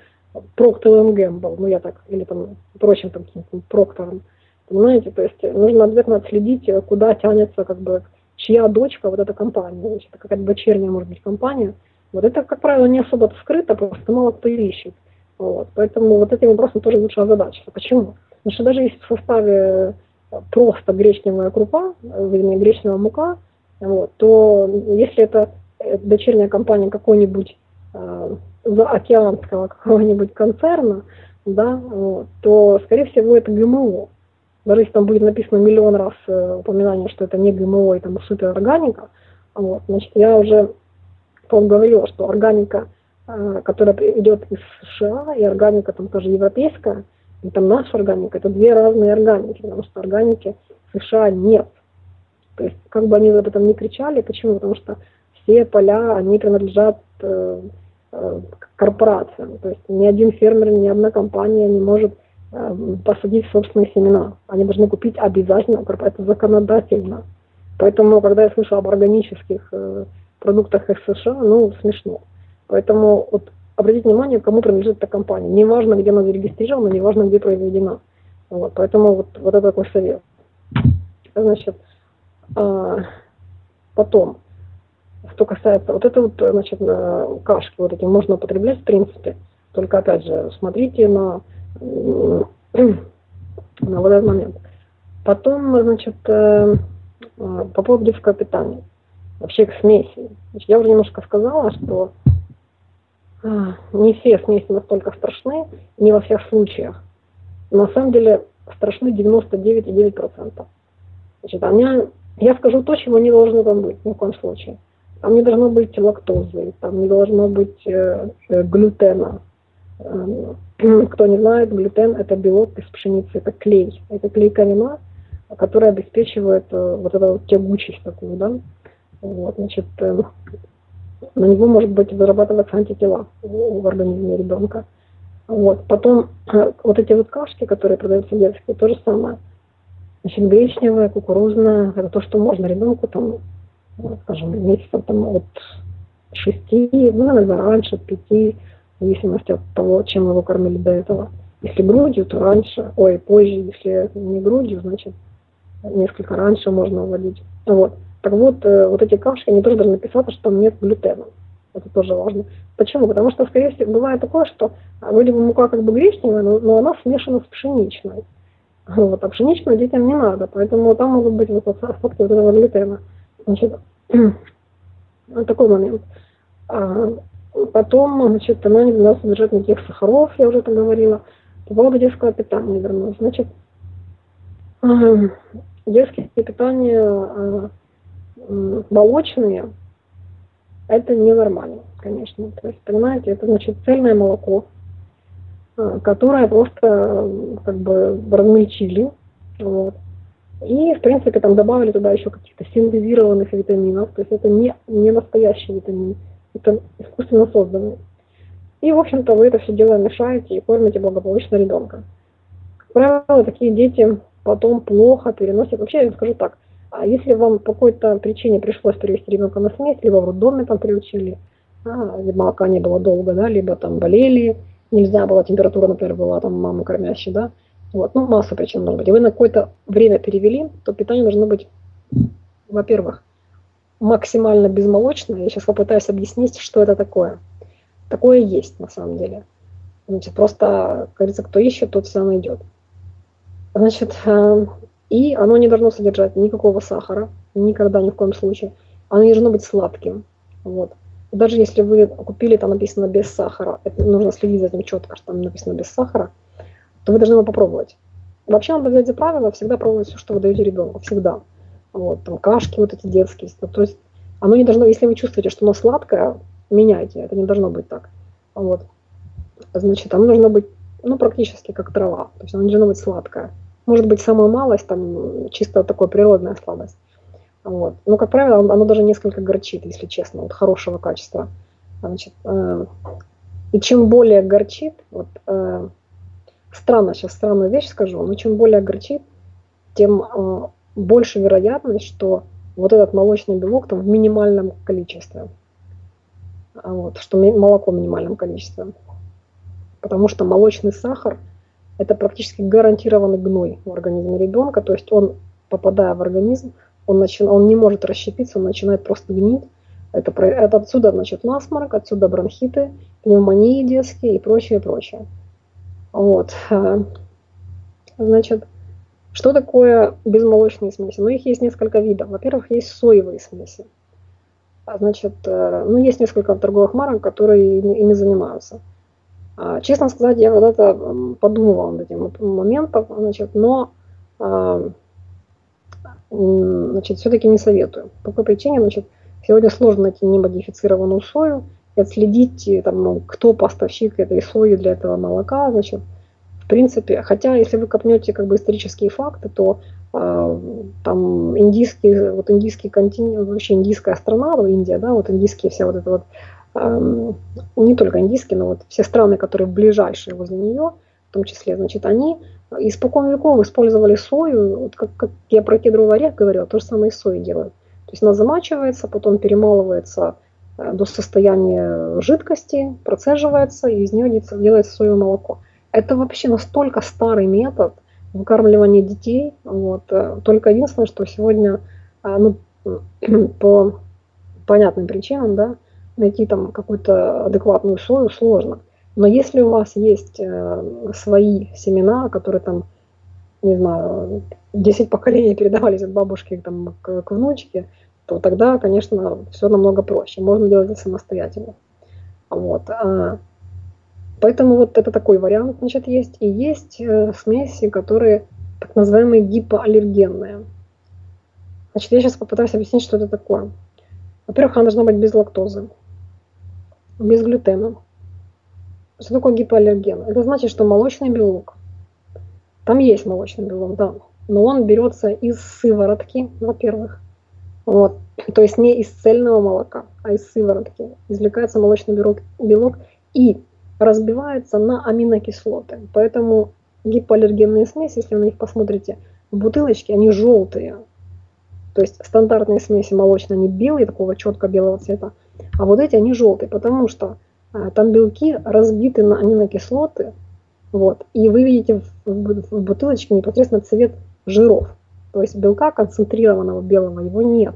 Procter Gamble, ну я так, или там прочим там каким-то Procter, понимаете, то есть нужно обязательно отследить, куда тянется как бы чья дочка вот эта компания, значит, какая-то дочерняя может быть компания, вот это, как правило, не особо скрыто, просто мало кто ищет. Вот. Поэтому вот этим вопросом тоже лучше озадачиться. Почему? Потому что даже если в составе э, просто гречневая крупа, э, вернее, гречневая мука, вот, то если это э, дочерняя компания какой-нибудь э, заокеанского какого-нибудь концерна, да, вот, то, скорее всего, это ГМО. Даже если там будет написано миллион раз э, упоминание, что это не ГМО и там суперорганика, вот, значит, я уже он говорил, что органика, э, которая идет из США, и органика там тоже европейская, и там наша органика, это две разные органики, потому что органики США нет. То есть, как бы они об этом не кричали, почему? Потому что все поля, они принадлежат э, корпорациям. То есть ни один фермер, ни одна компания не может э, посадить собственные семена. Они должны купить обязательно, это законодательно. Поэтому, когда я слышу об органических э, продуктах из США, ну, смешно. Поэтому вот обратите внимание, кому принадлежит эта компания. Неважно, где она зарегистрирована, неважно, где произведена. Вот, поэтому вот, вот это такой совет. Значит, а, потом, что касается, вот это вот, значит, кашки, вот эти можно употреблять в принципе, только опять же, смотрите на, на вот этот момент. Потом, значит, э, по поводу детского питания вообще к смеси. Значит, я уже немножко сказала, что а, не все смеси настолько страшны, не во всех случаях. На самом деле страшны 99,9%. Значит, а меня, я скажу то, чего не должно там быть ни в коем случае. Там не должно быть лактозы, там не должно быть э, э, глютена. Э, кто не знает, глютен – это белок из пшеницы, это клей. Это клейка вина, которая обеспечивает э, вот эту вот тягучесть такую, да, вот, значит, э, на него может быть вырабатываться антитела в организме ребенка. Вот. Потом э, вот эти вот кашки, которые продаются детские, то же самое. Значит, гречневая, кукурузная, это то, что можно ребенку там, ну, скажем, месяцев там от шести, ну, иногда раньше, от пяти, в зависимости от того, чем его кормили до этого. Если грудью, то раньше, ой, позже, если не грудью, значит, несколько раньше можно вводить. Вот. Так вот, э, вот эти кашки, они тоже должны писаться, что там нет глютена. Это тоже важно. Почему? Потому что, скорее всего, бывает такое, что вроде бы мука как бы гречневая, но, но она смешана с пшеничной. Вот, а пшеничную детям не надо, поэтому там могут быть вот аспекты вот этого глютена. Значит, такой момент. А, потом, значит, она не должна содержать никаких сахаров, я уже это говорила. По поводу детского питания вернусь. Значит, детское питание а, молочные, это ненормально, конечно. То есть, понимаете, это значит цельное молоко, а, которое просто как бы размельчили. Вот. И, в принципе, там добавили туда еще каких-то синтезированных витаминов. То есть это не, не настоящий витамин, это искусственно созданный. И, в общем-то, вы это все дело мешаете и кормите благополучно ребенка. Как правило, такие дети потом плохо переносят. Вообще, я скажу так, а если вам по какой-то причине пришлось привести ребенка на смесь, либо в роддоме там приучили, а, молока не было долго, да, либо там болели, нельзя было, температура, например, была там мамы кормящей, да, вот, ну, масса причин может быть. И вы на какое-то время перевели, то питание должно быть, во-первых, максимально безмолочное. Я сейчас попытаюсь объяснить, что это такое. Такое есть на самом деле. Значит, просто, как говорится, кто ищет, тот всегда найдет. Значит, э, и оно не должно содержать никакого сахара, никогда, ни в коем случае. Оно не должно быть сладким. Вот. Даже если вы купили, там написано без сахара, это нужно следить за этим четко, что там написано без сахара, то вы должны его попробовать. Вообще взять за правило всегда пробовать все, что вы даете ребенку, всегда. Вот, там кашки вот эти детские. То есть оно не должно, если вы чувствуете, что оно сладкое, меняйте, это не должно быть так. Вот. Значит, оно должно быть, ну, практически как трава, то есть оно не должно быть сладкое. Может быть, самая малость, там, чисто такое природная слабость. Вот. Но, как правило, оно даже несколько горчит, если честно, вот хорошего качества. Значит, э, и чем более горчит, вот, э, странно, сейчас странную вещь скажу, но чем более горчит, тем э, больше вероятность, что вот этот молочный белок там в минимальном количестве. А вот, что молоко в минимальном количестве. Потому что молочный сахар – это практически гарантированный гной в организме ребенка. То есть он, попадая в организм, он, начи... он не может расщепиться, он начинает просто гнить. Это, это отсюда, значит, насморк, отсюда бронхиты, пневмонии детские и прочее, прочее. Вот. Значит, что такое безмолочные смеси? Ну, их есть несколько видов. Во-первых, есть соевые смеси. А, значит, э, ну, есть несколько торговых марок, которые ими занимаются. А, честно сказать, я когда-то подумывала над этим моментом, значит, но а, значит, все-таки не советую. По какой причине? Значит, сегодня сложно найти немодифицированную сою отследить, там, ну, кто поставщик этой сои для этого молока. Значит, в принципе, хотя если вы копнете как бы исторические факты, то э, там индийский, вот индийский континент, вообще индийская страна, вот Индия, да, вот индийские все вот это вот, э, не только индийские, но вот все страны, которые ближайшие возле нее, в том числе, значит, они испокон веков использовали сою, вот как, как я про кедровый орех говорила, то же самое и сои делают. То есть она замачивается, потом перемалывается до состояния жидкости, процеживается, и из нее делается соевое молоко. Это вообще настолько старый метод выкармливания детей. Вот. Э, только единственное, что сегодня э, ну, по понятным причинам, да, найти там какую-то адекватную сою сложно. Но если у вас есть э, свои семена, которые там, не знаю, 10 поколений передавались от бабушки там, к, к внучке, то тогда, конечно, все намного проще. Можно делать это самостоятельно. Вот. А Поэтому вот это такой вариант, значит, есть. И есть э, смеси, которые так называемые гипоаллергенные. Значит, я сейчас попытаюсь объяснить, что это такое. Во-первых, она должна быть без лактозы, без глютена. Что такое гипоаллерген? Это значит, что молочный белок, там есть молочный белок, да, но он берется из сыворотки, во-первых, вот, то есть не из цельного молока, а из сыворотки. Извлекается молочный белок, белок и разбиваются на аминокислоты. Поэтому гипоаллергенные смеси, если вы на них посмотрите, в бутылочке они желтые. То есть стандартные смеси молочные, они белые, такого четко белого цвета. А вот эти, они желтые, потому что а, там белки разбиты на аминокислоты. Вот, и вы видите в, в, в бутылочке непосредственно цвет жиров. То есть белка концентрированного белого его нет.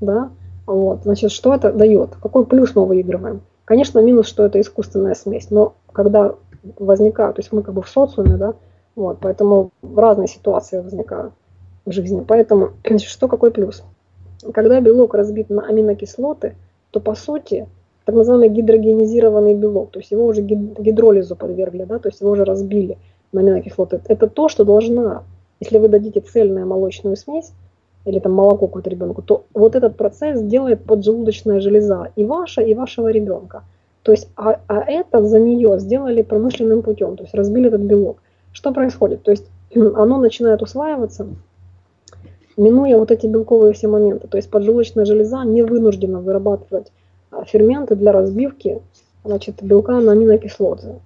Да? Вот, значит, что это дает? Какой плюс мы выигрываем? Конечно, минус, что это искусственная смесь, но когда возникают, то есть мы как бы в социуме, да, вот, поэтому разные ситуации возникают в жизни. Поэтому что какой плюс? Когда белок разбит на аминокислоты, то по сути так называемый гидрогенизированный белок, то есть его уже гидролизу подвергли, да, то есть его уже разбили на аминокислоты. Это то, что должна, если вы дадите цельную молочную смесь, или там молоко какое-то ребенку, то вот этот процесс делает поджелудочная железа и ваша, и вашего ребенка. То есть, а, а это за нее сделали промышленным путем, то есть разбили этот белок. Что происходит? То есть оно начинает усваиваться, минуя вот эти белковые все моменты. То есть поджелудочная железа не вынуждена вырабатывать а, ферменты для разбивки значит, белка на аминокислоты.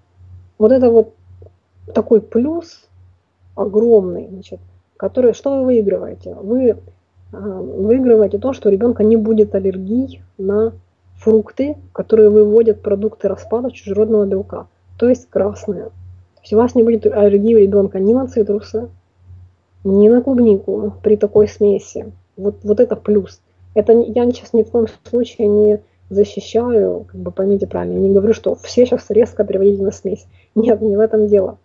Вот это вот такой плюс огромный. Значит, которые, что вы выигрываете? Вы а, выигрываете то, что у ребенка не будет аллергий на фрукты, которые выводят продукты распада чужеродного белка, то есть красные. То есть у вас не будет аллергии у ребенка ни на цитрусы, ни на клубнику при такой смеси. Вот, вот это плюс. Это я сейчас ни в коем случае не защищаю, как бы поймите правильно, я не говорю, что все сейчас резко переводите на смесь. Нет, не в этом дело.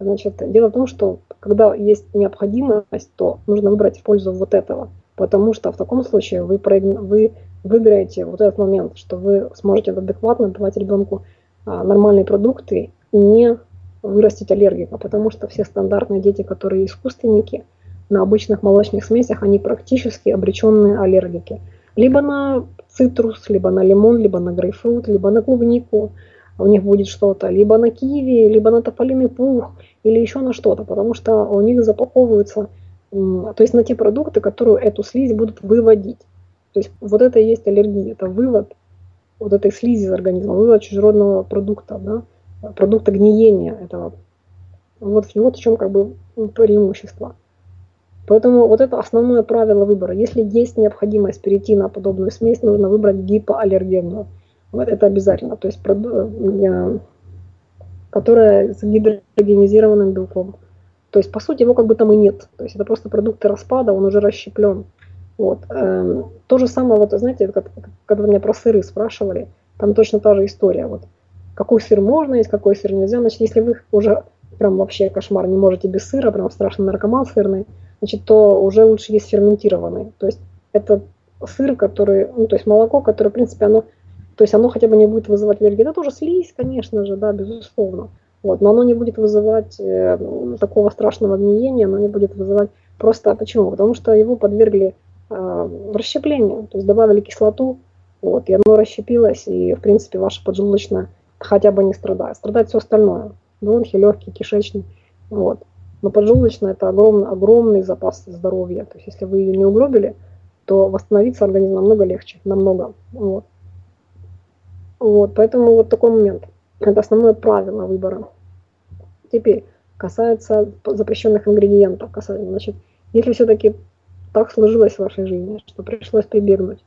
Значит, дело в том, что когда есть необходимость, то нужно выбрать в пользу вот этого. Потому что в таком случае вы, вы выиграете вот этот момент, что вы сможете адекватно давать ребенку а, нормальные продукты и не вырастить аллергика. Потому что все стандартные дети, которые искусственники, на обычных молочных смесях, они практически обреченные аллергики. Либо на цитрус, либо на лимон, либо на грейпфрут, либо на клубнику у них будет что-то, либо на киви, либо на тополиный пух, или еще на что-то, потому что у них запаковываются, то есть на те продукты, которые эту слизь будут выводить. То есть вот это и есть аллергия, это вывод вот этой слизи из организма, вывод чужеродного продукта, да, продукта гниения этого. Вот, вот в чем как бы преимущество. Поэтому вот это основное правило выбора. Если есть необходимость перейти на подобную смесь, нужно выбрать гипоаллергенную. Вот это обязательно. То есть, которая с гидрогенизированным белком. То есть, по сути, его как бы там и нет. То есть, это просто продукты распада, он уже расщеплен. Вот. Эм, то же самое, вот, знаете, когда меня про сыры спрашивали, там точно та же история. Вот. Какой сыр можно есть, какой сыр нельзя. Значит, если вы уже прям вообще кошмар, не можете без сыра, прям страшно наркоман сырный, значит, то уже лучше есть ферментированный. То есть это сыр, который, ну, то есть молоко, которое, в принципе, оно, то есть оно хотя бы не будет вызывать аллергию. Это тоже слизь, конечно же, да, безусловно. Вот, но оно не будет вызывать э, такого страшного гниения, оно не будет вызывать просто почему? Потому что его подвергли э, расщеплению, то есть добавили кислоту, вот, и оно расщепилось, и, в принципе, ваша поджелудочная хотя бы не страдает. Страдает все остальное. Бронхи, легкий, кишечник. Вот. Но поджелудочная – это огромный, огромный запас здоровья. То есть если вы ее не угробили, то восстановиться организм намного легче, намного. Вот. Вот, поэтому вот такой момент. Это основное правило выбора. Теперь, касается запрещенных ингредиентов. Касается, значит, если все-таки так сложилось в вашей жизни, что пришлось прибегнуть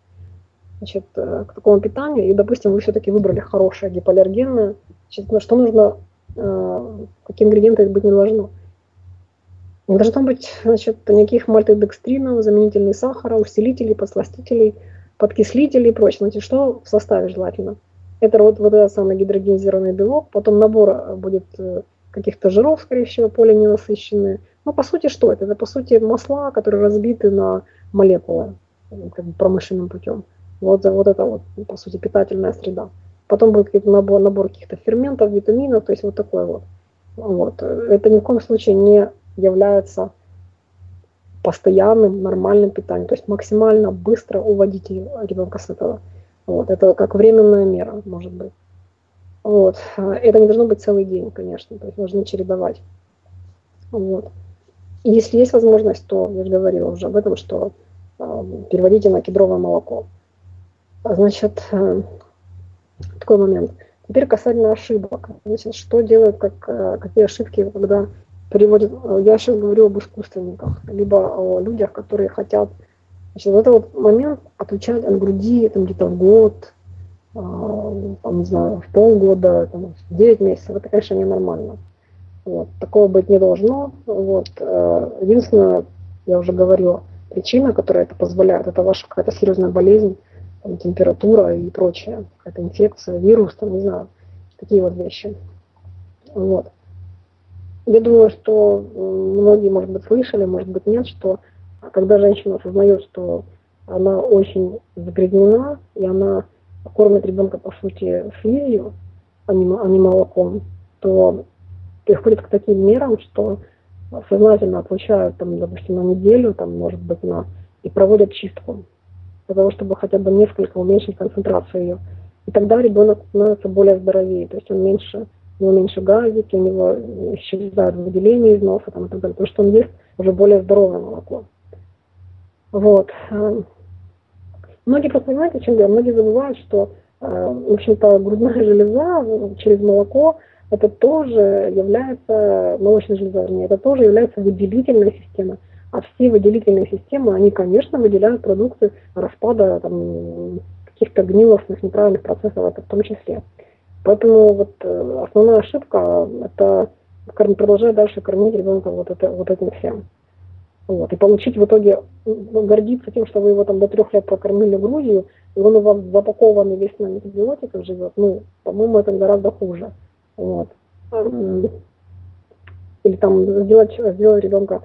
значит, э, к такому питанию, и, допустим, вы все-таки выбрали хорошее гипоаллергенное, значит, что нужно, э, какие ингредиенты быть не должно – не должно быть значит, никаких мальтодекстринов, заменителей сахара, усилителей, подсластителей, подкислителей и прочее. Значит, что в составе желательно? Это вот, вот этот самый гидрогенизированный белок, потом набор э, будет э, каких-то жиров, скорее всего, полиненасыщенные. Ну, по сути, что это? Это, по сути, масла, которые разбиты на молекулы как бы промышленным путем. Вот, вот это вот, по сути, питательная среда. Потом будет какой-то набор, набор каких-то ферментов, витаминов, то есть вот такой вот. Вот. Это ни в коем случае не является постоянным нормальным питанием, то есть максимально быстро уводить ребенка с этого. Вот, это как временная мера, может быть. Вот. Это не должно быть целый день, конечно, то есть нужно чередовать. Вот. И если есть возможность, то, я же говорила уже об этом, что э, переводите на кедровое молоко. Значит, э, такой момент. Теперь касательно ошибок. Значит, что делают, как, э, какие ошибки, когда переводит, э, я сейчас говорю об искусственниках, либо о людях, которые хотят, значит, в этот вот момент отвечать от груди там где-то в год, э, там, не знаю, в полгода, там, в 9 месяцев, это, конечно, ненормально. Вот. Такого быть не должно. Вот. Э, единственное, я уже говорила, причина, которая это позволяет, это ваша какая-то серьезная болезнь, там, температура и прочее, какая-то инфекция, вирус, там, не знаю, такие вот вещи. Вот. Я думаю, что многие, может быть, слышали, может быть, нет, что когда женщина осознает, что она очень загрязнена, и она кормит ребенка, по сути, слизью, а не, а не молоком, то приходит к таким мерам, что сознательно отлучают, там, допустим, на неделю, там, может быть, на и проводят чистку, для того, чтобы хотя бы несколько уменьшить концентрацию ее. И тогда ребенок становится более здоровее, то есть он меньше у него меньше газики, у него исчезают выделения из носа там, и так далее, потому что он ест уже более здоровое молоко. Вот. Эм, многие просто понимаете, о чем я? Многие забывают, что, э, в общем-то, грудная железа через молоко это тоже является, молочная железа, вернее, это тоже является выделительной системой. А все выделительные системы, они, конечно, выделяют продукты распада там, каких-то гнилостных, неправильных процессов, это в том числе. Поэтому вот э, основная ошибка – это продолжать дальше кормить ребенка вот, это, вот этим всем. Вот. И получить в итоге, ну, гордиться тем, что вы его там до трех лет прокормили грудью, и он у вас запакованный весь на антибиотиках живет, ну, по-моему, это гораздо хуже. Вот. Или там сделать, сделать ребенка,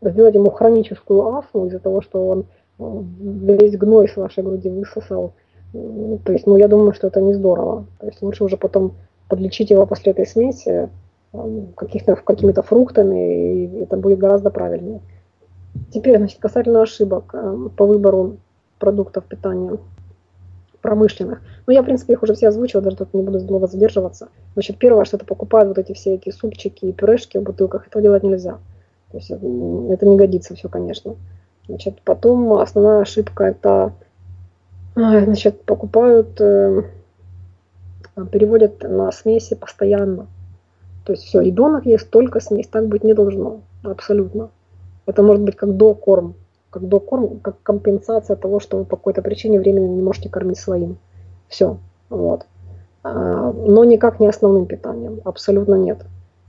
сделать ему хроническую астму из-за того, что он весь гной с вашей груди высосал. То есть, ну, я думаю, что это не здорово. То есть лучше уже потом подлечить его после этой смеси каких-то, какими-то фруктами, и это будет гораздо правильнее. Теперь, значит, касательно ошибок по выбору продуктов питания промышленных. Ну, я, в принципе, их уже все озвучила, даже тут не буду долго задерживаться. Значит, первое, что это покупают вот эти все эти супчики и пюрешки в бутылках, этого делать нельзя. То есть это не годится все, конечно. Значит, потом основная ошибка это, значит, покупают, э, переводят на смеси постоянно. То есть все, ребенок ест только смесь, так быть не должно, абсолютно. Это может быть как до корм как докорм, как компенсация того, что вы по какой-то причине временно не можете кормить своим. Все. Вот. А, но никак не основным питанием. Абсолютно нет.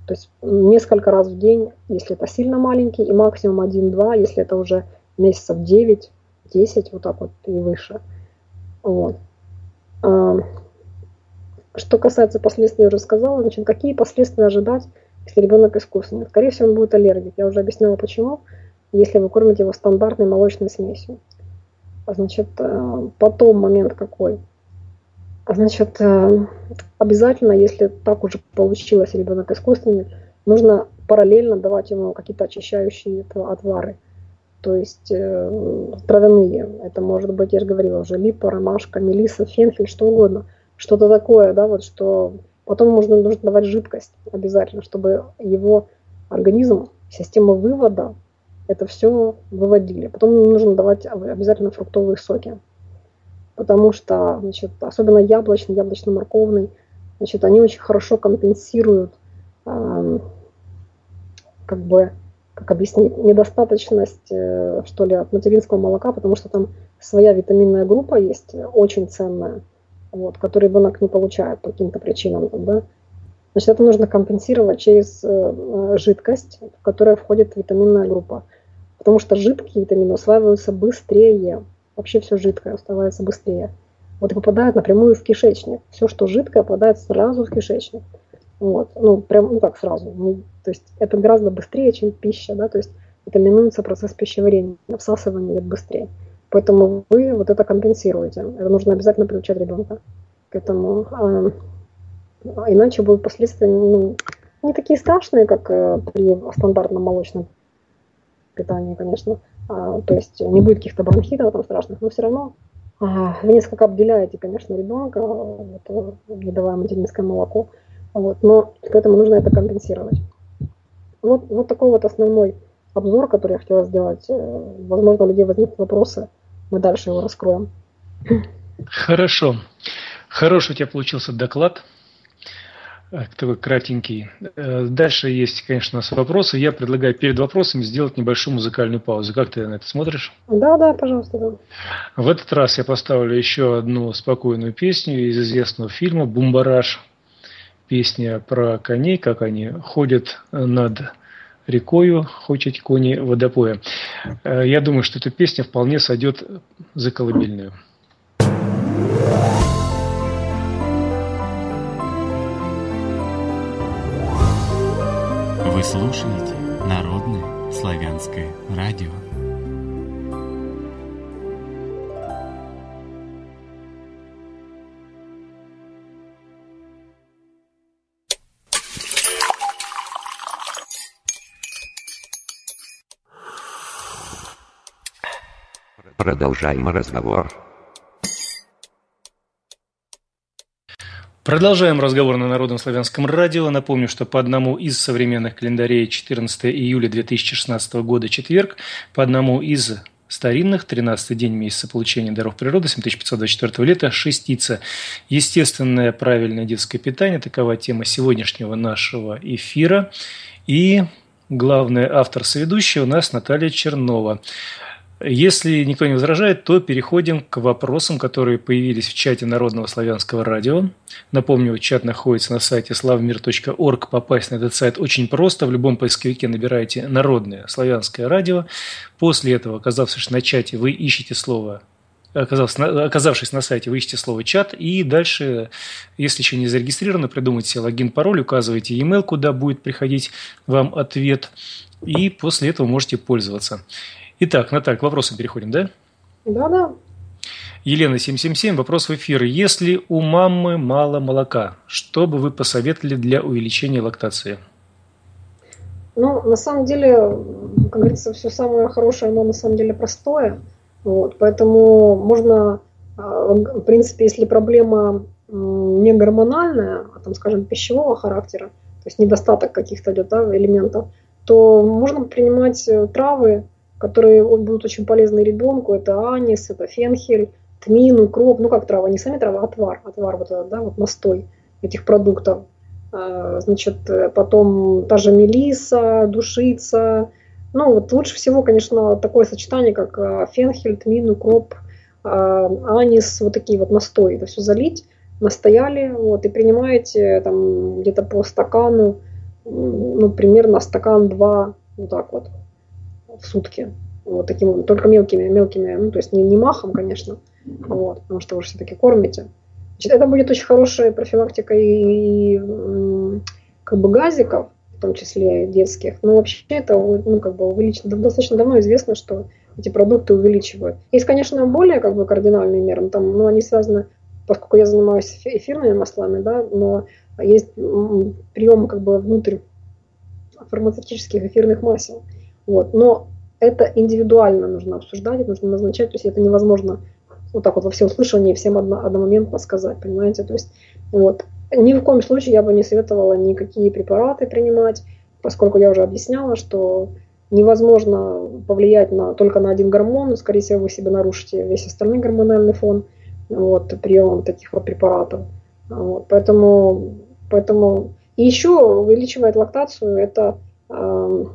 То есть несколько раз в день, если это сильно маленький, и максимум 1-2, если это уже месяцев 9, 10, вот так вот и выше. Вот. А, что касается последствий, я уже сказала, значит, какие последствия ожидать, если ребенок искусственный? Скорее всего, он будет аллергик. Я уже объяснила, почему если вы кормите его стандартной молочной смесью. Значит, э, потом момент какой? Значит, э, обязательно, если так уже получилось, ребенок искусственный, нужно параллельно давать ему какие-то очищающие отвары. То есть э, травяные. Это может быть, я же говорила уже, липа, ромашка, мелиса, фенхель, что угодно. Что-то такое, да, вот что... Потом нужно, нужно давать жидкость обязательно, чтобы его организм, система вывода это все выводили. Потом нужно давать обязательно фруктовые соки, потому что, значит, особенно яблочный, яблочно-морковный, значит, они очень хорошо компенсируют, э, как бы, как объяснить, недостаточность, э, что ли, от материнского молока, потому что там своя витаминная группа есть, очень ценная, вот, которую ребенок не получает по каким-то причинам, да, Значит, это нужно компенсировать через э, жидкость, в которую входит витаминная группа. Потому что жидкие витамины усваиваются быстрее. Вообще все жидкое усваивается быстрее. Вот и попадает напрямую в кишечник. Все, что жидкое, попадает сразу в кишечник. Вот. Ну, прям, ну как сразу. Ну, то есть это гораздо быстрее, чем пища, да, то есть это минуется процесс пищеварения, всасывание идет быстрее. Поэтому вы вот это компенсируете. Это нужно обязательно приучать ребенка к этому. А, а иначе будут последствия ну, не такие страшные, как э, при стандартном молочном питании, конечно. А, то есть не будет каких-то бронхитов там страшных, но все равно а, вы несколько обделяете, конечно, ребенка, вот, не давая материнское молоко. Вот, но поэтому нужно это компенсировать. Вот, вот такой вот основной обзор, который я хотела сделать. Э, возможно, у людей возникнут вопросы. Мы дальше его раскроем. Хорошо. Хороший у тебя получился доклад. Э, такой кратенький. Э, дальше есть, конечно, у нас вопросы. Я предлагаю перед вопросами сделать небольшую музыкальную паузу. Как ты на это смотришь? Да, да, пожалуйста. Да. В этот раз я поставлю еще одну спокойную песню из известного фильма «Бумбараш». Песня про коней, как они ходят над рекою, хочет кони водопоя. Э, я думаю, что эта песня вполне сойдет за колыбельную. Вы слушаете Народное славянское радио. Продолжаем разговор. Продолжаем разговор на Народном славянском радио. Напомню, что по одному из современных календарей 14 июля 2016 года четверг, по одному из старинных, 13 день месяца получения даров природы, 7524 лета, шестица. Естественное правильное детское питание, такова тема сегодняшнего нашего эфира. И главный автор-соведущий у нас Наталья Чернова. Если никто не возражает, то переходим к вопросам, которые появились в чате Народного славянского радио. Напомню, чат находится на сайте slavmir.org. Попасть на этот сайт очень просто. В любом поисковике набираете «Народное славянское радио». После этого, оказавшись на чате, вы ищете слово оказавшись на сайте, вы ищите слово «чат», и дальше, если еще не зарегистрированы, придумайте логин, пароль, указываете e-mail, куда будет приходить вам ответ, и после этого можете пользоваться. Итак, Наталья, к вопросам переходим, да? Да-да. Елена 777, вопрос в эфир. Если у мамы мало молока, что бы вы посоветовали для увеличения лактации? Ну, на самом деле, как говорится, все самое хорошее, оно на самом деле простое. Вот, поэтому можно, а, в принципе, если проблема не гормональная, а там, скажем, пищевого характера, то есть недостаток каких-то да, элементов, то можно принимать э, травы, которые будут очень полезны ребенку. Это анис, это фенхель, тмин, укроп. Ну как трава, не сами травы, а отвар. Отвар, вот этот, да, вот настой этих продуктов. А, значит, потом та же мелиса, душица. Ну, вот лучше всего, конечно, такое сочетание, как а, фенхель, тмин, укроп, а, анис, вот такие вот настои. Это все залить, настояли, вот, и принимаете там где-то по стакану, ну, примерно стакан два, вот так вот, в сутки. Вот таким, только мелкими, мелкими, ну, то есть не, не махом, конечно, вот, потому что вы все-таки кормите. Значит, это будет очень хорошая профилактика и, и как бы газиков, в том числе детских. Но вообще это ну, как бы увеличено. Достаточно давно известно, что эти продукты увеличивают. Есть, конечно, более как бы кардинальные меры, там, но они связаны, поскольку я занимаюсь эфирными маслами, да, но есть прием как бы внутрь фармацевтических эфирных масел. Вот. Но это индивидуально нужно обсуждать, нужно назначать, то есть это невозможно вот так вот во всеуслышание всем одно, одномоментно сказать, понимаете, то есть вот. Ни в коем случае я бы не советовала никакие препараты принимать, поскольку я уже объясняла, что невозможно повлиять на, только на один гормон, скорее всего, вы себе нарушите весь остальной гормональный фон вот, приемом таких вот препаратов. Вот, поэтому, поэтому и еще увеличивает лактацию, это э,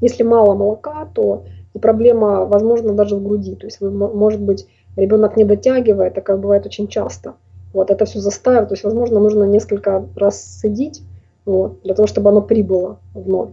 если мало молока, то и проблема, возможно, даже в груди. То есть, вы, может быть, ребенок не дотягивает, такое бывает очень часто. Вот это все заставит, то есть, возможно, нужно несколько раз садить, вот, для того, чтобы оно прибыло вновь.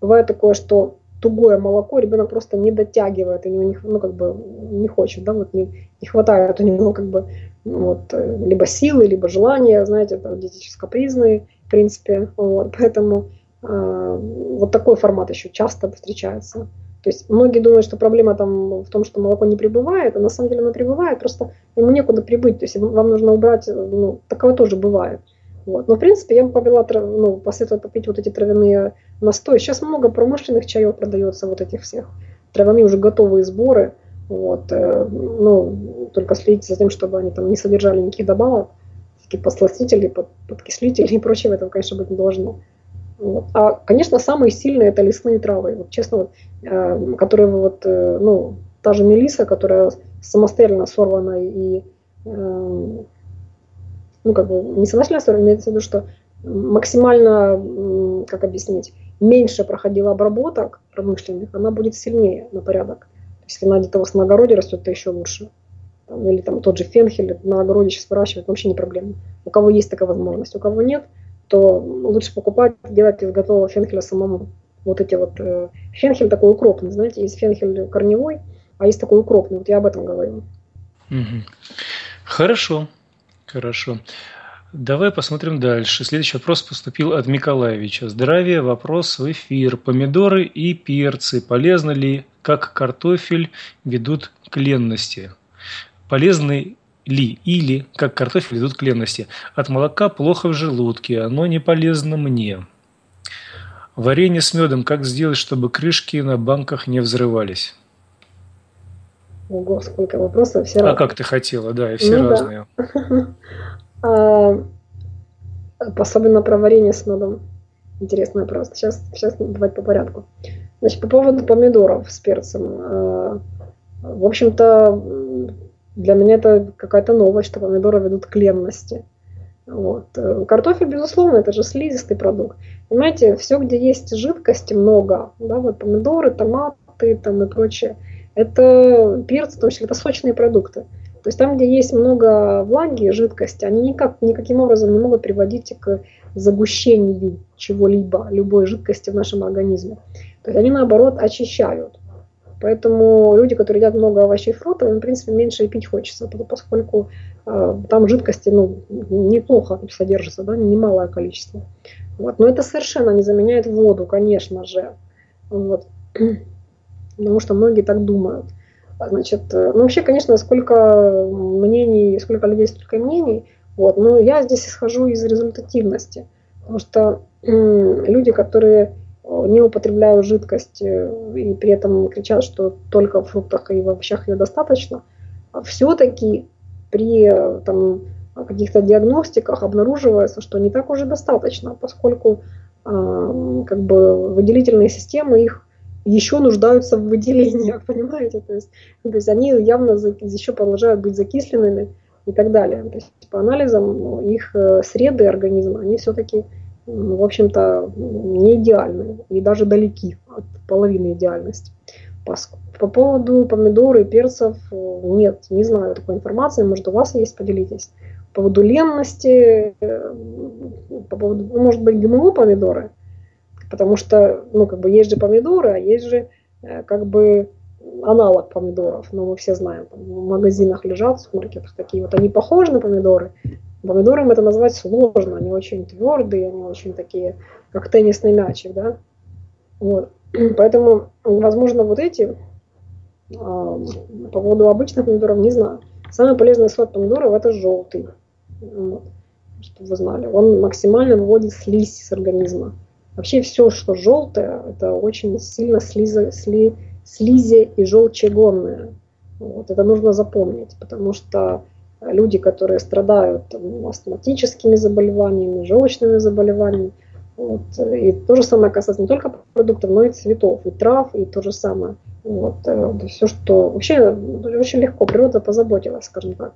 Бывает такое, что тугое молоко ребенок просто не дотягивает, у него не, ну, как бы не хочет, да, вот не, не хватает у него как бы ну, вот, либо силы, либо желания, знаете, это дети капризные, в принципе, вот, поэтому э, вот такой формат еще часто встречается. То есть многие думают, что проблема там в том, что молоко не прибывает, а на самом деле оно прибывает, просто ему некуда прибыть. То есть вам нужно убрать, ну, такое тоже бывает. Вот. Но в принципе я бы повела, ну, посоветовала попить вот эти травяные настои. Сейчас много промышленных чаев продается, вот этих всех. Травяные уже готовые сборы. Вот. Э, ну, только следите за тем, чтобы они там не содержали никаких добавок, такие подсластители, под, подкислители и прочего, этого, конечно, быть не должно. А, конечно, самые сильные это лесные травы. Вот, честно, вот, э, которые вот, э, ну, та же мелиса, которая самостоятельно сорвана и, э, ну, как бы, не самостоятельно сорвана, имеется в виду, что максимально, как объяснить, меньше проходила обработок промышленных, она будет сильнее на порядок. Если она где-то у вас на огороде растет, то еще лучше. Там, или там тот же фенхель на огороде сейчас выращивать, вообще не проблема. У кого есть такая возможность, у кого нет – то лучше покупать, делать из готового фенхеля самому. Вот эти вот э, фенхель такой укропный, знаете, есть фенхель корневой, а есть такой укропный. Вот я об этом говорю. Хорошо, хорошо. Давай посмотрим дальше. Следующий вопрос поступил от Миколаевича. Здравия, вопрос в эфир. Помидоры и перцы полезны ли, как картофель, ведут к ленности? Полезны ли или, как картофель, идут к ленности. От молока плохо в желудке, оно не полезно мне. Варенье с медом как сделать, чтобы крышки на банках не взрывались? Ого, сколько вопросов, все А как ты хотела, да, и все ну, разные. Да. Особенно про варенье с медом. Интересный вопрос. Сейчас, сейчас давайте по порядку. Значит, по поводу помидоров с перцем. А, в общем-то, для меня это какая-то новость, что помидоры ведут к ленности. Вот. Картофель, безусловно, это же слизистый продукт. Понимаете, все, где есть жидкости много, да, вот помидоры, томаты там и прочее, это перцы, в том числе, это сочные продукты. То есть там, где есть много влаги, жидкости, они никак, никаким образом не могут приводить к загущению чего-либо, любой жидкости в нашем организме. То есть они, наоборот, очищают. Поэтому люди, которые едят много овощей и фруктов, им, в принципе, меньше и пить хочется, поскольку э, там жидкости ну, неплохо содержится, да, немалое количество. Вот. Но это совершенно не заменяет воду, конечно же. Вот. Потому что многие так думают. Значит, э, ну вообще, конечно, сколько мнений, сколько людей, столько мнений. Вот. Но я здесь исхожу из результативности. Потому что люди, которые не употребляют жидкость э, и при этом кричат, что только в фруктах и в овощах ее достаточно, все-таки при э, там, каких-то диагностиках обнаруживается, что не так уже достаточно, поскольку э, как бы выделительные системы их еще нуждаются в выделениях, понимаете? То есть, то есть они явно еще продолжают быть закисленными и так далее. То есть по анализам их э, среды организма, они все-таки в общем-то, не идеальны и даже далеки от половины идеальности. По поводу помидор и перцев э, нет, не знаю такой информации, может у вас есть, поделитесь. По поводу ленности, э, по поводу, ну, может быть, ГМО помидоры, потому что, ну, как бы есть же помидоры, а есть же э, как бы аналог помидоров, но мы все знаем, в магазинах лежат, в супермаркетах такие вот, они похожи на помидоры, Помидором это назвать сложно, они очень твердые, они очень такие, как теннисный мячик, да. Вот. Поэтому, возможно, вот эти, а, по поводу обычных помидоров, не знаю. Самый полезный сорт помидоров это желтый. Вот. Чтобы вы знали. Он максимально выводит слизь с организма. Вообще все, что желтое, это очень сильно слиза, сли, слизи и желчегонное. Вот. Это нужно запомнить, потому что люди, которые страдают там, астматическими заболеваниями, желчными заболеваниями. Вот. И то же самое касается не только продуктов, но и цветов, и трав, и то же самое. Вот. Э, все, что вообще очень легко природа позаботилась, скажем так.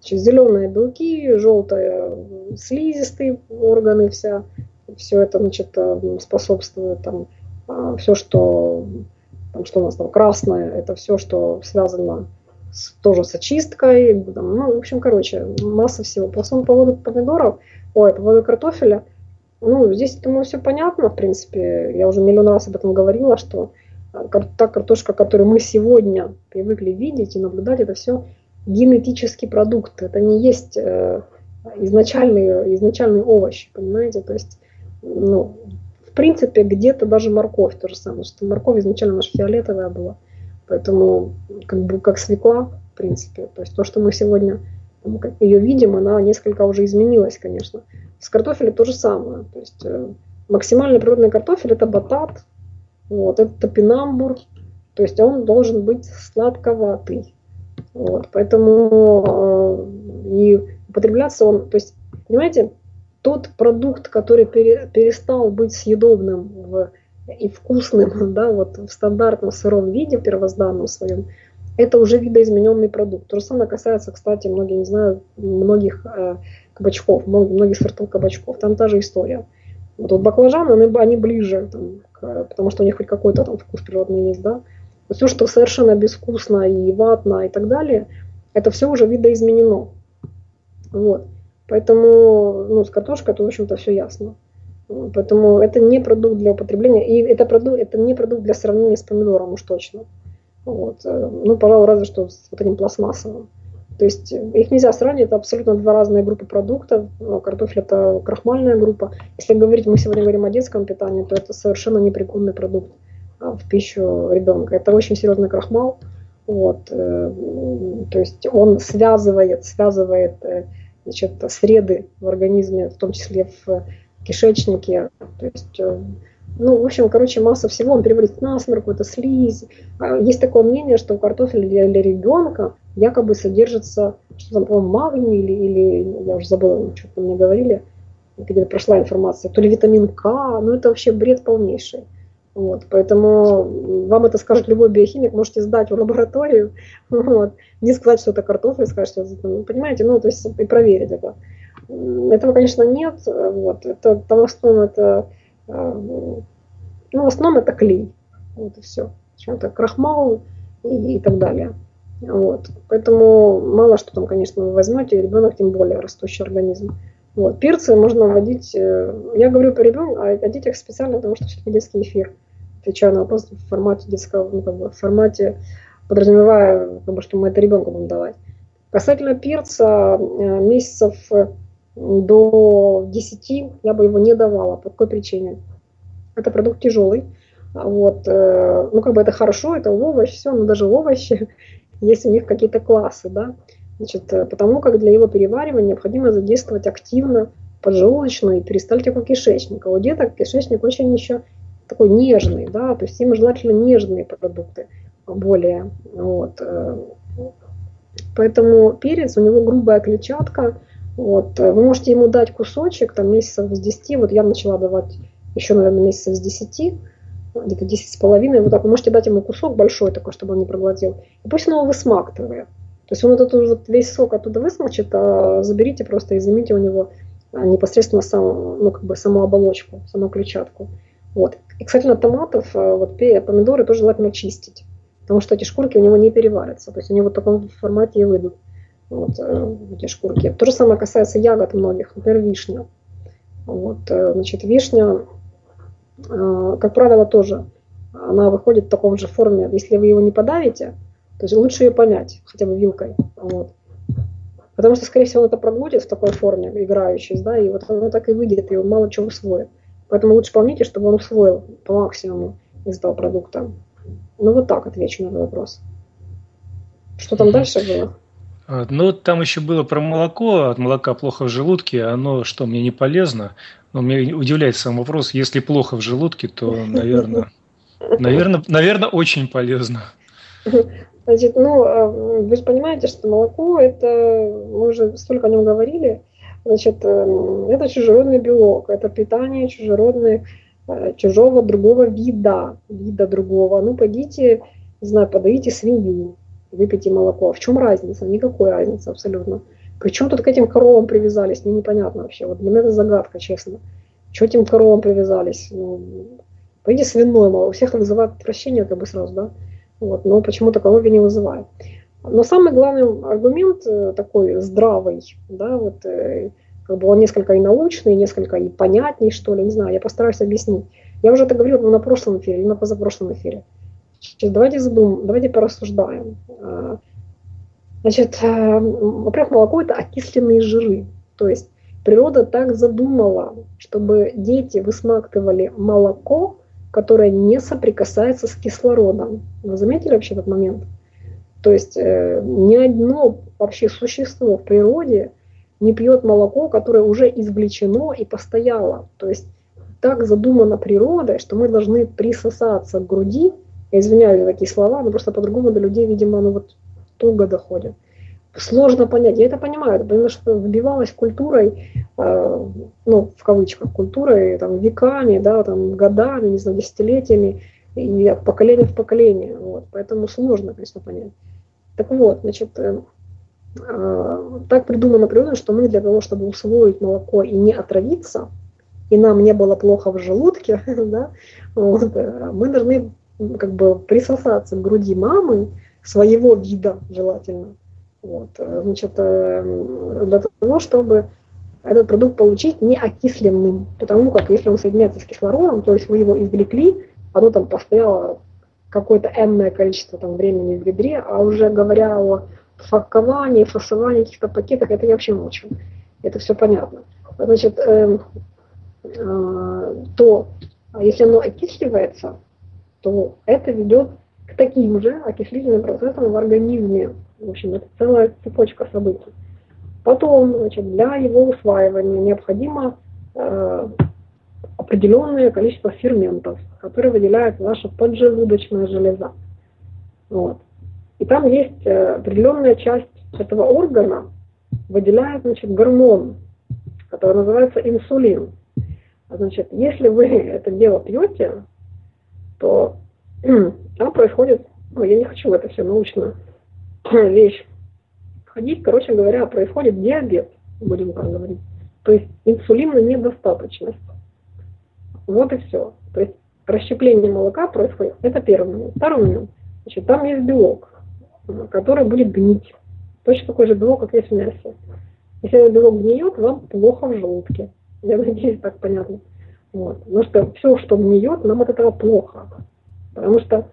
Значит, зеленые белки, желтые слизистые органы, вся, все это значит, э, способствует там, а, все, что, там, что у нас там красное, это все, что связано с, тоже с очисткой. Там, ну, в общем, короче, масса всего. По поводу помидоров, ой, по поводу картофеля, ну, здесь, думаю, все понятно, в принципе. Я уже миллион раз об этом говорила, что э, та картошка, которую мы сегодня привыкли видеть и наблюдать, это все генетический продукт. Это не есть э, изначальный, изначальный овощ, понимаете? То есть, ну, в принципе, где-то даже морковь то же самое, что морковь изначально наша фиолетовая была. Поэтому как бы как свекла, в принципе. То есть то, что мы сегодня ее видим, она несколько уже изменилась, конечно. С картофелем то же самое. То есть э, максимально природный картофель это батат, вот, это топинамбур, то есть он должен быть сладковатый. Вот, поэтому э, и употребляться он, то есть, понимаете, тот продукт, который пере, перестал быть съедобным в и вкусным, да, вот в стандартном сыром виде, первозданном своем, это уже видоизмененный продукт. То же самое касается, кстати, многие, не знаю, многих э, кабачков, многих сортов кабачков. Там та же история. Вот, вот баклажаны, они, они ближе, там, к, потому что у них хоть какой-то там вкус природный есть, да. Все, что совершенно безвкусно и ватно и так далее, это все уже видоизменено. Вот. Поэтому, ну, с картошкой это, в общем-то, все ясно. Поэтому это не продукт для употребления, и это, продукт, это не продукт для сравнения с помидором уж точно. Вот. Э, ну, пожалуй, разве что с вот этим пластмассовым. То есть их нельзя сравнивать, это абсолютно два разные группы продуктов. Картофель это крахмальная группа. Если говорить, мы сегодня говорим о детском питании, то это совершенно непригодный продукт а, в пищу ребенка. Это очень серьезный крахмал. Вот. Э, то есть он связывает, связывает э, значит, среды в организме, в том числе в кишечнике. То есть, э, ну, в общем, короче, масса всего. Он переводит насморк, это слизь. А есть такое мнение, что у картофеля для, для ребенка якобы содержится, что там, по-моему, магний или, или, я уже забыла, что-то мне говорили, где-то прошла информация, то ли витамин К, ну это вообще бред полнейший. Вот, поэтому вам это скажет любой биохимик, можете сдать в лабораторию, вот, не сказать, что это картофель, сказать, что это, понимаете, ну, то есть и проверить это. Этого, конечно, нет. Вот. Это, там в основном это, э, ну, в основном это клей. Вот и все. Чем-то крахмал и, и так далее. Вот. Поэтому мало что там, конечно, вы возьмете, ребенок тем более растущий организм. Вот. Перцы можно вводить, э, я говорю по ребенку, а о детях специально, потому что все-таки детский эфир. отвечаю на вопрос в формате детского, ну, как бы, в формате, подразумевая, как бы, что мы это ребенку будем давать. Касательно перца, э, месяцев до 10 я бы его не давала. По какой причине? Это продукт тяжелый. Вот, э, ну, как бы это хорошо, это овощ, все, но даже овощи, есть у них какие-то классы, да. Значит, э, потому как для его переваривания необходимо задействовать активно поджелудочную и перистальтику кишечника. У деток кишечник очень еще такой нежный, да, то есть им желательно нежные продукты более. Вот. Э. Поэтому перец, у него грубая клетчатка, вот. Вы можете ему дать кусочек, там месяцев с 10, вот я начала давать еще, наверное, месяцев с 10, где-то 10 с половиной, вот так вы можете дать ему кусок большой такой, чтобы он не проглотил, и пусть он его высмактывает. То есть он этот вот весь сок оттуда высмочит, а заберите просто и займите у него а, непосредственно сам, ну, как бы саму оболочку, саму клетчатку. Вот. И, кстати, на томатов, а, вот помидоры тоже желательно чистить, потому что эти шкурки у него не переварятся, то есть они вот в таком формате и выйдут, вот, э, эти шкурки. То же самое касается ягод многих, например, вишня. Вот, э, значит, вишня, э, как правило, тоже, она выходит в таком же форме, если вы его не подавите, то есть лучше ее помять, хотя бы вилкой. Вот. Потому что, скорее всего, он это проглотит в такой форме, играющей, да, и вот оно так и выйдет, и он мало чего усвоит. Поэтому лучше помните, чтобы он усвоил по максимуму из этого продукта. Ну, вот так отвечу на этот вопрос. Что там дальше было? А, ну, там еще было про молоко. От молока плохо в желудке. Оно что, мне не полезно? Но меня удивляет сам вопрос. Если плохо в желудке, то, наверное, наверное, наверное, очень полезно. Значит, ну, а, вы же понимаете, что молоко, это, мы уже столько о нем говорили, значит, э, это чужеродный белок, это питание чужеродное, э, чужого другого вида, вида другого. Ну, пойдите, не знаю, подоите свинью, выпейте молоко. В чем разница? Никакой разницы абсолютно. Причем тут к этим коровам привязались, мне непонятно вообще. Вот для меня это загадка, честно. Что этим коровам привязались? Ну, пойди свиное молоко. У всех вызывает отвращение как бы сразу, да? Вот, но почему-то коровья не вызывает. Но самый главный аргумент э, такой здравый, да, вот, э, как бы он несколько и научный, несколько и понятней, что ли, не знаю, я постараюсь объяснить. Я уже это говорила на прошлом эфире или на позапрошлом эфире. Сейчас давайте задумаем, давайте порассуждаем. Значит, во-первых, молоко – это окисленные жиры. То есть природа так задумала, чтобы дети высмактывали молоко, которая не соприкасается с кислородом. Вы заметили вообще этот момент? То есть э, ни одно вообще существо в природе не пьет молоко, которое уже извлечено и постояло. То есть так задумана природой, что мы должны присосаться к груди. Я извиняюсь за такие слова, но просто по-другому до людей, видимо, ну вот туго доходит сложно понять. Я это понимаю, потому что вбивалась культурой, э, ну, в кавычках, культурой там, веками, да, там, годами, не знаю, десятилетиями, и от поколения в поколение. Вот. Поэтому сложно, конечно, понять. Так вот, значит, э, э, так придумано природой, что мы для того, чтобы усвоить молоко и не отравиться, и нам не было плохо в желудке, да, вот, э, мы должны как бы присосаться к груди мамы своего вида желательно, вот, э, значит, э, для того, чтобы этот продукт получить не окисленным. Потому как если он соединяется с кислородом, то есть вы его извлекли, оно там постояло какое-то энное количество там, времени в ведре, а уже говоря о факовании, фасовании каких-то пакетах, это я вообще молчу. Это все понятно. Значит, э, э, то если оно окисливается, то это ведет к таким же окислительным процессам в организме. В общем, это целая цепочка событий. Потом, значит, для его усваивания необходимо э, определенное количество ферментов, которые выделяет наша поджелудочная железа. Вот. И там есть э, определенная часть этого органа, выделяет значит, гормон, который называется инсулин. Значит, если вы это дело пьете, то там происходит, ну, я не хочу в это все научно вещь входить, короче говоря, происходит диабет, будем так говорить. То есть инсулинная недостаточность. Вот и все. То есть расщепление молока происходит. Это первый момент. Второй момент. Значит, там есть белок, который будет гнить. Точно такой же белок, как есть в мясе. Если этот белок гниет, вам плохо в желудке. Я надеюсь, так понятно. Вот. Потому что все, что гниет, нам от этого плохо. Потому что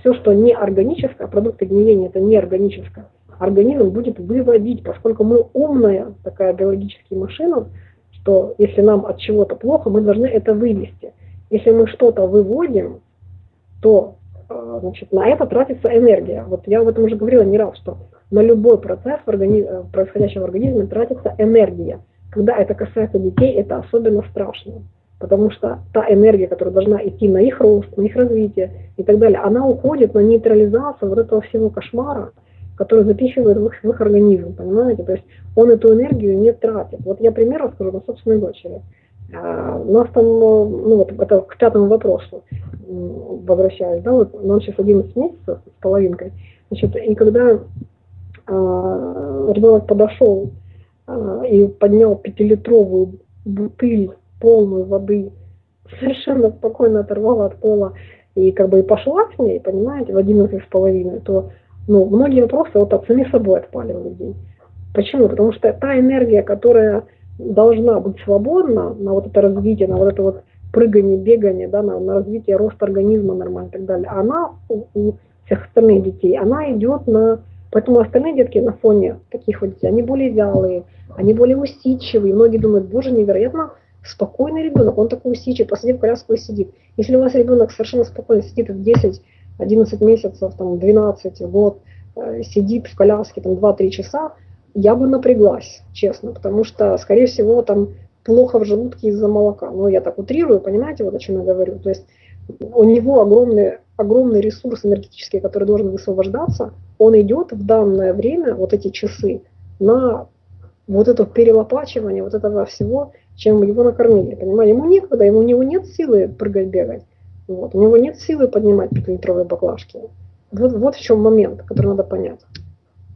все, что не органическое, продукты гниения это не органическое, организм будет выводить, поскольку мы умная такая биологическая машина, что если нам от чего-то плохо, мы должны это вывести. Если мы что-то выводим, то э, значит, на это тратится энергия. Вот я об этом уже говорила не раз, что на любой процесс, органи... Э, происходящий в организме, тратится энергия. Когда это касается детей, это особенно страшно. Потому что та энергия, которая должна идти на их рост, на их развитие и так далее, она уходит на нейтрализацию вот этого всего кошмара, который запихивает в их, в их организм, понимаете? То есть он эту энергию не тратит. Вот я пример расскажу на собственной дочери. А, у нас там, ну вот это к пятому вопросу возвращаюсь, да, вот он сейчас 11 месяцев с половинкой, значит, и когда а, ребенок подошел а, и поднял пятилитровую бутыль полную воды, совершенно спокойно оторвала от пола и как бы и пошла с ней, понимаете, в 11 с половиной, то ну, многие вопросы вот от сами собой отпали у людей. Почему? Потому что та энергия, которая должна быть свободна на вот это развитие, на вот это вот прыгание, бегание, да, на, на развитие рост организма нормально и так далее, она у, у всех остальных детей, она идет на... Поэтому остальные детки на фоне таких вот детей, они более вялые, они более усидчивые. Многие думают, боже, невероятно спокойный ребенок, он такой усидчивый, посадив коляску и сидит. Если у вас ребенок совершенно спокойно сидит в 10 11 месяцев, там, 12, год, э, сидит в коляске там 2-3 часа, я бы напряглась, честно, потому что, скорее всего, там плохо в желудке из-за молока. Ну, я так утрирую, понимаете, вот о чем я говорю. То есть у него огромный, огромный ресурс энергетический, который должен высвобождаться, он идет в данное время, вот эти часы, на вот это перелопачивание вот этого всего, чем его накормили. Понимаете, ему некогда, ему, у него нет силы прыгать, бегать. Вот. У него нет силы поднимать пятилитровые баклажки. Вот, вот в чем момент, который надо понять.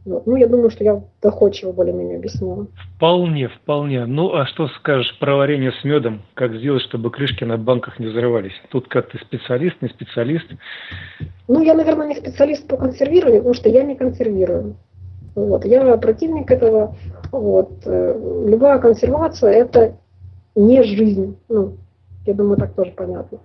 Вот. Ну, я думаю, что я доходчиво более-менее объяснила. Вполне, вполне. Ну, а что скажешь про варенье с медом? Как сделать, чтобы крышки на банках не взрывались? Тут как ты специалист, не специалист? Ну, я, наверное, не специалист по консервированию, потому что я не консервирую. Вот. Я противник этого. Вот. Э, любая консервация – это не жизнь. Ну, я думаю, так тоже понятно.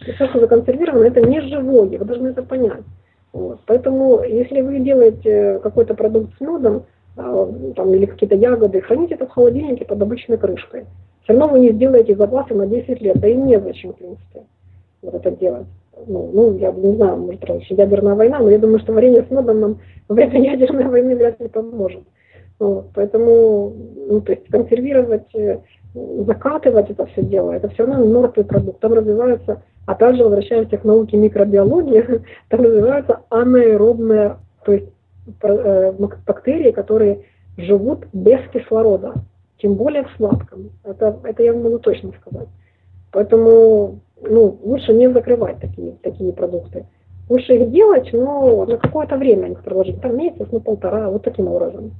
Лекарство законсервировано, это не живое, вы должны это понять. Вот. Поэтому, если вы делаете какой-то продукт с медом, а, там, или какие-то ягоды, храните это в холодильнике под обычной крышкой. Все равно вы не сделаете запасы на 10 лет, да и незачем, в принципе, вот это делать. Ну, ну, я не знаю, может, раньше ядерная война, но я думаю, что варенье с медом нам во время ядерной войны вряд ли поможет. Вот, поэтому, ну, то есть консервировать, э, закатывать это все дело, это все равно мертвый продукт. Там развиваются а также возвращаемся к науке микробиологии, там называются анаэробные, то есть э, бактерии, которые живут без кислорода, тем более в сладком. Это, это я могу точно сказать. Поэтому ну, лучше не закрывать такие, такие продукты. Лучше их делать, но на какое-то время их продолжить. Там месяц, ну полтора, вот таким образом.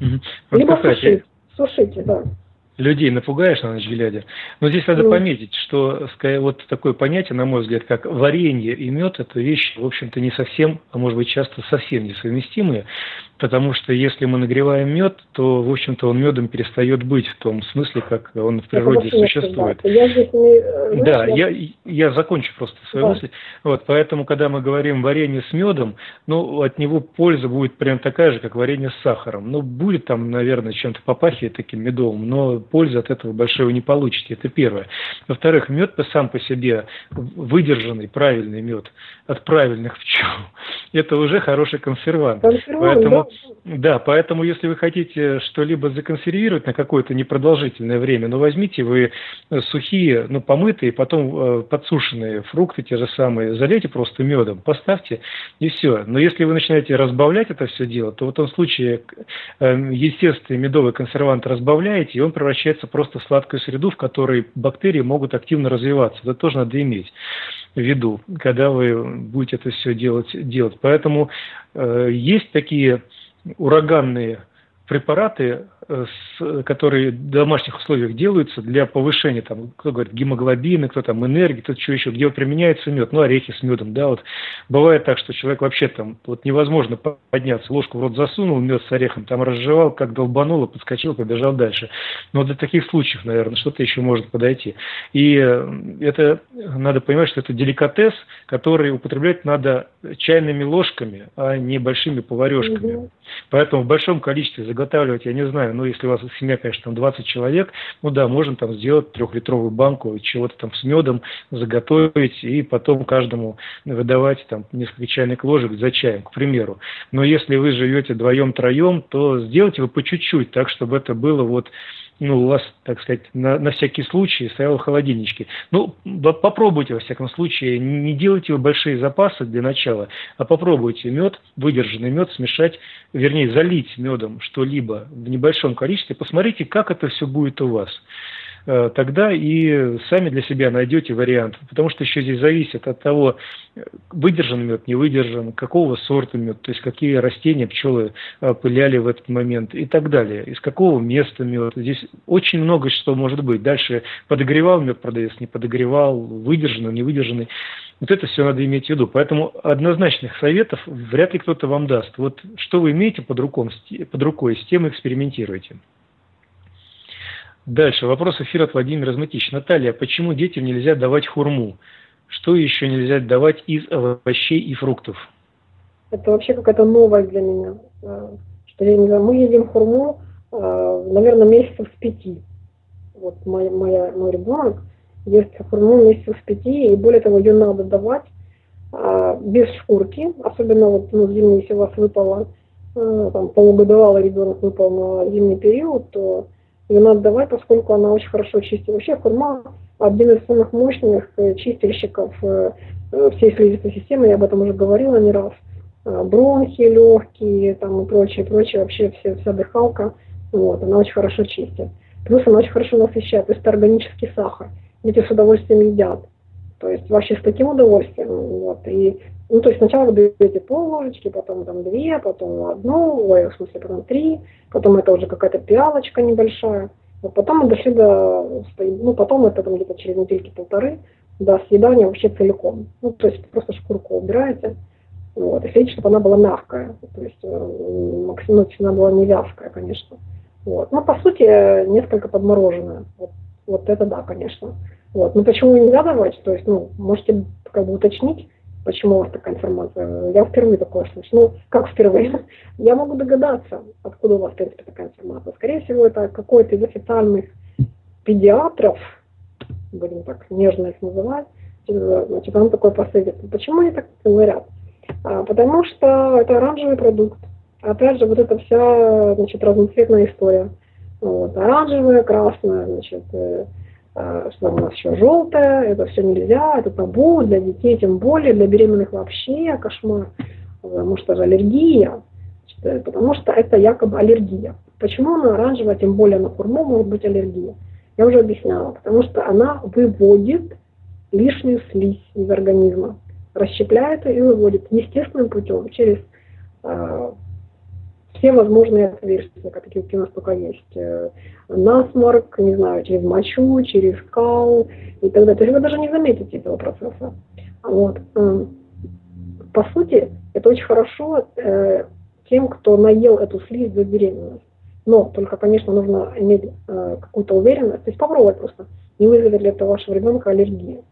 Угу. Либо кстати, сушить. Сушите, да людей напугаешь на ночь глядя. Но здесь надо ну. пометить, что вот такое понятие, на мой взгляд, как варенье и мед, это вещи, в общем-то, не совсем, а может быть, часто совсем несовместимые потому что если мы нагреваем мед, то, в общем-то, он медом перестает быть в том смысле, как он в природе существует. Я здесь не... Э, да, я, я закончу просто свою да. мысль. Вот, поэтому, когда мы говорим варенье с медом, ну, от него польза будет прям такая же, как варенье с сахаром. Ну, будет там, наверное, чем-то попахивать таким медовым, но пользы от этого большой вы не получите. Это первое. Во-вторых, мед сам по себе, выдержанный, правильный мед от правильных пчел, это уже хороший консервант. консервант Поэтому да, поэтому если вы хотите что-либо законсервировать на какое-то непродолжительное время, ну возьмите вы сухие, ну помытые, потом э, подсушенные фрукты те же самые, залейте просто медом, поставьте и все. Но если вы начинаете разбавлять это все дело, то в этом случае э, естественный медовый консервант разбавляете, и он превращается просто в сладкую среду, в которой бактерии могут активно развиваться. Это тоже надо иметь в виду, когда вы будете это все делать. делать. Поэтому э, есть такие ураганные препараты, э, которые в домашних условиях делаются для повышения, там, кто говорит, гемоглобина, кто там энергии, кто что еще, где применяется мед, ну, орехи с медом, да, вот бывает так, что человек вообще там, вот невозможно подняться, ложку в рот засунул, мед с орехом, там разжевал, как долбануло, подскочил, побежал дальше. Но для таких случаев, наверное, что-то еще может подойти. И э, это, надо понимать, что это деликатес, который употреблять надо чайными ложками, а не большими поварешками. Угу. Поэтому в большом количестве заготавливать, я не знаю, ну, если у вас семья, конечно, там 20 человек, ну да, можно там сделать трехлитровую банку чего-то там с медом, заготовить и потом каждому выдавать там несколько чайных ложек за чаем, к примеру. Но если вы живете вдвоем-троем, то сделайте вы по чуть-чуть, так, чтобы это было вот ну, у вас, так сказать, на, на всякий случай стоял в холодильничке. Ну, попробуйте, во всяком случае, не делайте вы большие запасы для начала, а попробуйте мед, выдержанный мед, смешать, вернее, залить медом что-либо в небольшом количестве, посмотрите, как это все будет у вас. Э, тогда и сами для себя найдете вариант. Потому что еще здесь зависит от того, выдержан мед, не выдержан, какого сорта мед, то есть какие растения пчелы э, пыляли в этот момент и так далее, из какого места мед. Здесь очень много что может быть. Дальше подогревал мед продавец, не подогревал, выдержанный, не выдержанный. Вот это все надо иметь в виду. Поэтому однозначных советов вряд ли кто-то вам даст. Вот что вы имеете под, руком, под рукой, с тем экспериментируйте. Дальше. Вопрос эфира от Владимира Зматич. Наталья, почему детям нельзя давать хурму? Что еще нельзя давать из овощей и фруктов? Это вообще какая-то новость для меня. Э, что я не знаю, мы едим хурму, э, наверное, месяцев с пяти. Вот моя, моя, мой ребенок ест хурму месяцев с пяти, и более того, ее надо давать э, без шкурки, особенно вот ну, зимний, если у вас выпало, там, полугодовалый ребенок выпал на зимний период, то ее надо давать, поскольку она очень хорошо чистит. Вообще хурма один из самых мощных э, чистильщиков э, э, всей слизистой системы, я об этом уже говорила не раз. Бронхи легкие там и прочее, прочее, вообще вся, вся дыхалка, вот, она очень хорошо чистит. Плюс она очень хорошо насыщает, то есть это органический сахар. Дети с удовольствием едят. То есть вообще с таким удовольствием. Вот, и ну, то есть сначала вы даете пол ложечки, потом там две, потом одну, ой, в смысле, потом три, потом это уже какая-то пиалочка небольшая. Вот потом мы дошли до, ну, потом это там где-то через недельки полторы, до съедания вообще целиком. Ну, то есть просто шкурку убираете, вот, и следите, чтобы она была мягкая, то есть э, максимум она была не вязкая, конечно. Вот. Но по сути несколько подмороженная. Вот, вот это да, конечно. Вот. Но почему нельзя давать? То есть, ну, можете как бы уточнить, Почему у вас такая информация? Я впервые такое слышу. Ну, как впервые? Я могу догадаться, откуда у вас, в принципе, такая информация. Скорее всего, это какой-то из официальных педиатров, будем так нежно их называть, значит, он такой посоветовал. Почему они так говорят? А, потому что это оранжевый продукт. Опять же, вот эта вся, значит, разноцветная история. Вот, оранжевая, красная, значит, э, что у нас еще желтое, это все нельзя, это табу, для детей тем более, для беременных вообще кошмар, потому что же аллергия, э, потому что это якобы аллергия. Почему на оранжевое, тем более на хурму может быть аллергия? Я уже объясняла, потому что она выводит лишнюю слизь из организма, расщепляет и выводит естественным путем через э, все возможные отверстия, какие у нас только есть. Э, насморк, не знаю, через мочу, через кал и так далее. То есть вы даже не заметите этого процесса. Вот. По сути, это очень хорошо э, тем, кто наел эту слизь за беременность. Но только, конечно, нужно иметь э, какую-то уверенность, то есть попробовать просто, не вызовет ли это вашего ребенка аллергии.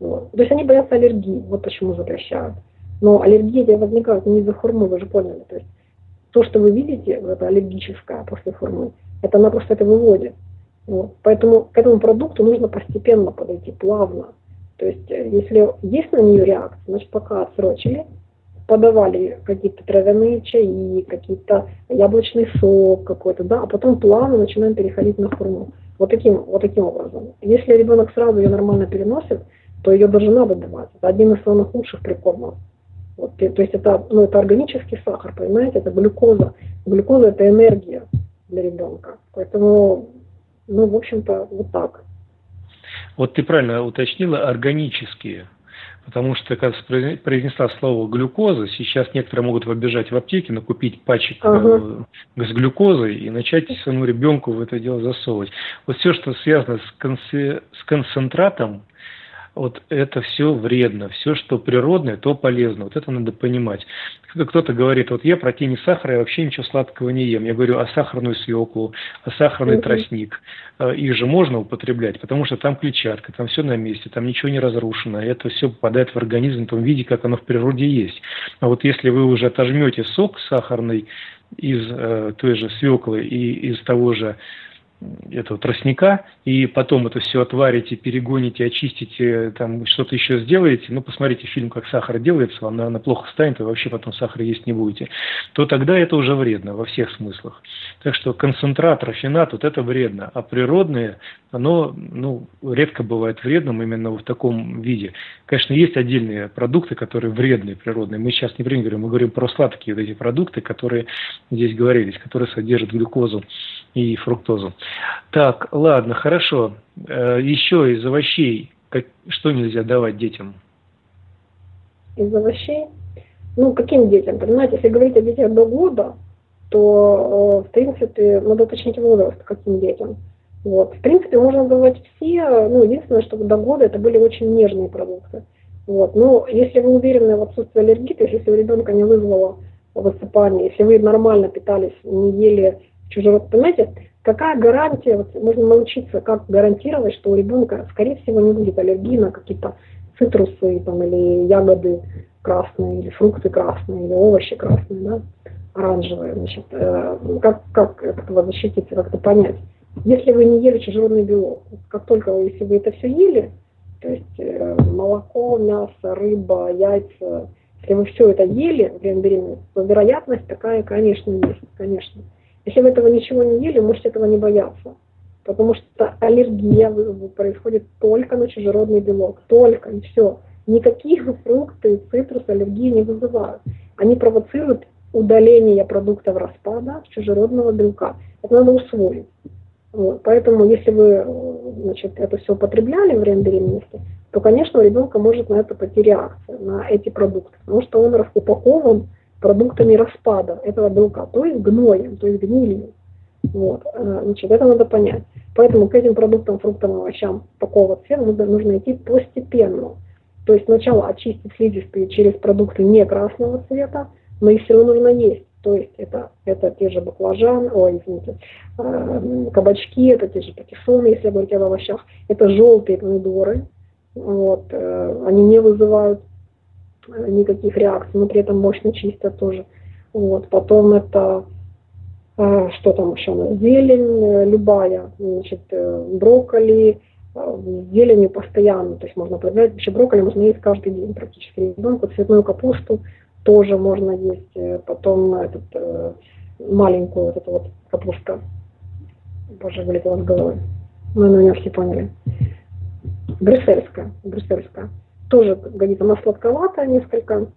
Вот. То есть они боятся аллергии, вот почему запрещают. Но аллергия возникает не из-за хурмы, вы же поняли. То есть то, что вы видите, это аллергическое после формы, это она просто это выводит. Вот. Поэтому к этому продукту нужно постепенно подойти, плавно. То есть, э, если есть на нее реакция, значит, пока отсрочили, подавали какие-то травяные чаи, какие-то яблочный сок какой-то, да, а потом плавно начинаем переходить на хурму. Вот таким, вот таким образом. Если ребенок сразу ее нормально переносит, то ее даже надо давать. Это один из самых лучших прикормов. Вот, то есть это, ну, это органический сахар, понимаете, это глюкоза. Глюкоза это энергия для ребенка. Поэтому, ну, в общем-то, вот так. Вот ты правильно уточнила, органические. Потому что, когда произнесла слово глюкоза, сейчас некоторые могут побежать в аптеке, накупить пачек ага. Э, с глюкозой и начать своему ребенку в это дело засовывать. Вот все, что связано с, конце, с концентратом, вот это все вредно. Все, что природное, то полезно. Вот это надо понимать. Кто-то говорит, вот я противник сахара, я вообще ничего сладкого не ем. Я говорю, а сахарную свеклу, а сахарный тростник. А, их же можно употреблять, потому что там клетчатка, там все на месте, там ничего не разрушено. Это все попадает в организм в том виде, как оно в природе есть. А вот если вы уже отожмете сок сахарный из э, той же свеклы и из того же этого тростника, и потом это все отварите, перегоните, очистите, там что-то еще сделаете, ну, посмотрите фильм, как сахар делается, вам, наверное, плохо станет, вы вообще потом сахар есть не будете, то тогда это уже вредно во всех смыслах. Так что концентрат, рафинат, вот это вредно, а природные, оно, ну, редко бывает вредным именно в таком виде. Конечно, есть отдельные продукты, которые вредные, природные. Мы сейчас не говорим, мы говорим про сладкие вот эти продукты, которые здесь говорились, которые содержат глюкозу и фруктозу. Так, ладно, хорошо. Э, еще из овощей, как, что нельзя давать детям? Из овощей? Ну, каким детям? Понимаете, если говорить о детях до года, то, э, в принципе, надо уточнить возраст, каким детям. Вот. В принципе, можно давать все, ну, единственное, чтобы до года это были очень нежные продукты. Вот. Но если вы уверены в отсутствии аллергии, то есть если у ребенка не вызвало высыпание, если вы нормально питались, не ели чужеродные, понимаете, Какая гарантия, вот можно научиться, как гарантировать, что у ребенка, скорее всего, не будет аллергии на какие-то цитрусы там, или ягоды красные, или фрукты красные, или овощи красные, да, оранжевые. Значит, э, как, как от этого защититься, как-то понять. Если вы не ели чужеродный белок, как только вы, если вы это все ели, то есть э, молоко, мясо, рыба, яйца, если вы все это ели в время беременности, то вероятность такая, конечно, есть, конечно. Если вы этого ничего не ели, можете этого не бояться. Потому что аллергия происходит только на чужеродный белок. Только и все. Никакие фрукты, цитрусы аллергии не вызывают. Они провоцируют удаление продуктов распада чужеродного белка. Это надо усвоить. Вот. Поэтому, если вы значит, это все употребляли во время беременности, то, конечно, у ребенка может на это пойти реакция, на эти продукты. Потому что он упакован продуктами распада этого белка, то есть гноем, то есть гнилью. Вот. Э, значит, это надо понять. Поэтому к этим продуктам, фруктам, овощам такого цвета нужно, нужно идти постепенно. То есть сначала очистить слизистые через продукты не красного цвета, но их все равно нужно есть. То есть это, это те же баклажан, ой, извините, э, кабачки, это те же патиссоны, если говорить об овощах, это желтые помидоры, вот, э, они не вызывают никаких реакций, но при этом мощно чистят тоже. Вот. Потом это э, что там еще? Зелень э, любая, значит, э, брокколи, зеленью постоянно, то есть можно проявлять, вообще брокколи можно есть каждый день практически ребенку, цветную капусту тоже можно есть, потом этот, маленькую вот эту вот капусту, боже, вылетела с головы, мы на нее все поняли, брюссельская, брюссельская, тоже годится, она сладковатая несколько,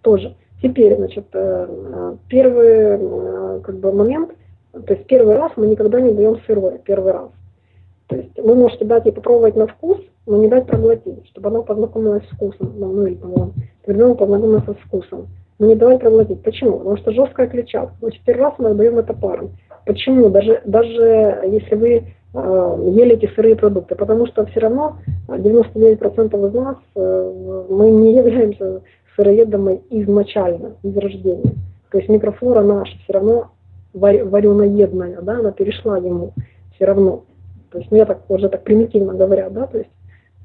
тоже. Теперь, значит, э, первый э, как бы, момент, то есть первый раз мы никогда не даем сырое, первый раз. То есть вы можете дать ей попробовать на вкус, но не дать проглотить, чтобы она познакомилась с вкусом, ну, ну или там, ребенок познакомился с вкусом. Но не давать проглотить. Почему? Потому что жесткая клетчатка. Значит, первый раз мы даем это паром. Почему? Даже, даже если вы ели эти сырые продукты, потому что все равно 99% из нас, э, мы не являемся сыроедами изначально, из рождения. То есть микрофлора наша все равно вареноедная, да, она перешла ему все равно. То есть, ну я так уже так примитивно говоря, да, то есть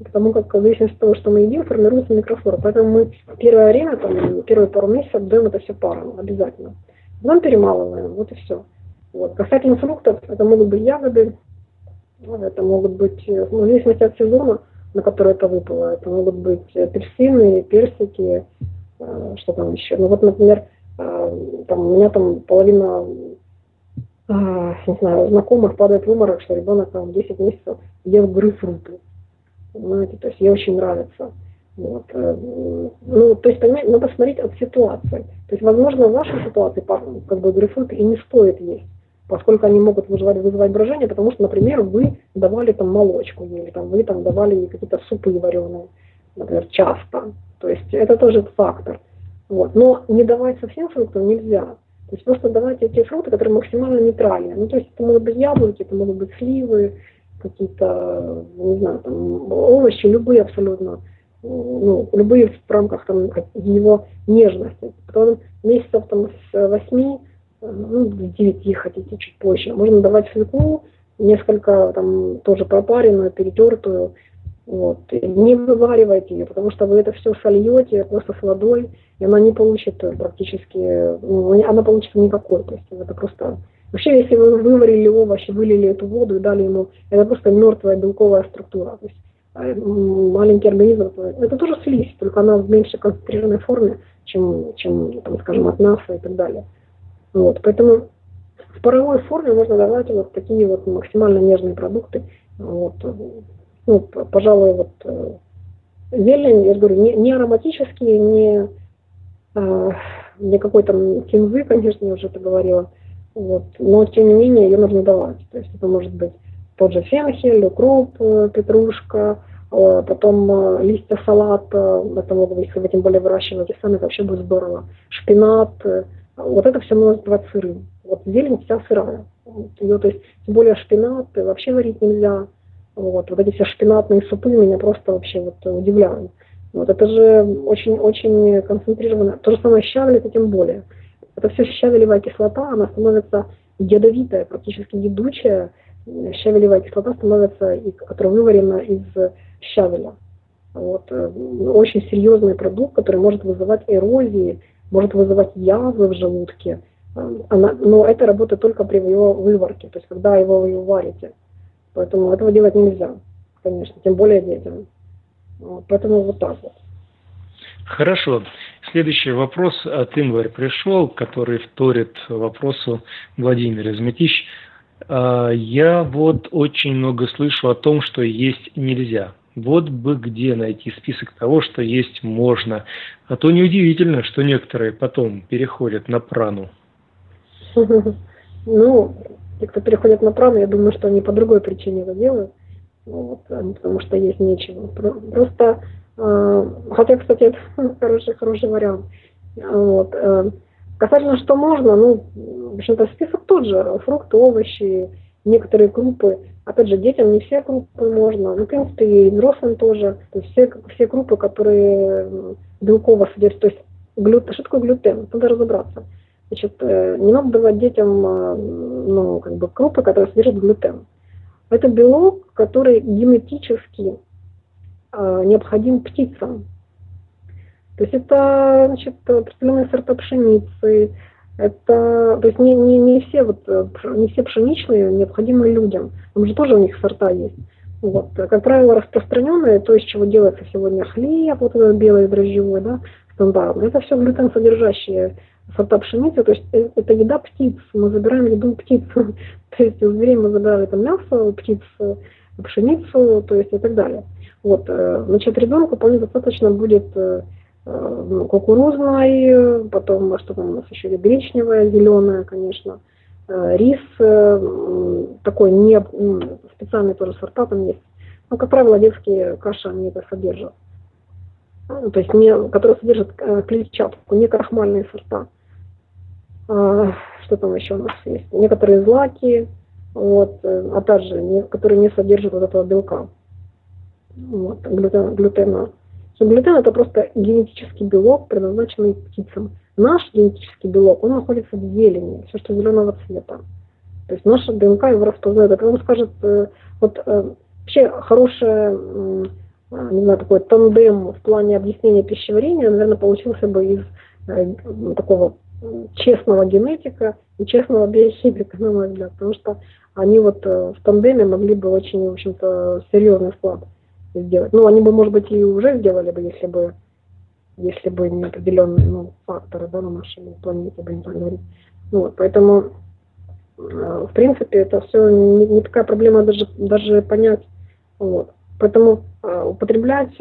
потому как в зависимости от того, что мы едим, формируется микрофлора. Поэтому мы первое время, там, первые пару месяцев даем это все паром обязательно. Потом перемалываем, вот и все. Вот. Касательно фруктов, это могут быть ягоды, ну, это могут быть, ну, в зависимости от сезона, на который это выпало, это могут быть апельсины, персики, э, что там еще. Ну вот, например, э, там, у меня там половина э, не знаю, знакомых падает в уморок, что ребенок там 10 месяцев ест грейпфруты. Понимаете, то есть ей очень нравится. Вот. Ну, то есть, понимаете, надо смотреть от ситуации. То есть, возможно, в вашей ситуации как бы грейпфрут и не стоит есть поскольку они могут вызывать, вызывать брожение, потому что, например, вы давали там молочку или там, вы там давали какие-то супы вареные. например, часто. То есть это тоже фактор. Вот. Но не давать совсем фруктов нельзя. То есть просто давать эти фрукты, которые максимально нейтральные. Ну, то есть это могут быть яблоки, это могут быть сливы, какие-то, не знаю, там, овощи, любые абсолютно, ну, любые в рамках там, его нежности. Потом месяцев там, с 8, ну, с 9 хотите, чуть позже, можно давать свеклу, несколько там тоже пропаренную, перетертую, вот. Не вываривайте ее, потому что вы это все сольете просто с водой, и она не получит практически, ну, она получится никакой. То есть это просто... Вообще, если вы выварили овощи, вылили эту воду и дали ему, это просто мертвая белковая структура. То есть э, маленький организм, это тоже слизь, только она в меньшей концентрированной форме, чем, чем там, скажем, от мяса и так далее. Вот. Поэтому в паровой форме можно давать вот такие вот максимально нежные продукты. Вот. Ну, пожалуй, вот э, зелень, я же говорю, не, не ароматические, не, э, не какой там кинзы, конечно, я уже это говорила, вот, но тем не менее ее нужно давать. То есть это может быть тот же фенхель, укроп, э, петрушка, потом листья салата, это могут, если вы тем более выращиваете сами, это вообще будет здорово. Шпинат, вот это все можно называть сырым. Вот зелень вся сырая. Ее, то есть, тем более шпинат вообще варить нельзя. Вот, вот эти все шпинатные супы меня просто вообще вот удивляют. Вот это же очень-очень концентрированно. То же самое щавель, это тем более. Это все щавелевая кислота, она становится ядовитая, практически едучая. Щавелевая кислота становится, которая выварена из щавеля. Вот. Э, очень серьезный продукт, который может вызывать эрозии, может вызывать язвы в желудке. Она, но это работает только при его выварке, то есть когда его вы варите. Поэтому этого делать нельзя, конечно, тем более детям. Поэтому вот так вот. Хорошо. Следующий вопрос от Инварь пришел, который вторит вопросу Владимира Змитищ. А, я вот очень много слышу о том, что есть нельзя. Вот бы где найти список того, что есть можно. А то неудивительно, что некоторые потом переходят на прану. Ну, те, кто переходят на прану, я думаю, что они по другой причине это делают. Вот, потому что есть нечего. Просто, э, хотя, кстати, это хороший, хороший вариант. Вот. Э, касательно, что можно, ну, в общем-то, список тот же. Фрукты, овощи, некоторые крупы. Опять же, детям не все крупы можно. Ну, в принципе, и взрослым тоже. То есть все, все крупы, которые белково содержат. То есть глютен, что такое глютен? Надо разобраться. Значит, э, не надо давать детям э, ну, как бы крупы, которые содержат глютен. Это белок, который генетически э, необходим птицам. То есть это значит, определенные сорта пшеницы, это, то есть не, не, не, все, вот, не все пшеничные необходимы людям. Там же тоже у них сорта есть. Вот. Как правило, распространенное, то, из чего делается сегодня хлеб, вот этот белый дрожжевой, да, стандартный, это все глютен содержащие сорта пшеницы, то есть э, это еда птиц, мы забираем еду птиц, то есть у зверей мы забирали там мясо, птиц, пшеницу, то есть и так далее. Вот, э, значит, ребенку вполне достаточно будет э, ну, кукурузной, потом что там у нас еще гречневая, зеленая, конечно, рис такой не специальный тоже сорта там есть. Но, как правило, детские каши они это содержат. Ну, то есть не, которые содержат клетчатку, не крахмальные сорта. А, что там еще у нас есть? Некоторые злаки, вот, э, а также которые не содержат вот этого белка, вот, глютена. глютена. Что глютен это просто генетический белок, предназначенный птицам. Наш генетический белок, он находится в зелени, все, что зеленого цвета. То есть наша ДНК его распознает. Это он скажет, э, вот э, вообще хорошая не знаю, такой тандем в плане объяснения пищеварения, наверное, получился бы из такого честного генетика и честного биохимика, на мой взгляд, потому что они вот э, в тандеме могли бы очень, в общем-то, серьезный вклад сделать. Ну, они бы, может быть, и уже сделали бы, если бы, если бы не определенные ну, факторы да, на нашей планете, не так говорить. Ну, вот, поэтому, э, в принципе, это все не, не такая проблема даже, даже понять. Вот. Поэтому э, употреблять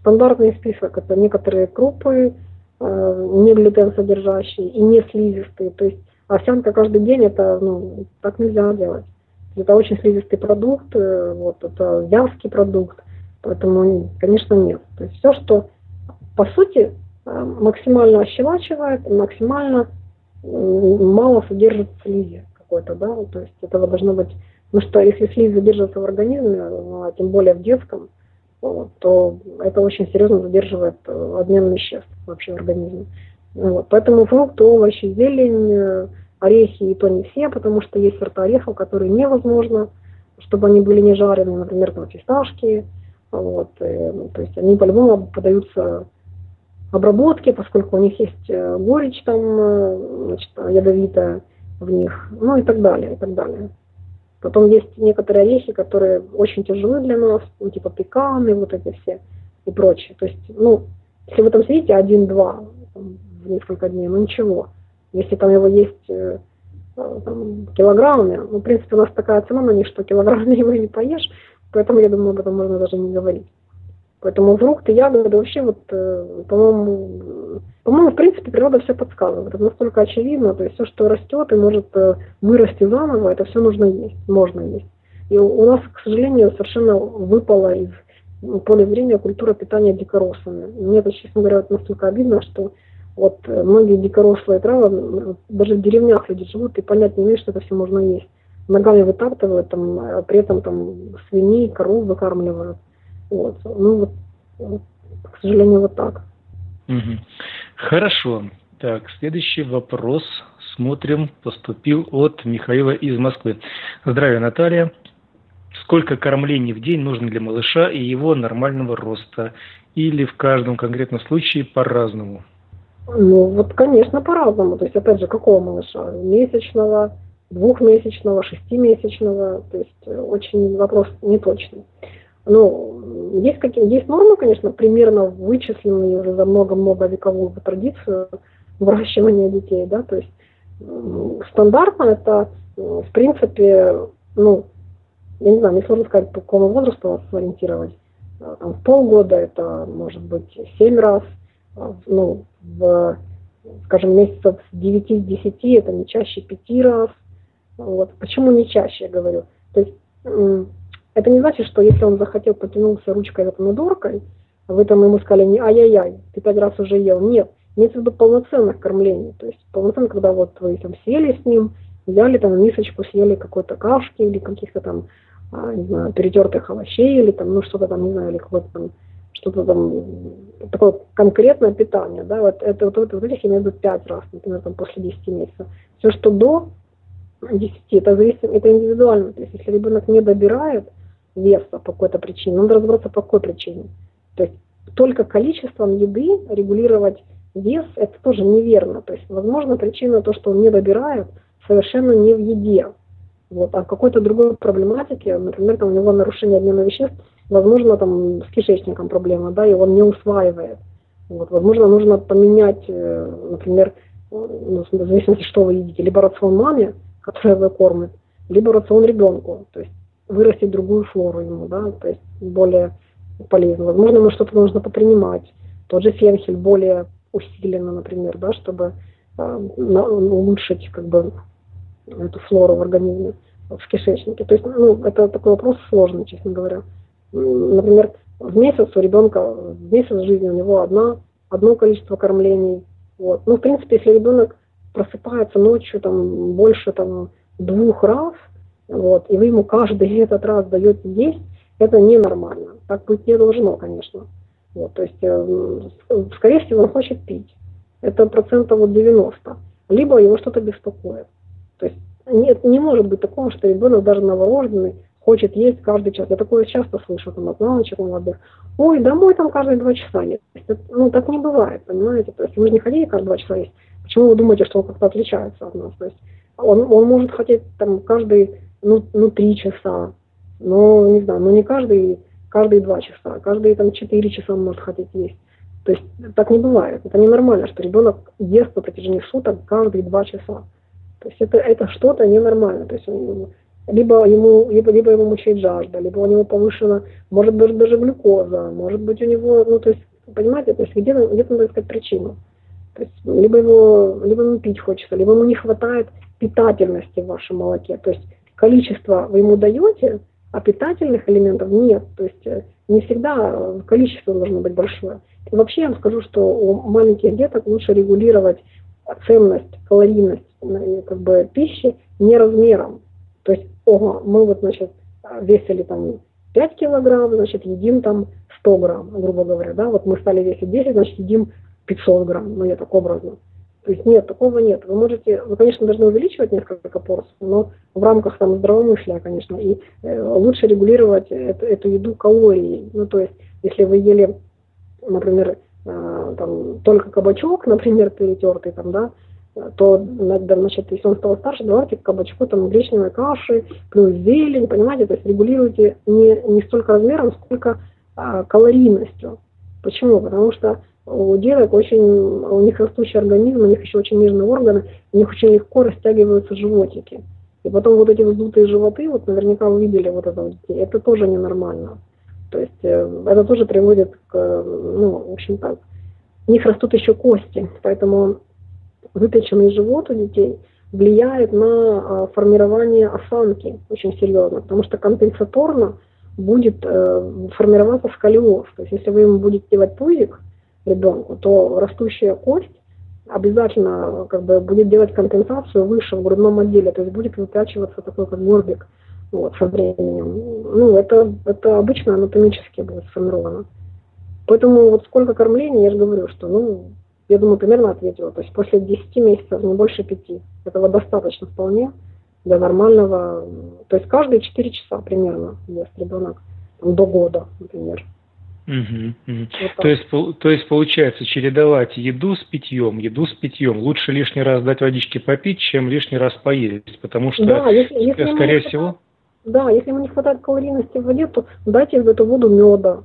стандартный список, это некоторые крупы, Э, не глютен содержащий и не слизистый. То есть овсянка каждый день это ну, так нельзя делать. Это очень слизистый продукт, э, вот, это вязкий продукт. Поэтому, конечно, нет. То есть все, что по сути э, максимально ощелачивает, максимально мало содержит слизи какой-то, да, то есть этого должно быть, ну что, если слизь задерживается в организме, ну, а тем более в детском, вот, то это очень серьезно задерживает э, обмен веществ вообще в организме. Вот, поэтому фрукты, овощи, зелень, орехи и то не все, потому что есть сорта орехов, которые невозможно, чтобы они были не жареные, например, там фисташки, вот, и, э, то есть они по-любому подаются обработке, поскольку у них есть э, горечь там, э, значит, ядовитая в них, ну и так далее, и так далее. Потом есть некоторые орехи, которые очень тяжелы для нас, ну, типа пеканы, вот эти все и прочее. То есть, ну, если вы там сидите один-два в несколько дней, ну ничего. Если там его есть э, там, килограммами, ну, в принципе, у нас такая цена на них, что килограммами его не поешь, поэтому, я думаю, об этом можно даже не говорить. Поэтому фрукты, ягоды вообще вот, э, по-моему, по-моему, в принципе, природа все подсказывает. Это настолько очевидно. То есть все, что растет и может э, вырасти заново, это все нужно есть, можно есть. И у нас, к сожалению, совершенно выпала из поля зрения культура питания дикоросами. Мне это, честно говоря, настолько обидно, что вот э, многие дикорослые травы, даже в деревнях люди живут и понять не имеют, что это все можно есть. Ногами вытаптывают, там, а при этом там свиней, коров выкармливают. Вот. Ну вот, к сожалению, вот так. Хорошо. Так, следующий вопрос. Смотрим, поступил от Михаила из Москвы. Здравия, Наталья. Сколько кормлений в день нужно для малыша и его нормального роста? Или в каждом конкретном случае по-разному? Ну, вот, конечно, по-разному. То есть, опять же, какого малыша? Месячного, двухмесячного, шестимесячного. То есть, очень вопрос неточный. Ну, есть, какие, есть нормы, конечно, примерно вычисленные уже за много-много вековую традицию выращивания детей, да, то есть стандартно это, в принципе, ну, я не знаю, мне сложно сказать, по какому возрасту вас сориентировать. Там, в полгода это может быть семь раз, ну, в, скажем, месяцев с 9-10 это не чаще пяти раз. Вот. Почему не чаще, я говорю? То есть это не значит, что если он захотел, потянулся ручкой за помидоркой, вы там ему сказали, не ай-яй-яй, ты пять раз уже ел. Нет, имеется в виду полноценных кормлений. То есть полноценно, когда вот вы там сели с ним, взяли там мисочку, съели какой-то кашки или каких-то там, а, не знаю, перетертых овощей или там, ну что-то там, не знаю, или какое-то там, что-то там, такое конкретное питание, да, вот это вот, вот, вот этих имею в виду пять раз, например, там после 10 месяцев. Все, что до 10, это зависит, это индивидуально. То есть если ребенок не добирает, веса по какой-то причине. Надо разобраться, по какой причине. То есть только количеством еды регулировать вес, это тоже неверно. То есть, возможно, причина то, что он не добирает, совершенно не в еде. Вот, а какой-то другой проблематике, например, там у него нарушение обмена веществ, возможно, там с кишечником проблема, да, и он не усваивает. Вот, возможно, нужно поменять, э, например, ну, в зависимости, что вы едите, либо рацион маме, которая его кормит, либо рацион ребенку. То есть вырастить другую флору ему, да, то есть более полезно. Возможно, ему что-то нужно попринимать. Тот же фенхель более усиленно, например, да, чтобы э, улучшить как бы эту флору в организме, в кишечнике. То есть, ну, это такой вопрос сложный, честно говоря. Например, в месяц у ребенка, в месяц жизни у него одна, одно количество кормлений. Вот. Ну, в принципе, если ребенок просыпается ночью там больше там двух раз, вот, и вы ему каждый этот раз даете есть, это ненормально. Так быть не должно, конечно. Вот, то есть, э, скорее всего, он хочет пить. Это процентов вот 90. Либо его что-то беспокоит. То есть нет, не может быть такого, что ребенок даже новорожденный хочет есть каждый час. Я такое часто слышу там от мамочек молодых. Ой, домой там каждые два часа есть. Ну, так не бывает, понимаете? То есть вы же не хотите каждые два часа есть. Почему вы думаете, что он как-то отличается от нас? То есть он, он может хотеть там каждый ну, ну три часа, но не знаю, но не каждый, каждые два часа, каждые там четыре часа он может хотеть есть. То есть так не бывает. Это ненормально, что ребенок ест на протяжении суток каждые два часа. То есть это, это что-то ненормально. То есть он, либо ему, либо, либо ему мучает жажда, либо у него повышена, может быть, даже глюкоза, может быть, у него, ну, то есть, понимаете, то есть где-то, где-то надо искать причину. То есть либо его, либо ему пить хочется, либо ему не хватает питательности в вашем молоке. То есть количество вы ему даете, а питательных элементов нет. То есть э, не всегда количество должно быть большое. И вообще я вам скажу, что у маленьких деток лучше регулировать ценность, калорийность как бы, пищи не размером. То есть, ого, мы вот, значит, весили там 5 килограмм, значит, едим там 100 грамм, грубо говоря, да, вот мы стали весить 10, значит, едим 500 грамм, ну, я так образно. То есть нет, такого нет. Вы можете, вы, конечно, должны увеличивать несколько порций, но в рамках там здравомыслия, конечно, и э, лучше регулировать эту, эту еду калории. Ну, то есть, если вы ели, например, э, там, только кабачок, например, перетертый, там, да, то, значит, если он стал старше, давайте кабачку там гречневой каши, плюс зелень, понимаете, то есть регулируйте не, не столько размером, сколько а, калорийностью. Почему? Потому что у девок очень, у них растущий организм, у них еще очень нежные органы, у них очень легко растягиваются животики. И потом вот эти вздутые животы, вот наверняка вы видели вот это вот детей, это тоже ненормально. То есть э, это тоже приводит к, ну, в общем так, у них растут еще кости, поэтому выпеченный живот у детей влияет на а, формирование осанки очень серьезно, потому что компенсаторно будет э, формироваться сколиоз. То есть если вы ему будете делать пузик ребенку, то растущая кость обязательно как бы будет делать компенсацию выше в грудном отделе, то есть будет выпячиваться такой как горбик вот, со временем. Ну, это, это обычно анатомически будет сформировано. Поэтому вот сколько кормлений, я же говорю, что ну, я думаю, примерно ответила. То есть после 10 месяцев, не больше 5. Этого достаточно вполне для нормального. То есть каждые 4 часа примерно ест ребенок до года, например. Угу, угу. Вот то, есть, то есть получается чередовать еду с питьем, еду с питьем. Лучше лишний раз дать водички попить, чем лишний раз поесть, потому что, да, если, если скорее всего... Да, если ему не хватает калорийности в воде, то дайте в эту воду меда,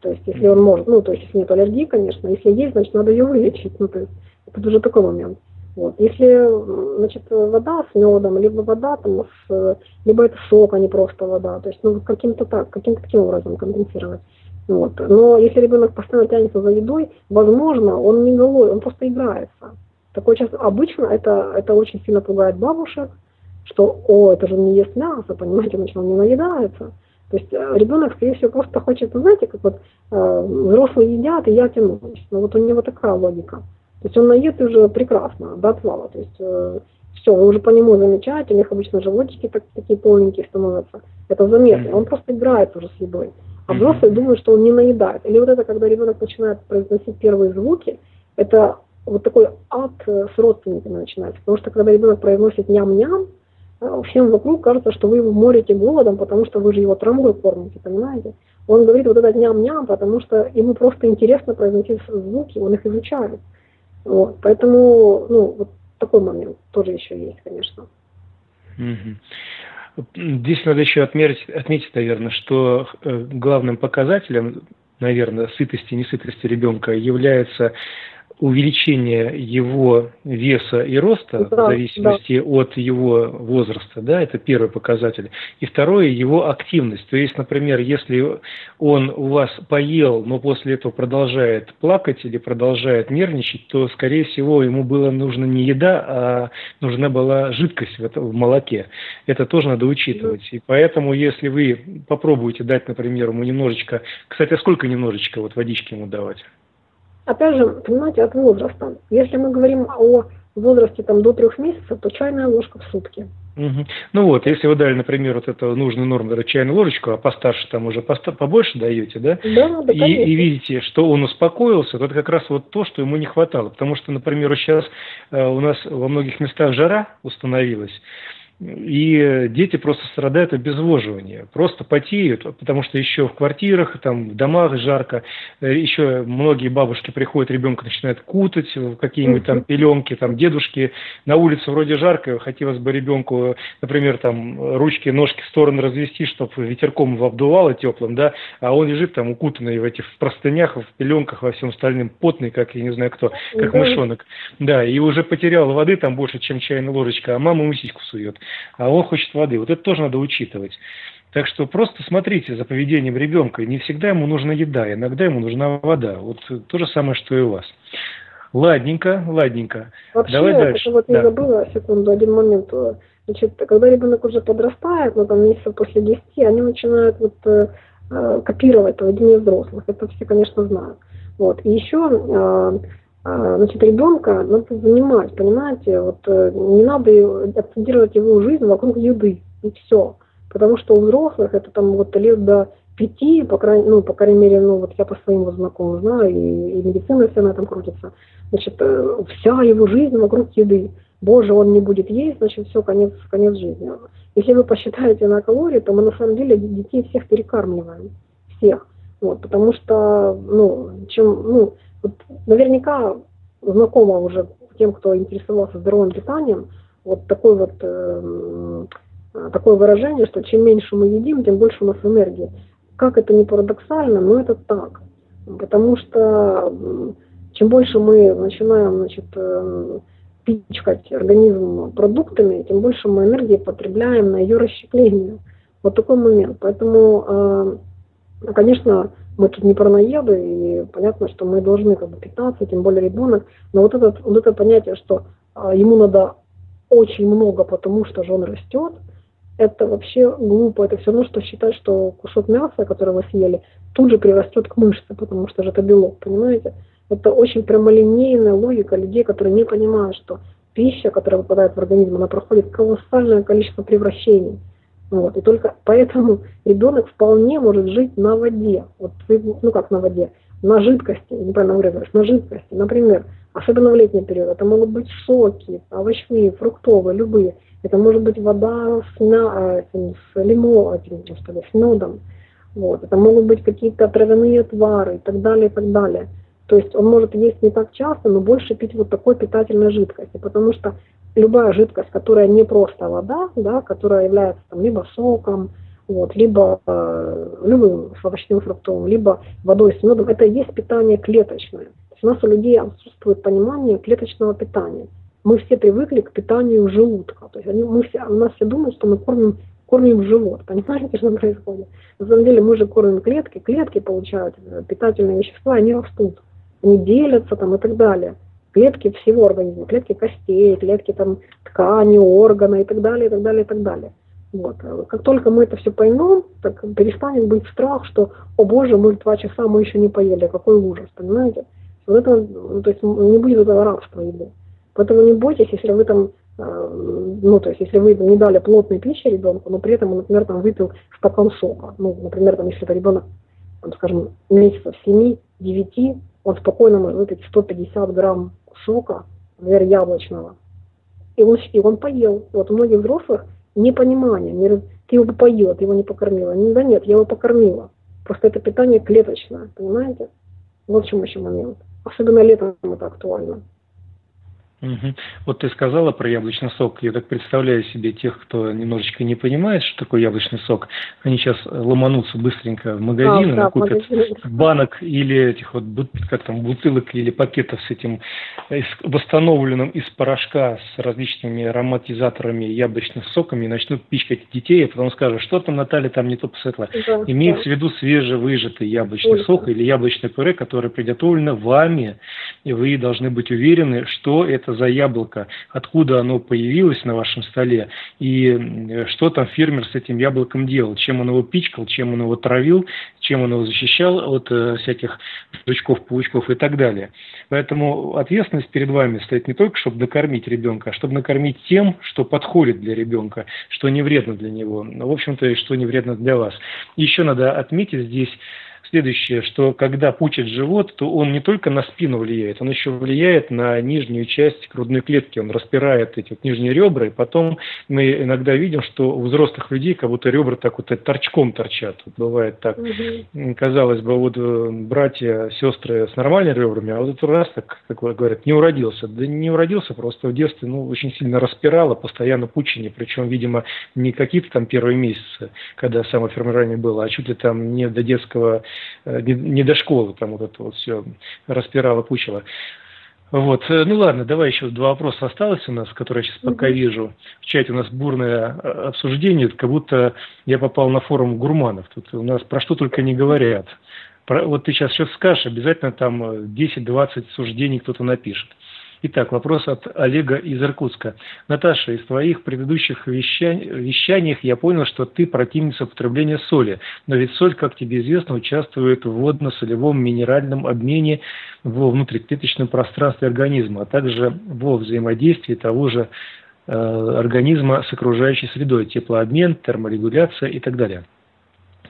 то есть, если он может, ну, то есть, если нет аллергии, конечно, если есть, значит, надо ее вылечить. Ну, то есть, это уже такой момент. Вот. Если, значит, вода с медом, либо вода там с, либо это сок, а не просто вода. То есть, ну, каким-то так, каким-то таким образом компенсировать. Вот. Но если ребенок постоянно тянется за едой, возможно, он не голодный, он просто играется. Такое часто, обычно это, это очень сильно пугает бабушек, что, о, это же не ест мясо, понимаете, значит, он не наедается. То есть э, ребенок, скорее всего, просто хочет, ну, знаете, как вот э, взрослые едят, и я тянусь. Ну вот у него такая логика. То есть он наест уже прекрасно, до отвала. То есть э, все, вы уже по нему замечаете, у них обычно животики так, такие полненькие становятся. Это заметно. Он просто играет уже с едой. А взрослые думают, что он не наедает. Или вот это, когда ребенок начинает произносить первые звуки, это вот такой ад э, с родственниками начинается. Потому что когда ребенок произносит ням-ням, а всем вокруг кажется, что вы его морите голодом, потому что вы же его травмой кормите, понимаете? Он говорит вот это ням-ням, потому что ему просто интересно произносить звуки, он их изучает. Вот, поэтому, ну, вот такой момент тоже еще есть, конечно. Здесь надо еще отметить, отметить, наверное, что э, главным показателем, наверное, сытости и несытости ребенка является увеличение его веса и роста да, в зависимости да. от его возраста, да, это первый показатель. И второе, его активность. То есть, например, если он у вас поел, но после этого продолжает плакать или продолжает нервничать, то, скорее всего, ему было нужно не еда, а нужна была жидкость в, это, в молоке. Это тоже надо учитывать. И поэтому, если вы попробуете дать, например, ему немножечко, кстати, а сколько немножечко вот водички ему давать? Опять же, понимаете, от возраста. Если мы говорим о возрасте там, до трех месяцев, то чайная ложка в сутки. Угу. Ну вот, если вы дали, например, вот эту нужную норму, чайную ложечку, а постарше там уже побольше даете, да? Да, да, и, и видите, что он успокоился, то это как раз вот то, что ему не хватало. Потому что, например, сейчас э, у нас во многих местах жара установилась, и дети просто страдают обезвоживания, просто потеют, потому что еще в квартирах, там, в домах жарко, э, еще многие бабушки приходят, ребенка начинают кутать в какие-нибудь там пеленки, там, дедушки, на улице вроде жарко, хотелось бы ребенку, например, там, ручки, ножки в стороны развести, чтобы ветерком его обдувало теплым, да, а он лежит там укутанный в этих простынях, в пеленках, во всем остальном, потный, как я не знаю кто, как мышонок, да, и уже потерял воды там больше, чем чайная ложечка, а мама ему сиську сует а он хочет воды. Вот это тоже надо учитывать. Так что просто смотрите за поведением ребенка. Не всегда ему нужна еда, иногда ему нужна вода. Вот то же самое, что и у вас. Ладненько, ладненько. Вообще, Давай дальше. вот не да. забыла, секунду, один момент. Значит, когда ребенок уже подрастает, ну там месяцев после 10, они начинают вот э, э, копировать поведение взрослых. Это все, конечно, знают. Вот. И еще, э, значит, ребенка надо занимать, понимаете, вот э, не надо акцентировать его жизнь вокруг еды, и все. Потому что у взрослых это там вот лет до пяти, по крайней, ну, по крайней мере, ну, вот я по своим знакомым знаю, и, и медицина вся на этом крутится, значит, э, вся его жизнь вокруг еды. Боже, он не будет есть, значит, все, конец, конец жизни. Если вы посчитаете на калории, то мы на самом деле детей всех перекармливаем. Всех. Вот, потому что, ну, чем, ну, вот наверняка знакомо уже тем, кто интересовался здоровым питанием, вот такой вот э, такое выражение, что чем меньше мы едим, тем больше у нас энергии. Как это не парадоксально, но это так. Потому что чем больше мы начинаем значит, э, пичкать организм продуктами, тем больше мы энергии потребляем на ее расщепление. Вот такой момент. Поэтому, э, конечно, мы тут не параноеды, и понятно, что мы должны как бы питаться, тем более ребенок. Но вот это, вот это понятие, что э, ему надо очень много, потому что же он растет – это вообще глупо. Это все равно, что считать, что кусок мяса, который вы съели, тут же прирастет к мышце, потому что же это белок, понимаете? Это очень прямолинейная логика людей, которые не понимают, что пища, которая выпадает в организм, она проходит колоссальное количество превращений. Вот. И только поэтому ребенок вполне может жить на воде. Вот, ну как на воде? На жидкости, неправильно выразилась, на жидкости. Например, особенно в летний период, это могут быть соки, овощные, фруктовые, любые. Это может быть вода с, на, с лимоном, господи, с медом. Вот. Это могут быть какие-то травяные отвары и так далее, и так далее. То есть он может есть не так часто, но больше пить вот такой питательной жидкости, потому что любая жидкость, которая не просто вода, да, которая является там, либо соком, вот, либо э, любым овощным фруктовым, либо водой с медом, это и есть питание клеточное. То есть у нас у людей отсутствует понимание клеточного питания мы все привыкли к питанию желудка. То есть они, мы все, у нас все думают, что мы кормим, кормим живот. Понимаете, что происходит? На самом деле мы же кормим клетки, клетки получают э, питательные вещества, они растут, они делятся там и так далее. Клетки всего организма, клетки костей, клетки там ткани, органа и так далее, и так далее, и так далее. Вот. Как только мы это все поймем, так перестанет быть страх, что, о боже, мы два часа мы еще не поели, какой ужас, понимаете? Вот это, ну, то есть не будет этого рабства еды. Поэтому не бойтесь, если вы там, э, ну, то есть, если вы не дали плотной пищи ребенку, но при этом он, например, там выпил стакан сока. Ну, например, там, если это ребенок, там, скажем, месяцев 7-9, он спокойно может выпить 150 грамм сока, например, яблочного. И он, и он поел. Вот у многих взрослых непонимание, не, ты его поел, ты его не покормила. Да нет, я его покормила. Просто это питание клеточное, понимаете? Вот в чем еще момент. Особенно летом это актуально. Угу. Вот ты сказала про яблочный сок. Я так представляю себе тех, кто немножечко не понимает, что такое яблочный сок. Они сейчас ломанутся быстренько в магазин, а, да, купят магазин. банок или этих вот как там, бутылок или пакетов с этим восстановленным из порошка с различными ароматизаторами яблочных соками и начнут пичкать детей, а потом скажут, что там, Наталья, там не то посветло. Да, Имеется да. в виду свежевыжатый яблочный Ольга. сок или яблочное пюре, которое приготовлено вами, и вы должны быть уверены, что это это за яблоко, откуда оно появилось на вашем столе, и что там фермер с этим яблоком делал, чем он его пичкал, чем он его травил, чем он его защищал от э, всяких жучков, паучков и так далее. Поэтому ответственность перед вами стоит не только, чтобы накормить ребенка, а чтобы накормить тем, что подходит для ребенка, что не вредно для него, в общем-то, и что не вредно для вас. Еще надо отметить здесь следующее, что когда пучит живот, то он не только на спину влияет, он еще влияет на нижнюю часть грудной клетки, он распирает эти вот нижние ребра, и потом мы иногда видим, что у взрослых людей как будто ребра так вот торчком торчат. Вот бывает так. Угу. Казалось бы, вот э, братья, сестры с нормальными ребрами, а вот этот раз, так, как говорят, не уродился. Да не уродился, просто в детстве ну, очень сильно распирало, постоянно пучение, причем, видимо, не какие-то там первые месяцы, когда самоформирование было, а чуть ли там не до детского не, не до школы там вот это вот все распирало, пучило. Вот, э, ну ладно, давай еще два вопроса осталось у нас, которые я сейчас пока вижу. В чате у нас бурное э, обсуждение, как будто я попал на форум гурманов. Тут у нас про что только не говорят. вот ты сейчас что скажешь, обязательно там 10-20 э, суждений кто-то напишет. Итак, вопрос от Олега из Иркутска. Наташа, из твоих предыдущих вещаний, вещаниях я понял, что ты противница употребления соли. Но ведь соль, как тебе известно, участвует в водно-солевом минеральном обмене во внутриклеточном пространстве организма, а также во взаимодействии того же э, организма с окружающей средой, теплообмен, терморегуляция и так далее.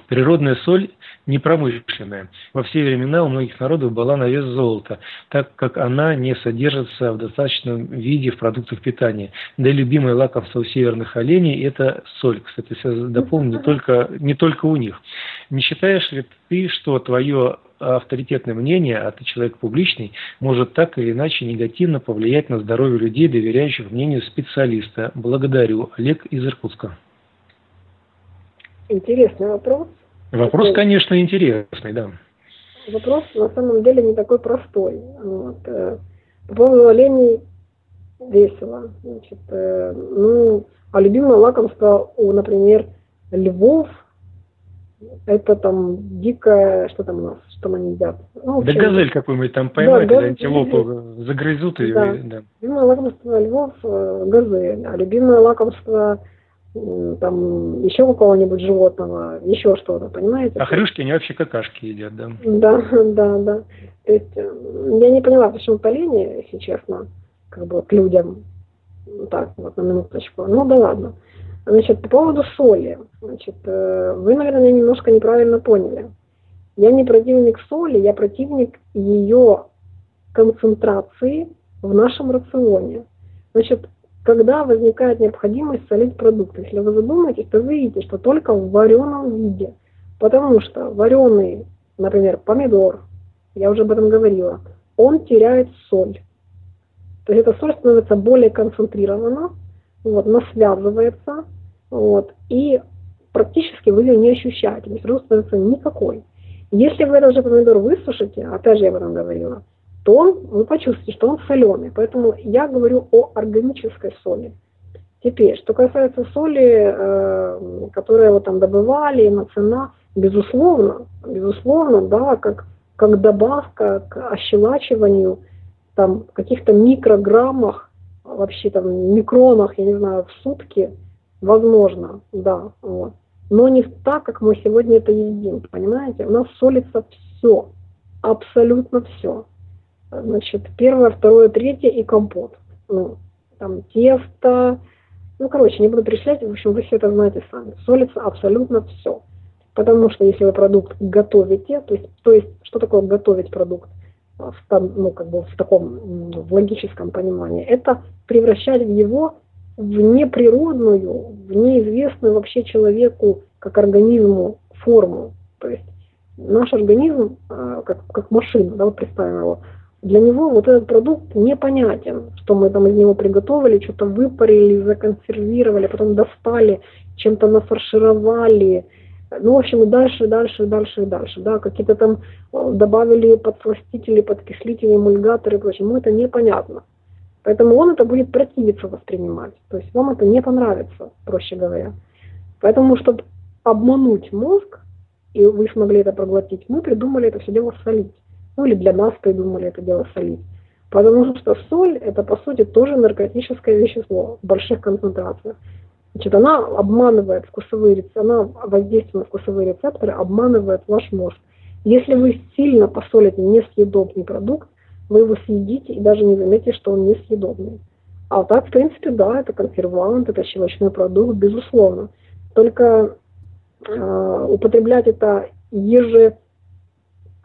Природная соль не промышленная. Во все времена у многих народов была на вес золота, так как она не содержится в достаточном виде в продуктах питания. Да и любимое лакомство у северных оленей – это соль. Кстати, дополню, не только, не только у них. Не считаешь ли ты, что твое авторитетное мнение, а ты человек публичный, может так или иначе негативно повлиять на здоровье людей, доверяющих мнению специалиста? Благодарю. Олег из Иркутска. Интересный вопрос. Вопрос, конечно, интересный, да. Вопрос на самом деле не такой простой. Вот. Э, по поводу оленей весело. Значит, э, ну, а любимое лакомство у, например, львов, это там дикое, что там у нас, что они едят? Ну, общем, да газель какой-нибудь там поймают, да, или антилопу загрызут ее. Да. Да. Любимое лакомство львов э, газель, а любимое лакомство там еще у кого-нибудь животного, еще что-то, понимаете? А хрюшки, они вообще какашки едят, да? Да, да, да. То есть э, я не поняла, почему поление, если честно, как бы к людям. Так, вот на минуточку. Ну да ладно. Значит, по поводу соли. Значит, э, вы, наверное, немножко неправильно поняли. Я не противник соли, я противник ее концентрации в нашем рационе. Значит, когда возникает необходимость солить продукты. Если вы задумаетесь, то вы видите, что только в вареном виде. Потому что вареный, например, помидор, я уже об этом говорила, он теряет соль. То есть эта соль становится более концентрирована, вот, она связывается, вот, и практически вы ее не ощущаете, то есть становится никакой. Если вы этот же помидор высушите, опять же я об этом говорила, то вы почувствуете, что он соленый. Поэтому я говорю о органической соли. Теперь, что касается соли, э, которая вот там добывали, на цена, безусловно, безусловно, да, как, как добавка к ощелачиванию там каких-то микрограммах, вообще там микронах, я не знаю, в сутки, возможно, да, вот. Но не так, как мы сегодня это едим, понимаете? У нас солится все, абсолютно все значит, первое, второе, третье и компот. Ну, там тесто, ну, короче, не буду перечислять, в общем, вы все это знаете сами. Солится абсолютно все. Потому что если вы продукт готовите, то есть, то есть что такое готовить продукт? В, ну, как бы в таком в логическом понимании, это превращать его в неприродную, в неизвестную вообще человеку как организму форму. То есть наш организм, а, как, как машина, да, вот представим его, для него вот этот продукт непонятен, что мы там из него приготовили, что-то выпарили, законсервировали, потом достали, чем-то нафаршировали, ну, в общем, и дальше, дальше, дальше, и дальше, да, какие-то там э, добавили подсластители, подкислители, эмульгаторы и прочее, ему это непонятно. Поэтому он это будет противиться воспринимать, то есть вам это не понравится, проще говоря. Поэтому, чтобы обмануть мозг, и вы смогли это проглотить, мы придумали это все дело солить ну или для нас придумали это дело солить. Потому что соль это по сути тоже наркотическое вещество в больших концентрациях. Значит, она обманывает вкусовые рецепторы, она воздействует на вкусовые рецепторы, обманывает ваш мозг. Если вы сильно посолите несъедобный продукт, вы его съедите и даже не заметите, что он несъедобный. А так, в принципе, да, это консервант, это щелочной продукт, безусловно. Только э, употреблять это еже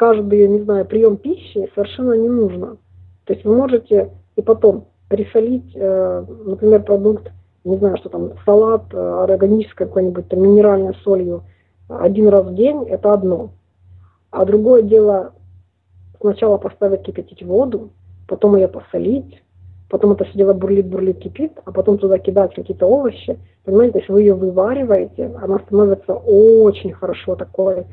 каждый, не знаю, прием пищи совершенно не нужно. То есть вы можете и потом присолить, э, например, продукт, не знаю, что там, салат э, органической какой-нибудь там минеральной солью один раз в день, это одно. А другое дело сначала поставить кипятить воду, потом ее посолить, потом это все дело бурлит, бурлит, кипит, а потом туда кидать какие-то овощи. Понимаете, то есть вы ее вывариваете, она становится очень хорошо такой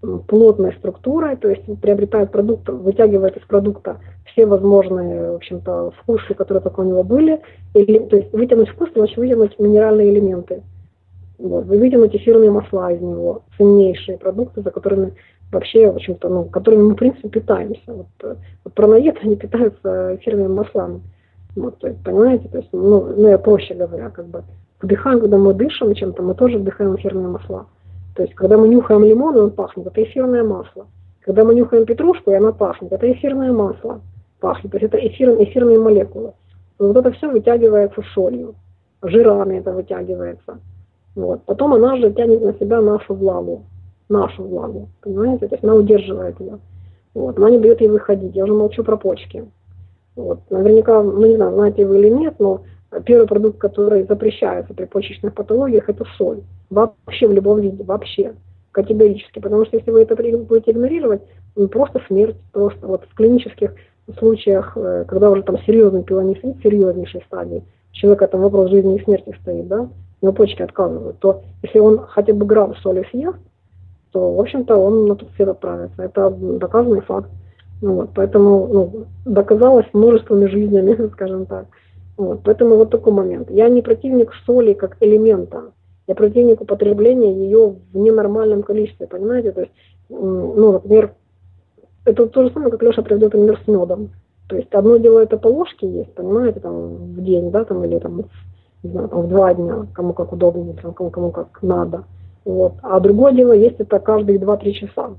плотной структурой, то есть приобретает продукт, вытягивает из продукта все возможные, в общем-то, вкусы, которые только у него были, или, то есть вытянуть вкус, значит вытянуть минеральные элементы. Вот, вытянуть эфирные масла из него, ценнейшие продукты, за которыми вообще, в общем-то, ну, которыми мы, в принципе, питаемся. Вот, э, вот праноеды, они питаются эфирными маслами. Вот, то есть, понимаете, то есть, ну, ну, я проще говоря, как бы, вдыхаем, когда мы дышим чем-то, мы тоже вдыхаем эфирные масла. То есть, когда мы нюхаем лимон, и он пахнет, это эфирное масло. Когда мы нюхаем петрушку, и она пахнет, это эфирное масло пахнет. То есть, это эфир, эфирные молекулы. Вот это все вытягивается солью. Жирами это вытягивается. Вот. Потом она же тянет на себя нашу влагу. Нашу влагу. Понимаете? То есть она удерживает ее. Вот. Она не дает ей выходить. Я уже молчу про почки. Вот. Наверняка, ну не знаю, знаете вы или нет, но первый продукт, который запрещается при почечных патологиях, это соль. Вообще в любом виде, вообще. Категорически. Потому что если вы это будете игнорировать, ну, просто смерть. Просто вот в клинических случаях, э, когда уже там серьезный пилонефрит, серьезнейшей стадии, человека там вопрос жизни и смерти стоит, да, у него почки отказывают, то если он хотя бы грамм соли съест, то, в общем-то, он на тот свет отправится. Это доказанный факт. Ну, вот, поэтому ну, доказалось множествами жизнями, скажем так. Вот, поэтому вот такой момент. Я не противник соли как элемента. Я противник употребления ее в ненормальном количестве, понимаете? То есть, ну, например, это то же самое, как Леша приведет пример с медом. То есть одно дело это по ложке есть, понимаете, там в день, да, там, или там не знаю, там, в два дня, кому как удобнее, там, кому, кому как надо. Вот. А другое дело есть это каждые 2-3 часа.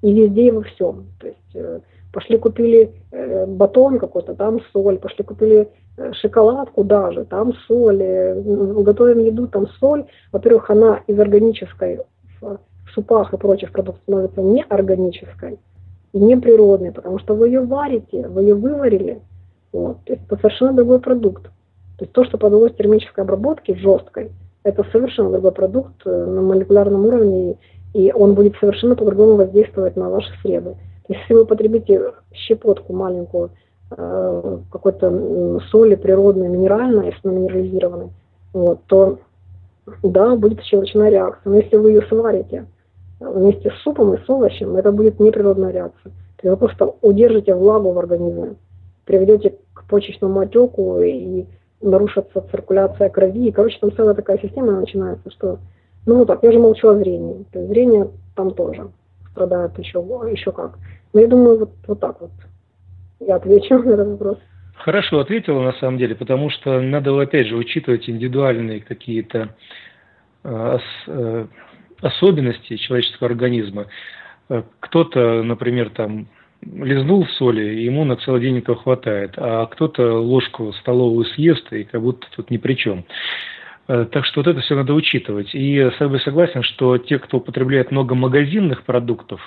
И везде и во всем. То есть э, пошли купили э, батон какой-то, там соль, пошли купили шоколадку даже, там соль, готовим еду, там соль. Во-первых, она из органической в, супах и прочих продуктах становится неорганической и неприродной, потому что вы ее варите, вы ее выварили. Вот. То есть это совершенно другой продукт. То есть то, что подалось термической обработке жесткой, это совершенно другой продукт э, на молекулярном уровне, и он будет совершенно по-другому воздействовать на ваши среды. Если вы потребите щепотку маленькую какой-то соли природной, минеральной, если она минерализированной, вот, то да, будет щелочная реакция. Но если вы ее сварите вместе с супом и с овощем, это будет неприродная реакция. То есть вы просто удержите влагу в организме, приведете к почечному отеку и нарушится циркуляция крови. И, короче, там целая такая система начинается, что... Ну, вот так, я же молчу о зрении. То есть зрение там тоже страдает еще, еще как. Но я думаю, вот, вот так вот я отвечу на этот вопрос. Хорошо ответила на самом деле, потому что надо, опять же, учитывать индивидуальные какие-то э, э, особенности человеческого организма. Э, кто-то, например, там лизнул в соли, ему на целый день этого хватает, а кто-то ложку столовую съест, и как будто тут ни при чем. Так что вот это все надо учитывать. И я с собой согласен, что те, кто употребляет много магазинных продуктов,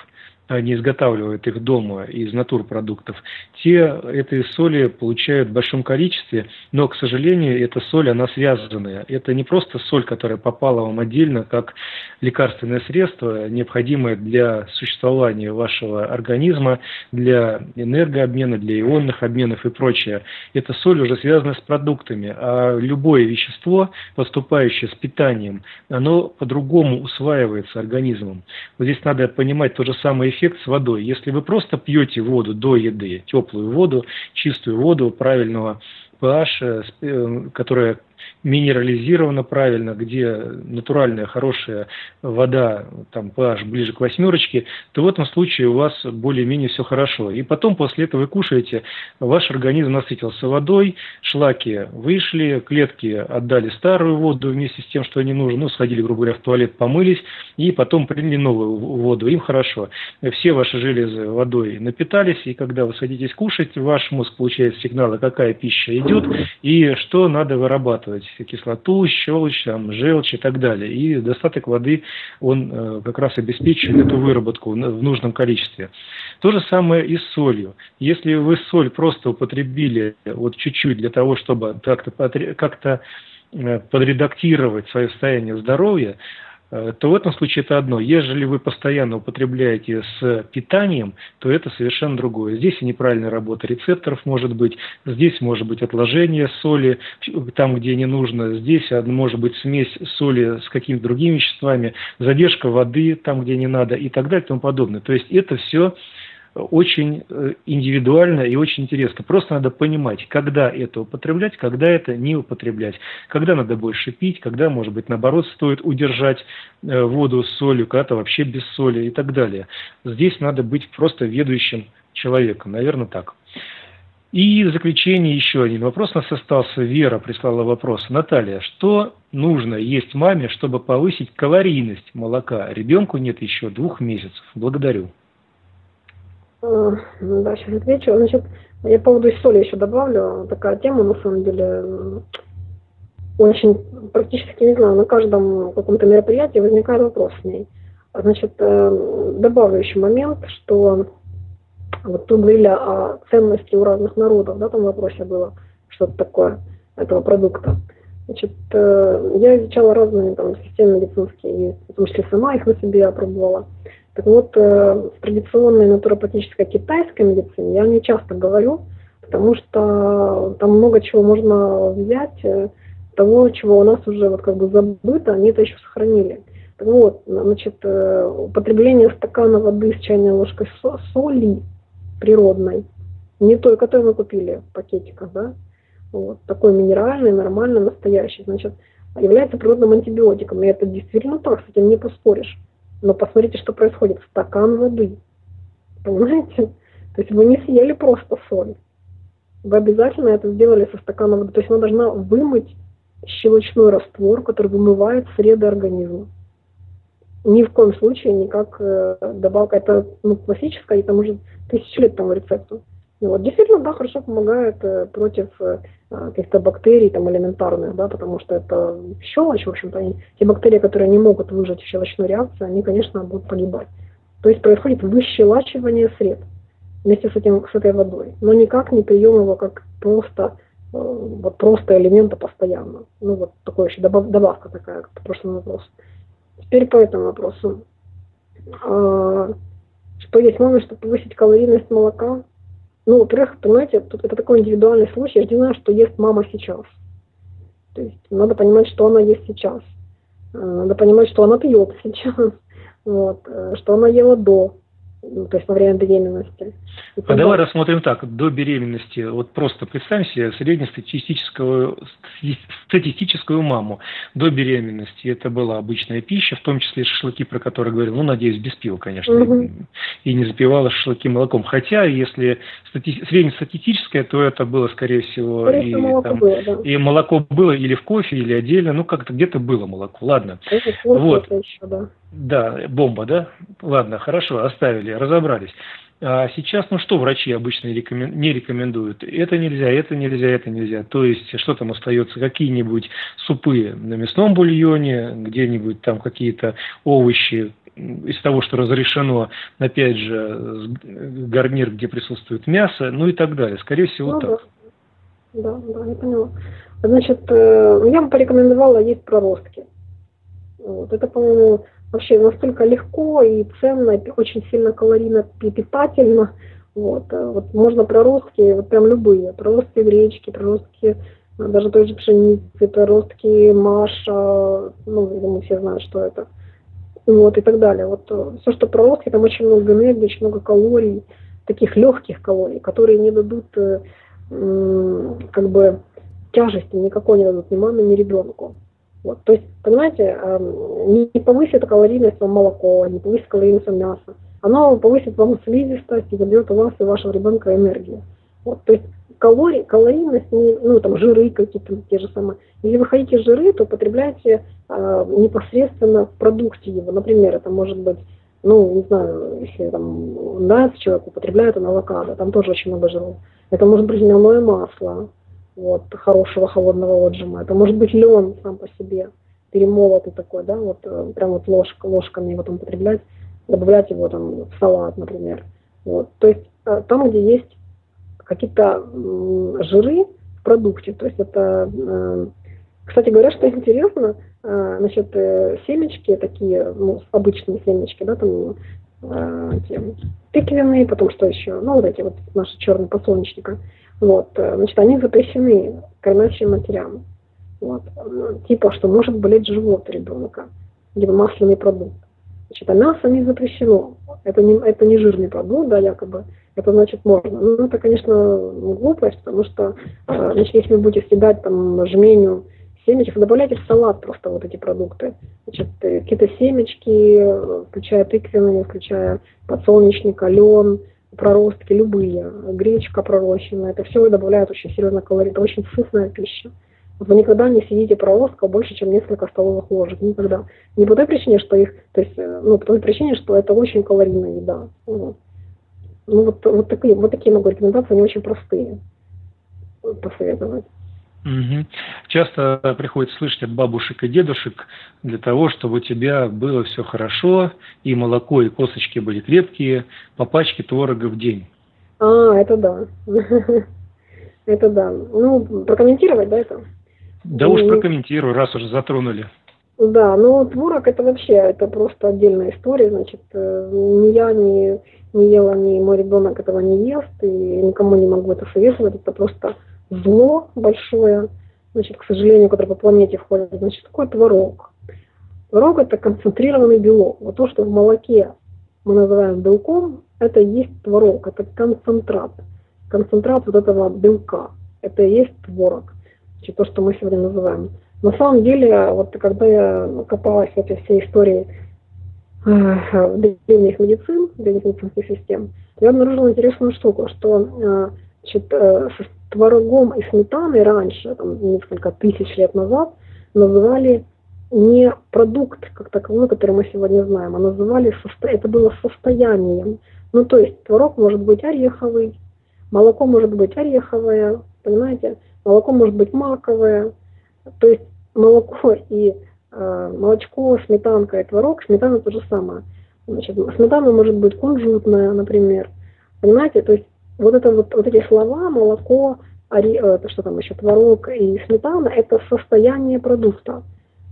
они изготавливают их дома из натурпродуктов, те этой соли получают в большом количестве, но, к сожалению, эта соль, она связанная. Это не просто соль, которая попала вам отдельно, как лекарственное средство, необходимое для существования вашего организма, для энергообмена, для ионных обменов и прочее. Эта соль уже связана с продуктами, а любое вещество, поступающее с питанием, оно по-другому усваивается организмом. Вот здесь надо понимать то же самое эффект с водой. Если вы просто пьете воду до еды, теплую воду, чистую воду правильного pH, э, э, которая минерализировано правильно, где натуральная хорошая вода, там pH ближе к восьмерочке, то в этом случае у вас более-менее все хорошо. И потом после этого вы кушаете, ваш организм насытился водой, шлаки вышли, клетки отдали старую воду вместе с тем, что они нужны, ну, сходили, грубо говоря, в туалет, помылись, и потом приняли новую воду, им хорошо. Все ваши железы водой напитались, и когда вы садитесь кушать, ваш мозг получает сигналы, какая пища идет, и что надо вырабатывать кислоту, щелочь, там, желчь и так далее. И достаток воды, он э, как раз обеспечивает эту выработку в нужном количестве. То же самое и с солью. Если вы соль просто употребили вот чуть-чуть для того, чтобы как-то как э, подредактировать свое состояние здоровья, то в этом случае это одно. Ежели вы постоянно употребляете с питанием, то это совершенно другое. Здесь и неправильная работа рецепторов может быть, здесь может быть отложение соли там, где не нужно, здесь может быть смесь соли с какими-то другими веществами, задержка воды там, где не надо и так далее и тому подобное. То есть это все очень э, индивидуально и очень интересно. Просто надо понимать, когда это употреблять, когда это не употреблять, когда надо больше пить, когда, может быть, наоборот, стоит удержать э, воду с солью, когда-то вообще без соли и так далее. Здесь надо быть просто ведущим человеком, наверное, так. И в заключение еще один вопрос у нас остался. Вера прислала вопрос. Наталья, что нужно есть маме, чтобы повысить калорийность молока? Ребенку нет еще двух месяцев. Благодарю. А, да, сейчас отвечу. Значит, я по поводу соли еще добавлю. Такая тема, на самом деле, очень практически, не знаю, на каждом каком-то мероприятии возникает вопрос с ней. Значит, э, добавлю еще момент, что вот тут говорили о ценности у разных народов, да, там в вопросе было что-то такое этого продукта. Значит, э, я изучала разные там системы медицинские, в том числе сама их на себе опробовала. Так вот, э, в традиционной натуропатической китайской медицине я не часто говорю, потому что там много чего можно взять, э, того, чего у нас уже вот как бы забыто, они это еще сохранили. Так вот, значит, употребление стакана воды с чайной ложкой соли природной, не той, которую мы купили в пакетиках, да, вот, такой минеральный, нормальный, настоящий, значит, является природным антибиотиком. И это действительно так, с этим не поспоришь. Но посмотрите, что происходит. Стакан воды. Понимаете? То есть вы не съели просто соль. Вы обязательно это сделали со стакана воды. То есть она должна вымыть щелочной раствор, который вымывает среды организма ни в коем случае не как э, добавка. Это ну, классическая, и там уже тысячи лет тому рецепту. И вот действительно, да, хорошо помогает э, против э, каких-то бактерий там элементарных, да, потому что это щелочь, в общем-то, и те бактерии, которые не могут выжать щелочную реакцию, они, конечно, будут погибать. То есть происходит выщелачивание сред вместе с, этим, с этой водой, но никак не прием его как просто вот просто элемента постоянно. Ну вот такой еще добав, добавка такая к прошлому вопросу. Теперь по этому вопросу. А, что есть момент, чтобы повысить калорийность молока? Ну, во-первых, понимаете, тут это такой индивидуальный случай. Я не знаю, что ест мама сейчас. То есть надо понимать, что она ест сейчас. А, надо понимать, что она пьет сейчас. Вот, э, что она ела до ну, то есть во время беременности. А давай рассмотрим так, до беременности, вот просто представь себе среднестатистическую статистическую маму до беременности. Это была обычная пища, в том числе шашлыки, про которые говорил, ну, надеюсь, без пива, конечно, угу. и не запивала шашлыки молоком. Хотя, если стати... среднестатистическое, то это было, скорее всего, скорее и, молоко там, было, да. и молоко было или в кофе, или отдельно, ну, как-то где-то было молоко. Ладно. Это вот. Еще, да. Да, бомба, да? Ладно, хорошо, оставили, разобрались. А сейчас, ну что врачи обычно не рекомендуют? Это нельзя, это нельзя, это нельзя. То есть, что там остается? Какие-нибудь супы на мясном бульоне, где-нибудь там какие-то овощи из того, что разрешено, опять же, гарнир, где присутствует мясо, ну и так далее. Скорее всего, ну, так. Да, да, я поняла. Значит, э, я бы порекомендовала есть проростки. Вот. Это, по-моему, вообще настолько легко и ценно, и очень сильно калорийно и питательно. Вот, э, вот можно проростки, вот прям любые, проростки гречки, проростки э, даже той же пшеницы, проростки маша, ну, я думаю, все знают, что это. Вот, и так далее. Вот э, все, что проростки, там очень много энергии, очень много калорий, таких легких калорий, которые не дадут как бы тяжести никакой не дадут ни маме, ни ребенку. Вот, то есть, понимаете, эм, не повысит калорийность вам молоко, не повысит калорийность вам мясо. Оно повысит вам слизистость и заберет у вас и вашего ребенка энергию. Вот, то есть калорий, калорийность, не, ну там жиры какие-то те же самые. Если вы хотите жиры, то потребляйте э, непосредственно в продукте его. Например, это может быть, ну, не знаю, если там нравится человеку, употребляет он авокадо, там тоже очень много жиров. Это может быть льняное масло, вот, хорошего холодного отжима. Это может быть лен сам по себе, перемолотый такой, да, вот э, прям вот ложка, ложками его там потреблять, добавлять его там в салат, например. Вот. То есть э, там, где есть какие-то жиры в продукте, то есть это, э, кстати говоря, что интересно, значит, семечки такие, ну, обычные семечки, да, там тыквенные, потом что еще, ну, вот эти вот наши черные подсолнечника, вот, э, значит, они запрещены кормящим матерям. Вот, типа, что может болеть живот ребенка, либо масляный продукт. Значит, а мясо не запрещено. Это не, это не жирный продукт, да, якобы. Это значит можно. Ну, это, конечно, глупость, потому что, э, значит, если вы будете съедать там жменю семечек, добавляйте в салат просто вот эти продукты. Значит, э, какие-то семечки, включая тыквенные, включая подсолнечник, лен, проростки любые, гречка пророщенная, это все добавляют очень серьезно калорий. Это очень вкусная пища. Вы никогда не съедите проростков больше, чем несколько столовых ложек. Никогда. Не по той причине, что их, то есть, э, ну, по той причине, что это очень калорийная еда. Вот. Ну, вот, вот, такие, вот такие могу рекомендации, они очень простые посоветовать. Угу. Часто приходится слышать от бабушек и дедушек для того, чтобы у тебя было все хорошо, и молоко, и косточки были крепкие, по пачке творога в день. А, это да. Это да. Ну, прокомментировать, да, это? Да уж прокомментирую, раз уже затронули. Да, ну творог это вообще, это просто отдельная история, значит, э, ни я, ни, не ела, ни мой ребенок этого не ест, и никому не могу это советовать, это просто зло большое, значит, к сожалению, которое по планете входит, значит, такой творог. Творог это концентрированный белок. Вот то, что в молоке мы называем белком, это есть творог, это концентрат. Концентрат вот этого белка, это и есть творог значит, то, что мы сегодня называем. На самом деле, вот когда я копалась в этой всей истории э, древних медицин, древних медицинских систем, я обнаружила интересную штуку, что э, значит, э, творогом и сметаной раньше, там, несколько тысяч лет назад, называли не продукт как таковой, который мы сегодня знаем, а называли, это было состоянием. Ну, то есть творог может быть ореховый, молоко может быть ореховое, понимаете? Молоко может быть маковое, то есть молоко и э, молочко, сметанка и творог, сметана то же самое. Значит, сметана может быть кунжутная, например. Понимаете, то есть вот это вот, вот эти слова, молоко, ори, э, что там еще, творог и сметана, это состояние продукта.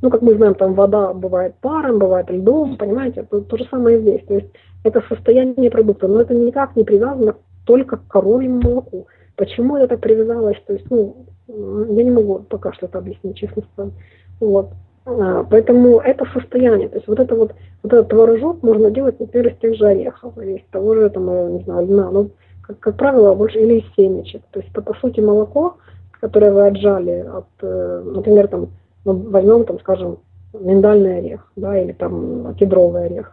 Ну, как мы знаем, там вода бывает паром, бывает льдом, понимаете, то, то же самое здесь. То есть это состояние продукта, но это никак не привязано только к коровьему молоку. Почему это так привязалось, то есть, ну, я не могу пока что это объяснить, честно сказать. Вот. А, поэтому это состояние, то есть вот это вот, вот этот творожок можно делать, например, из тех же орехов, из того же, там, э, не знаю, льна, ну, как, как правило, больше, или из семечек. То есть это, по сути, молоко, которое вы отжали от, э, например, там, ну, возьмем, там, скажем, миндальный орех, да, или там кедровый орех.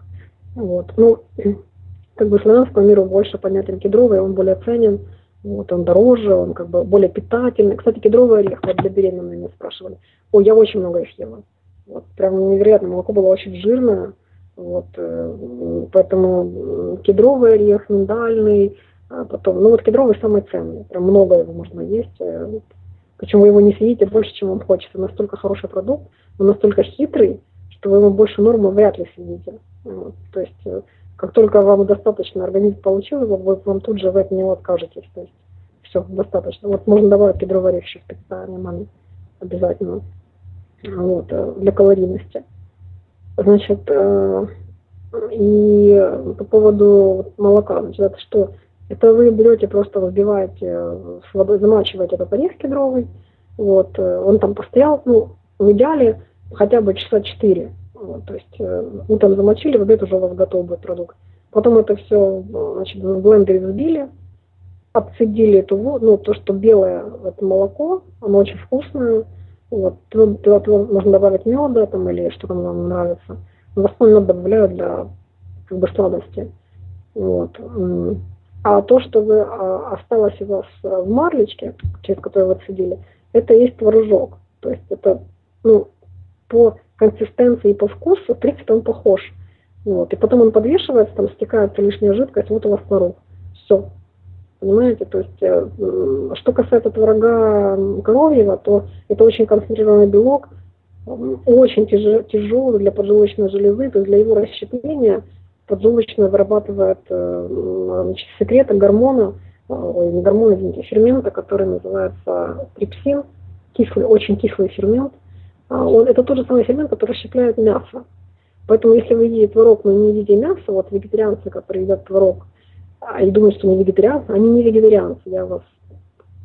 Вот. Ну, как бы славянскому миру больше понятен кедровый, он более ценен, вот, он дороже, он как бы более питательный. Кстати, кедровый орех, вот для беременной меня спрашивали. Ой, я очень много их ела. Вот, прям невероятно, молоко было очень жирное. Вот, э, поэтому кедровый орех, миндальный, потом, ну вот кедровый самый ценный, прям много его можно есть. Э, Причем вы его не съедите больше, чем вам хочется. Настолько хороший продукт, но настолько хитрый, что вы его больше нормы вряд ли съедите. Вот, то есть э, как только вам достаточно, организм получил его, вы вам тут же в от него откажетесь. То есть все, достаточно. Вот можно добавить кедровый орех еще в питание маме обязательно. Вот, э, для калорийности. Значит, и по поводу молока, значит, это что? Это вы берете, просто взбиваете водой, замачиваете этот орех кедровый, вот, э, он там постоял, ну, в идеале хотя бы часа четыре вот, то есть э, мы там замочили, в обед уже у вас готов будет продукт. Потом это все значит, в блендере взбили, обцедили эту воду, ну, то, что белое это молоко, оно очень вкусное. Вот, туда, туда можно добавить меда там, или что там вам нравится. В основном мед добавляю для как бы сладости. Вот. А то, что вы, а, осталось у вас в марлечке, через которую вы отсидели, это есть творожок. То есть это ну, по консистенции и по вкусу, в принципе, он похож. Вот. И потом он подвешивается, там стекается лишняя жидкость, вот у вас творог. Все. Понимаете? То есть, э, что касается творога коровьего, то это очень концентрированный белок, очень тяжелый для поджелудочной железы, то есть для его расщепления поджелудочная вырабатывает э, значит, секреты гормона, э, ой, не гормона, извините, фермента, который называется трипсин, кислый, очень кислый фермент, а, он, это тот же самый фермент, который расщепляет мясо. Поэтому если вы едите творог, но не едите мясо, вот вегетарианцы, которые едят творог, а, и думают, что они вегетарианцы, они не вегетарианцы, я вас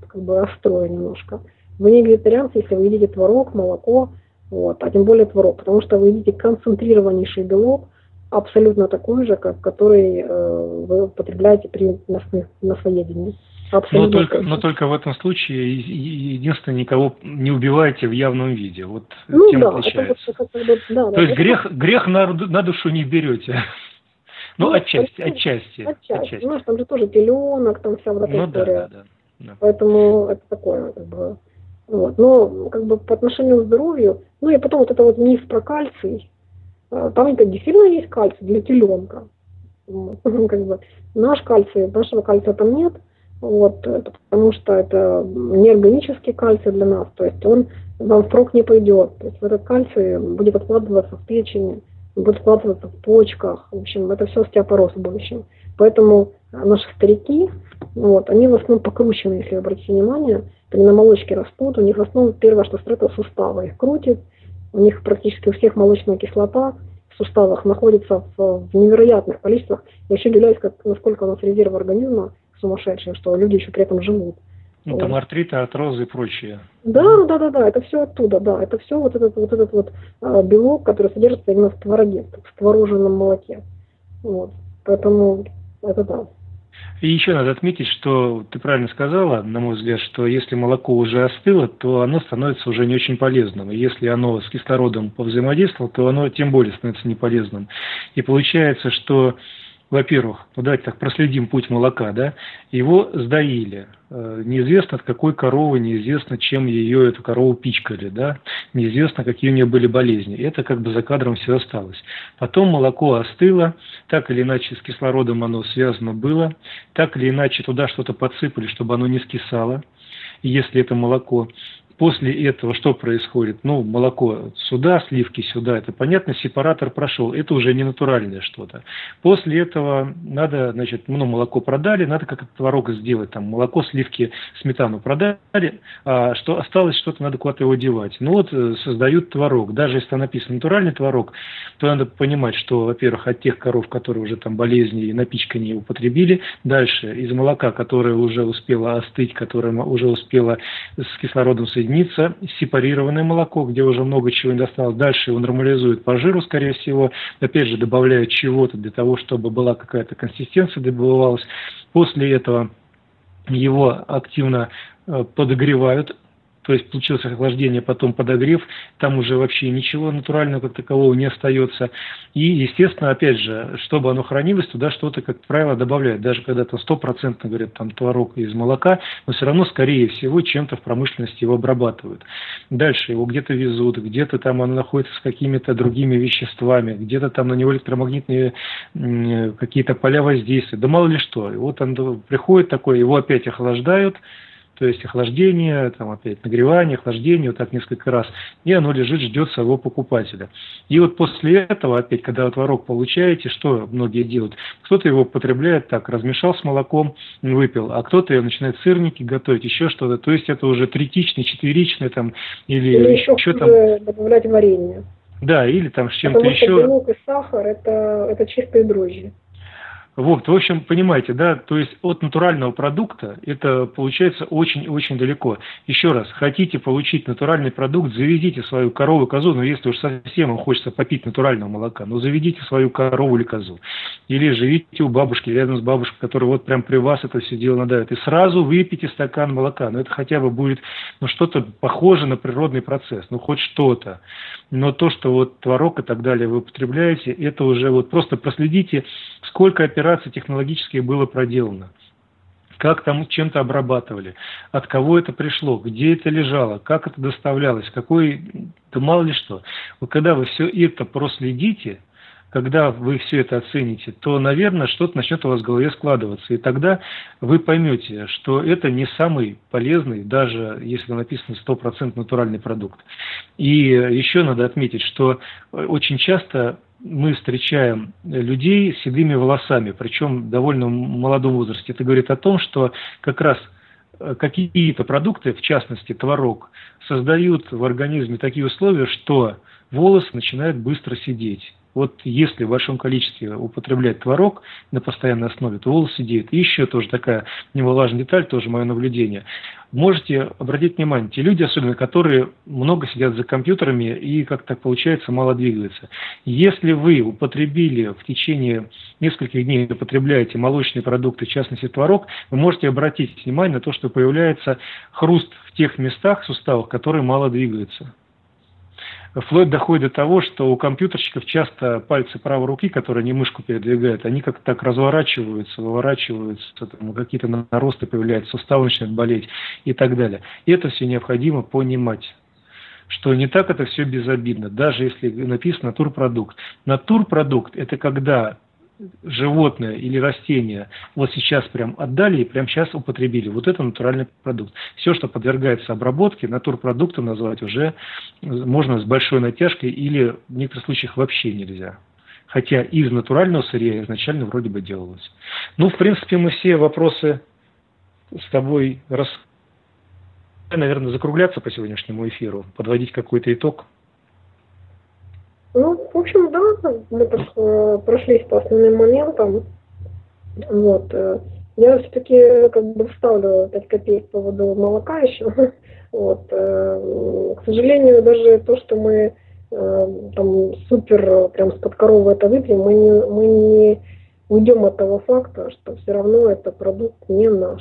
как бы расстрою немножко. Вы не вегетарианцы, если вы едите творог, молоко, вот, а тем более творог, потому что вы едите концентрированнейший белок, абсолютно такой же, как который э, вы употребляете при мясоедении. Но только, но только в этом случае единственное, никого не убивайте в явном виде. Вот ну, тем да, отличается. Это, это, это, да, То да, есть это... грех, грех на, на душу не берете. Ну, ну отчасти, отчасти, отчасти. Отчасти. Знаешь, там же тоже теленок, там вся вот эта ну, история. Да, да, да. Поэтому это такое, как бы. Вот. Но как бы по отношению к здоровью, ну и потом вот это вот миф про кальций, а, там это действительно есть кальций для теленка. Как бы, наш кальций, нашего кальция там нет, вот, потому что это неорганический кальций для нас, то есть он вам впрок не пойдет. То есть этот кальций будет откладываться в печени, будет откладываться в почках, в общем, это все остеопороз в будущем. Поэтому наши старики, вот, они в основном покручены, если вы обратите внимание, они на молочке растут, у них в основном первое, что строит, это суставы, их крутит, у них практически у всех молочная кислота в суставах находится в, в невероятных количествах. Я еще удивляюсь, как, насколько у нас резерв организма сумасшедшие, что люди еще при этом живут. Ну, там артриты, артрозы и прочее. Да, да, да, да, это все оттуда, да, это все вот этот вот этот вот а, белок, который содержится именно в твороге, в твороженном молоке. Вот, поэтому это да. И еще надо отметить, что ты правильно сказала, на мой взгляд, что если молоко уже остыло, то оно становится уже не очень полезным. И если оно с кислородом повзаимодействовало, то оно тем более становится неполезным. И получается, что во-первых, ну давайте так проследим путь молока, да, его сдаили. Э, неизвестно от какой коровы, неизвестно, чем ее, эту корову пичкали, да, неизвестно, какие у нее были болезни. Это как бы за кадром все осталось. Потом молоко остыло, так или иначе с кислородом оно связано было, так или иначе туда что-то подсыпали, чтобы оно не скисало, если это молоко. После этого что происходит? Ну, молоко сюда, сливки сюда, это понятно, сепаратор прошел, это уже не натуральное что-то. После этого надо, значит, ну, молоко продали, надо как творог сделать, там, молоко, сливки, сметану продали, а что осталось, что-то надо куда-то его девать. Ну вот э, создают творог. Даже если там написано натуральный творог, то надо понимать, что, во-первых, от тех коров, которые уже там болезни и напичкания употребили, дальше из молока, которое уже успело остыть, которое уже успело с кислородом соединиться, соединится сепарированное молоко, где уже много чего не досталось. Дальше его нормализуют по жиру, скорее всего. Опять же, добавляют чего-то для того, чтобы была какая-то консистенция добывалась. После этого его активно э, подогревают то есть получилось охлаждение, потом подогрев, там уже вообще ничего натурального как такового не остается. И, естественно, опять же, чтобы оно хранилось, туда что-то, как правило, добавляют. Даже когда там стопроцентно, говорят, там творог из молока, но все равно, скорее всего, чем-то в промышленности его обрабатывают. Дальше его где-то везут, где-то там оно находится с какими-то другими веществами, где-то там на него электромагнитные какие-то поля воздействия, да мало ли что. И вот он приходит такой, его опять охлаждают, то есть охлаждение, там опять нагревание, охлаждение, вот так несколько раз, и оно лежит, ждет своего покупателя. И вот после этого, опять, когда вы творог получаете, что многие делают? Кто-то его потребляет так, размешал с молоком, выпил, а кто-то начинает сырники готовить, еще что-то. То есть это уже третичный, четверичный там, или, или еще, еще там... добавлять варенье. Да, или там с чем-то еще. Белок и сахар это, это чистые дрожжи. Вот, в общем, понимаете, да, то есть от натурального продукта это получается очень-очень далеко. Еще раз, хотите получить натуральный продукт, заведите свою корову, козу, но если уж совсем вам хочется попить натурального молока, ну заведите свою корову или козу. Или живите у бабушки, рядом с бабушкой, которая вот прям при вас это все дело надавит. И сразу выпейте стакан молока. Но это хотя бы будет ну, что-то похоже на природный процесс, ну хоть что-то. Но то, что вот творог и так далее вы употребляете, это уже вот просто проследите, сколько операций технологических было проделано как там чем-то обрабатывали, от кого это пришло, где это лежало, как это доставлялось, какой, да мало ли что. Вот когда вы все это проследите, когда вы все это оцените, то, наверное, что-то начнет у вас в голове складываться. И тогда вы поймете, что это не самый полезный, даже если написано 100% натуральный продукт. И еще надо отметить, что очень часто мы встречаем людей с седыми волосами, причем довольно молодом возрасте. Это говорит о том, что как раз э, какие-то продукты, в частности творог, создают в организме такие условия, что волос начинает быстро сидеть. Вот если в большом количестве употреблять творог на постоянной основе, то волосы сидеют. И еще тоже такая немаловажная деталь, тоже мое наблюдение. Можете обратить внимание, те люди, особенно которые много сидят за компьютерами и, как так получается, мало двигаются. Если вы употребили в течение нескольких дней, употребляете молочные продукты, в частности творог, вы можете обратить внимание на то, что появляется хруст в тех местах, суставах, которые мало двигаются вплоть доходит до того, что у компьютерщиков часто пальцы правой руки, которые не мышку передвигают, они как-то так разворачиваются, выворачиваются, какие-то наросты появляются, суставы начинают болеть и так далее. И это все необходимо понимать что не так это все безобидно, даже если написано натурпродукт. Натурпродукт – это когда животное или растение вот сейчас прям отдали и прям сейчас употребили. Вот это натуральный продукт. Все, что подвергается обработке, натурпродуктом назвать уже можно с большой натяжкой или в некоторых случаях вообще нельзя. Хотя из натурального сырья изначально вроде бы делалось. Ну, в принципе, мы все вопросы с тобой рас... Наверное, закругляться по сегодняшнему эфиру, подводить какой-то итог. Ну, в общем, да, мы так, э, прошлись по основным моментам. Вот. Э, я все-таки как бы вставлю 5 копеек по поводу молока еще. Вот. Э, к сожалению, даже то, что мы там супер прям с-под коровы это выпьем, мы не, мы не уйдем от того факта, что все равно это продукт не наш.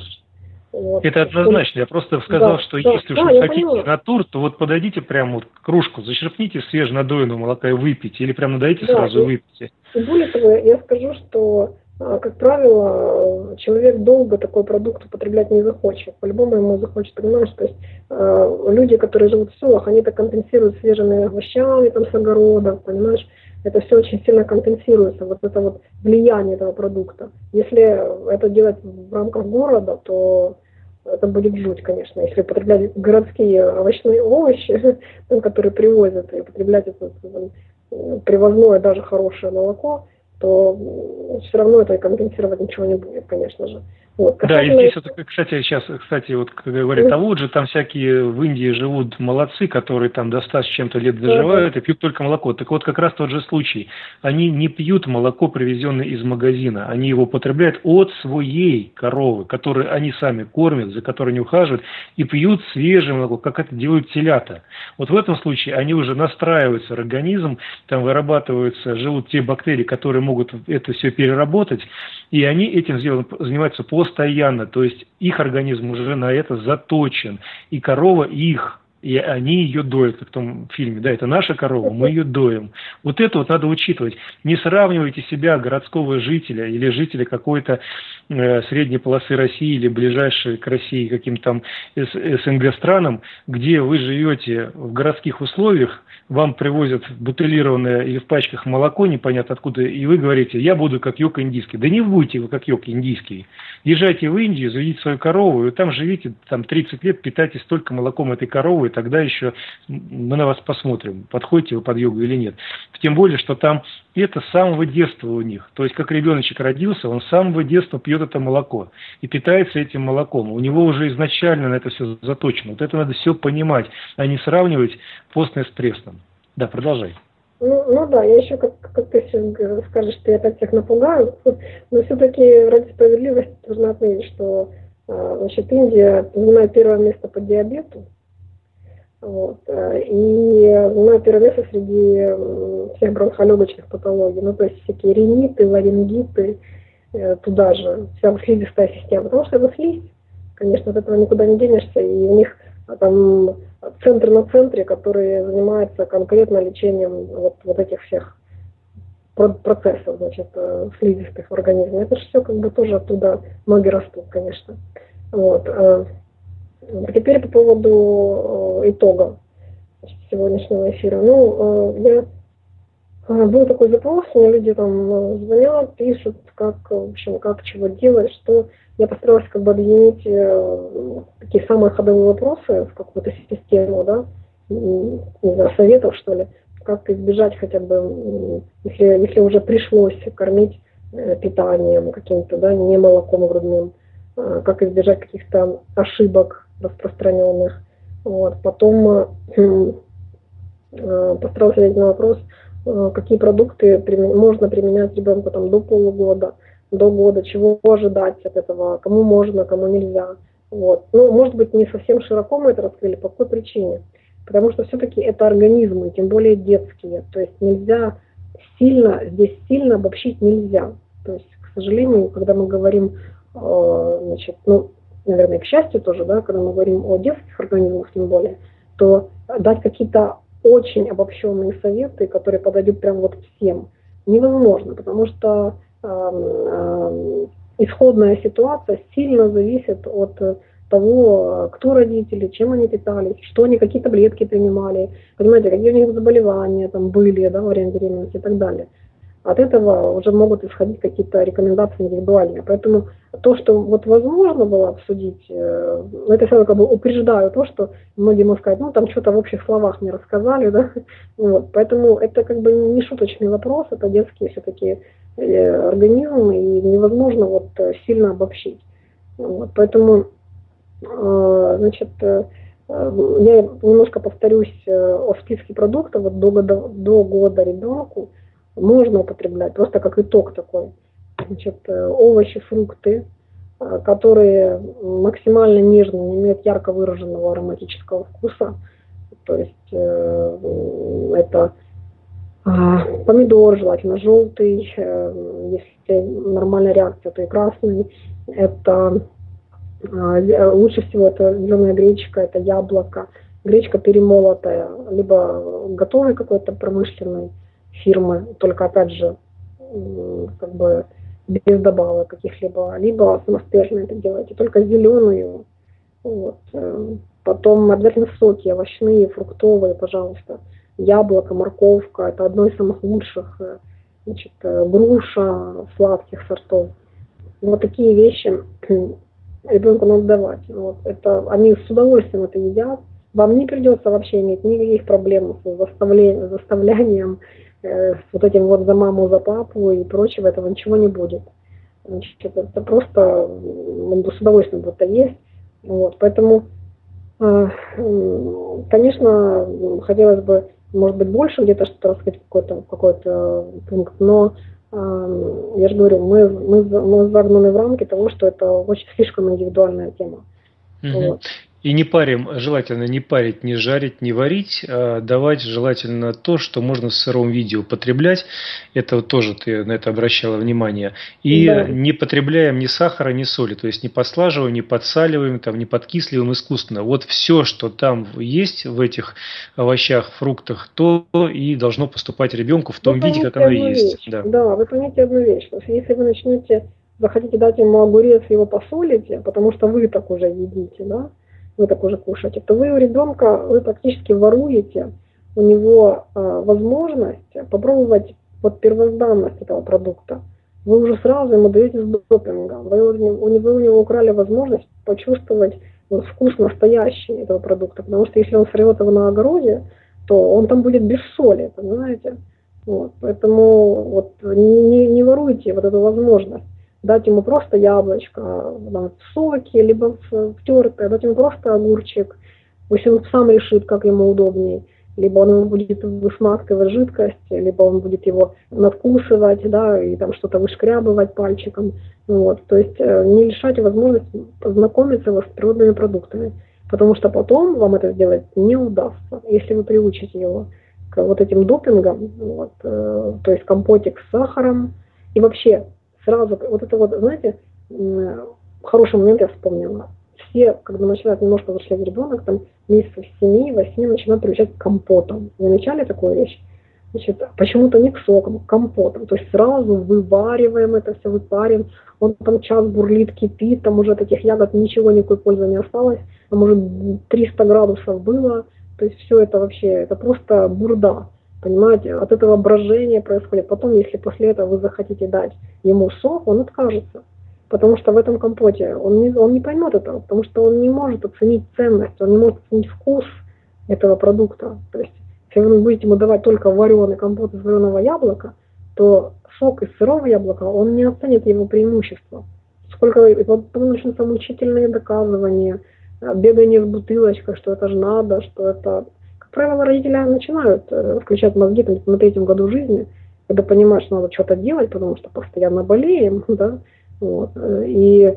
Вот. Это однозначно. Я просто сказал, да, что да, если да, уж вы хотите поняла. натур, то вот подойдите прямо вот кружку, зачерпните свеженадоенного молока и выпейте, или прямо надоите да, сразу и выпейте. И более того, я скажу, что, а, как правило, человек долго такой продукт употреблять не захочет. По-любому ему захочет, понимаешь, то есть а, люди, которые живут в селах, они это компенсируют свежими овощами там с огородов, понимаешь, это все очень сильно компенсируется, вот это вот влияние этого продукта. Если это делать в рамках города, то это будет жуть, конечно. Если употреблять городские овощные овощи, которые привозят, и употреблять это привозное даже хорошее молоко, то все равно это компенсировать ничего не будет, конечно же. Вот, да, и здесь, вот, кстати, сейчас, кстати, вот, как говорят, а вот же там всякие в Индии живут молодцы, которые там до 100 с чем-то лет доживают и пьют только молоко. Так вот, как раз тот же случай. Они не пьют молоко, привезенное из магазина. Они его потребляют от своей коровы, которую они сами кормят, за которой они ухаживают, и пьют свежее молоко, как это делают телята. Вот в этом случае они уже настраиваются организм, там вырабатываются, живут те бактерии, которые могут это все переработать, и они этим занимаются после постоянно, то есть их организм уже на это заточен, и корова их и они ее доят, как в том фильме. Да, это наша корова, мы ее доим. Вот это вот надо учитывать. Не сравнивайте себя, городского жителя или жителя какой-то э, средней полосы России или ближайшей к России каким-то там СНГ странам, где вы живете в городских условиях, вам привозят бутылированное или в пачках молоко, непонятно откуда, и вы говорите, я буду как йог индийский. Да не будете вы как йог индийский. Езжайте в Индию, заведите свою корову, и там живите там 30 лет, питайтесь только молоком этой коровы, и тогда еще мы на вас посмотрим, подходите вы под йогу или нет. Тем более, что там это с самого детства у них. То есть, как ребеночек родился, он с самого детства пьет это молоко и питается этим молоком. У него уже изначально на это все заточено. Вот это надо все понимать, а не сравнивать постное с пресным. Да, продолжай. Ну, ну да, я еще, как, как ты сейчас скажешь, что я опять всех напугаю, но все-таки ради справедливости должна отметить, что а, значит, Индия занимает первое место по диабету, вот, э, и занимает первое место среди всех бронхолегочных патологий, ну то есть всякие риниты, ларингиты, э, туда же, вся слизистая система, потому что это слизь, конечно, от этого никуда не денешься, и у них там центр на центре, который занимается конкретно лечением вот, вот этих всех процессов, значит, э, слизистых в организме. Это же все как бы тоже оттуда ноги растут, конечно. Вот. Э, теперь по поводу э, итога сегодняшнего эфира. Ну, я был такой запрос, мне люди там звонят, пишут, как, в общем, как чего делать, что я постаралась как бы объединить э, такие самые ходовые вопросы в какую-то систему, да, не знаю, советов, что ли, как избежать хотя бы, если, если уже пришлось кормить э, питанием каким-то, да, не молоком грудным, э, как избежать каких-то ошибок распространенных. Вот. Потом э, постаралась ответить на вопрос, э, какие продукты можно применять ребенку там, до полугода, до года, чего ожидать от этого, кому можно, кому нельзя. Вот. Ну, может быть, не совсем широко мы это раскрыли, по какой причине? Потому что все-таки это организмы, тем более детские. То есть нельзя сильно, здесь сильно обобщить нельзя. То есть, к сожалению, когда мы говорим, э, значит, ну, наверное, к счастью тоже, да, когда мы говорим о детских организмах тем более, то дать какие-то очень обобщенные советы, которые подойдут прям вот всем, невозможно, потому что э, э, исходная ситуация сильно зависит от того, кто родители, чем они питались, что они, какие таблетки принимали, понимаете, какие у них заболевания там были да, во время беременности и так далее. От этого уже могут исходить какие-то рекомендации индивидуальные. Поэтому то, что вот возможно было обсудить, э, ну, это все как бы упреждаю то, что многие могут сказать, ну там что-то в общих словах не рассказали, да, вот, поэтому это как бы не шуточный вопрос, это детские все-таки э, организмы, и невозможно вот сильно обобщить. Вот, поэтому, э, значит, я немножко повторюсь о списке продуктов вот до года, до года ребенку, можно употреблять, просто как итог такой. Значит, э, овощи, фрукты, э, которые максимально нежные, не имеют ярко выраженного ароматического вкуса. То есть э, это а, помидор желательно желтый, если нормальная реакция, то и красный. Это а, лучше всего это зеленая гречка, это яблоко, гречка перемолотая, либо готовый какой-то промышленный, фирмы, только опять же, как бы без добавок каких-либо, либо самостоятельно это делаете, только зеленую. Вот. Э, потом обязательно соки, овощные, фруктовые, пожалуйста. Яблоко, морковка, это одно из самых лучших. Э, значит, э, груша сладких сортов. Вот такие вещи ребенку надо давать. Вот. Это, они с удовольствием это едят. Вам не придется вообще иметь никаких проблем с заставлением, Э, с вот этим вот за маму, за папу и прочего, этого ничего не будет. Значит, это, это просто он с удовольствием будет есть. Вот, поэтому, э, конечно, хотелось бы, может быть, больше где-то что-то рассказать, какой-то какой пункт, но э, я же говорю, мы, мы, мы загнаны в рамки того, что это очень слишком индивидуальная тема. Угу. Вот. И не парим, желательно не парить, не жарить, не варить, а давать желательно то, что можно в сыром виде употреблять. Это тоже ты на это обращала внимание. И да. не потребляем ни сахара, ни соли. То есть не подслаживаем, не подсаливаем, там, не подкисливаем искусственно. Вот все, что там есть в этих овощах, фруктах, то и должно поступать ребенку в том вы виде, как оно есть. Да. да, вы поймите одну вещь. Если вы начнете захотите дать ему огурец, его посолите, потому что вы так уже едите, да, вы так уже кушаете, то вы у ребенка, вы практически воруете у него э, возможность попробовать вот первозданность этого продукта. Вы уже сразу ему даете с допингом. Вы, вы, вы у него украли возможность почувствовать вот, вкус настоящий этого продукта. Потому что если он сорвет его на огороде, то он там будет без соли, понимаете? Вот, поэтому вот, не, не воруйте вот эту возможность дать ему просто яблочко в соке, либо в, в тертое, дать ему просто огурчик, пусть он сам решит, как ему удобнее. Либо он будет высматривать жидкость, либо он будет его надкусывать, да, и там что-то вышкрябывать пальчиком. Вот. То есть э, не лишайте возможности познакомиться с природными продуктами, потому что потом вам это сделать не удастся, если вы приучите его к вот этим допингам, вот, э, то есть компотик с сахаром, и вообще сразу, вот это вот, знаете, хороший момент я вспомнила. Все, когда начинают немножко взрослеть ребенок, там месяцев 7-8 начинают приучать к компотам. Замечали такую вещь? Значит, почему-то не к сокам, к компотам. То есть сразу вывариваем это все, выпарим. Он там час бурлит, кипит, там уже таких ягод ничего, никакой пользы не осталось. А может 300 градусов было. То есть все это вообще, это просто бурда. Понимаете, от этого брожения происходит. Потом, если после этого вы захотите дать ему сок, он откажется. Потому что в этом компоте он не, он не поймет этого, потому что он не может оценить ценность, он не может оценить вкус этого продукта. То есть, если вы будете ему давать только вареный компот из вареного яблока, то сок из сырого яблока, он не оценит его преимущества. Сколько, потом начнутся мучительные доказывания, бегание с бутылочкой, что это же надо, что это правило, родители начинают э, включать мозги там, на третьем году жизни, когда понимают, что надо что-то делать, потому что постоянно болеем, да, вот, э, и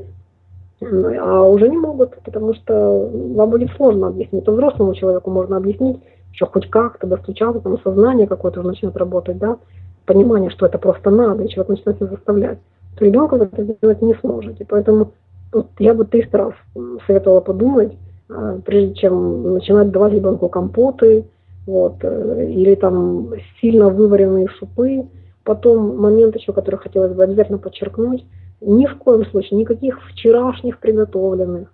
а уже не могут, потому что вам будет сложно объяснить. То взрослому человеку можно объяснить, что хоть как-то достучаться, там сознание какое-то уже начнет работать, да, понимание, что это просто надо, и человек начинает себя заставлять, то ребенку это сделать не сможете. Поэтому вот, я бы 300 раз советовала подумать, прежде чем начинать давать ребенку компоты, вот, э, или там сильно вываренные супы. Потом момент еще, который хотелось бы обязательно подчеркнуть, ни в коем случае никаких вчерашних приготовленных,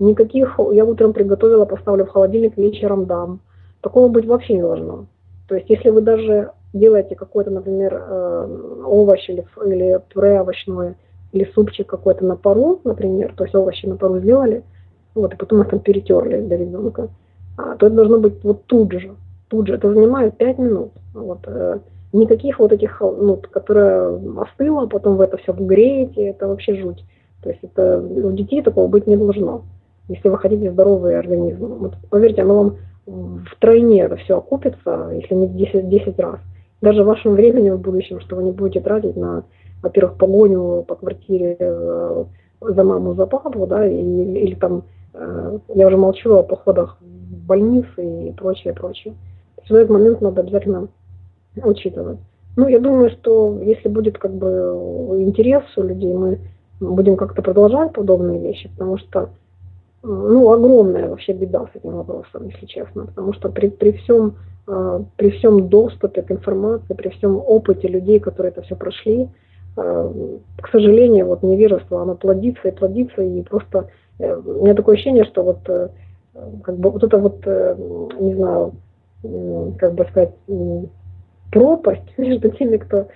никаких я утром приготовила, поставлю в холодильник, вечером дам. Такого быть вообще не должно. То есть если вы даже делаете какой-то, например, э, овощ или, или пюре овощное, или супчик какой-то на пару, например, то есть овощи на пару сделали, вот, и потом их там перетерли для ребенка, а, то это должно быть вот тут же, тут же. Это занимает 5 минут. Вот, э, никаких вот этих, ну, которые остыло, потом вы это все греете, это вообще жуть. То есть это у детей такого быть не должно, если вы хотите здоровый организм. Вот, поверьте, оно вам втройне это все окупится, если не 10, 10 раз. Даже вашим временем в будущем, что вы не будете тратить на, во-первых, погоню по квартире э, за маму, за папу, да, и, или там, я уже молчу о походах в больницы и прочее, прочее. То есть этот момент надо обязательно учитывать. Ну, я думаю, что если будет как бы интерес у людей, мы будем как-то продолжать подобные вещи, потому что ну, огромная вообще беда с этим вопросом, если честно, потому что при, при всем а, при всем доступе к информации, при всем опыте людей, которые это все прошли, а, к сожалению, вот невежество, оно плодится и плодится, и просто э, у меня такое ощущение, что вот э, как бы вот это вот, э, не знаю, как бы сказать, пропасть между теми, кто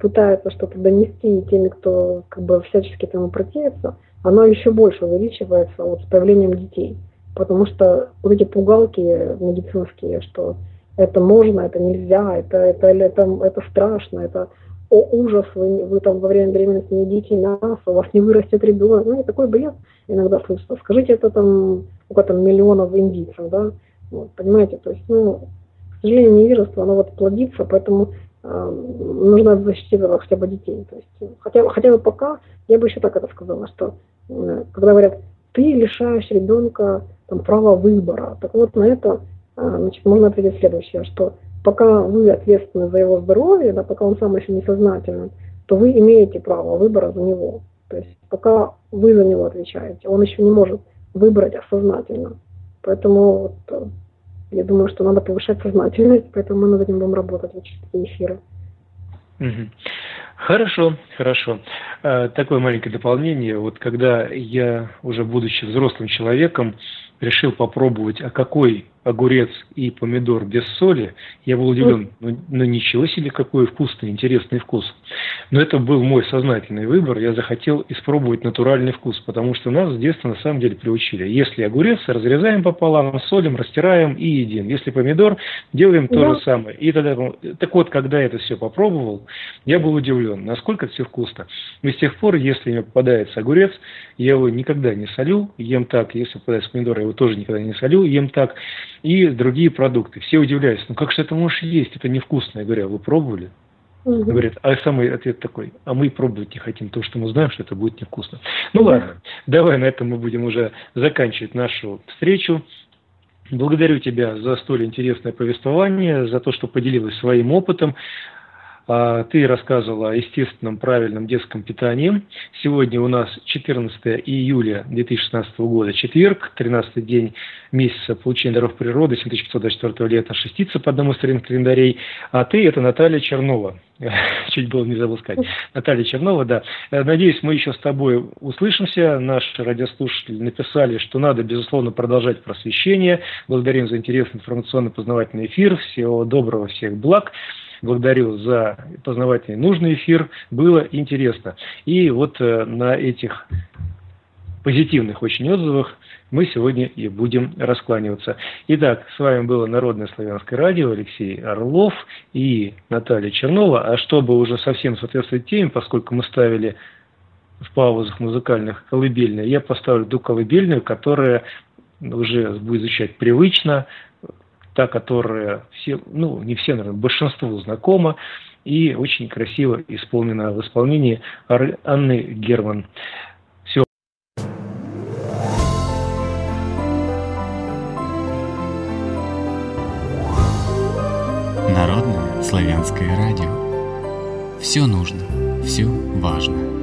пытается что-то донести, и теми, кто как бы всячески этому противится, она еще больше увеличивается вот с появлением детей. Потому что вот эти пугалки медицинские, что это можно, это нельзя, это, это, это, это страшно, это о, ужас, вы, вы там во время беременности не едите мясо, у вас не вырастет ребенок. Ну, и такой бред иногда слышно. Скажите это там, сколько там миллионов индийцев, да? Вот, понимаете, то есть, ну, к сожалению, невежество, оно вот плодится, поэтому э, нужно защитить хотя бы детей. То есть, хотя, хотя бы пока, я бы еще так это сказала, что э, когда говорят, ты лишаешь ребенка там, права выбора, так вот на это а, значит, можно ответить следующее, что пока вы ответственны за его здоровье, да, пока он сам еще не сознателен, то вы имеете право выбора за него. То есть пока вы за него отвечаете, он еще не может выбрать осознательно. Поэтому вот, э, я думаю, что надо повышать сознательность, поэтому мы над этим будем работать в эфиры. Хорошо, хорошо. Э, такое маленькое дополнение. Вот когда я, уже будучи взрослым человеком, решил попробовать, а какой огурец и помидор без соли, я был удивлен, ну, ну ничего себе, какой вкусный, интересный вкус. Но это был мой сознательный выбор, я захотел испробовать натуральный вкус, потому что нас с детства на самом деле приучили. Если огурец, разрезаем пополам, солим, растираем и едим. Если помидор, делаем то да. же самое. И тогда, так вот, когда я это все попробовал, я был удивлен, насколько это все вкусно. И с тех пор, если мне попадается огурец, я его никогда не солю, ем так, если попадается помидор, я его тоже никогда не солю, ем так и другие продукты. Все удивляются, ну как же это можешь есть, это невкусно. Я говорю, а вы пробовали? Угу. Говорят, а самый ответ такой, а мы пробовать не хотим, потому что мы знаем, что это будет невкусно. Ну ладно, давай на этом мы будем уже заканчивать нашу встречу. Благодарю тебя за столь интересное повествование, за то, что поделилась своим опытом. А, ты рассказывала о естественном правильном детском питании. Сегодня у нас 14 июля 2016 года, четверг, 13 день месяца получения даров природы, 7524 лета, шестица по одному из старинных календарей. А ты – это Наталья Чернова. Чуть было не забыл сказать. Наталья Чернова, да. Надеюсь, мы еще с тобой услышимся. Наши радиослушатели написали, что надо, безусловно, продолжать просвещение. Благодарим за интересный информационно-познавательный эфир. Всего доброго, всех благ благодарю за познавательный нужный эфир. Было интересно. И вот э, на этих позитивных очень отзывах мы сегодня и будем раскланиваться. Итак, с вами было Народное славянское радио, Алексей Орлов и Наталья Чернова. А чтобы уже совсем соответствовать теме, поскольку мы ставили в паузах музыкальных колыбельные, я поставлю ту колыбельную, которая уже будет звучать привычно, та, которая все, ну, не все, наверное, большинству знакома и очень красиво исполнена в исполнении Анны Герман. Народное славянское радио. Все нужно, все важно.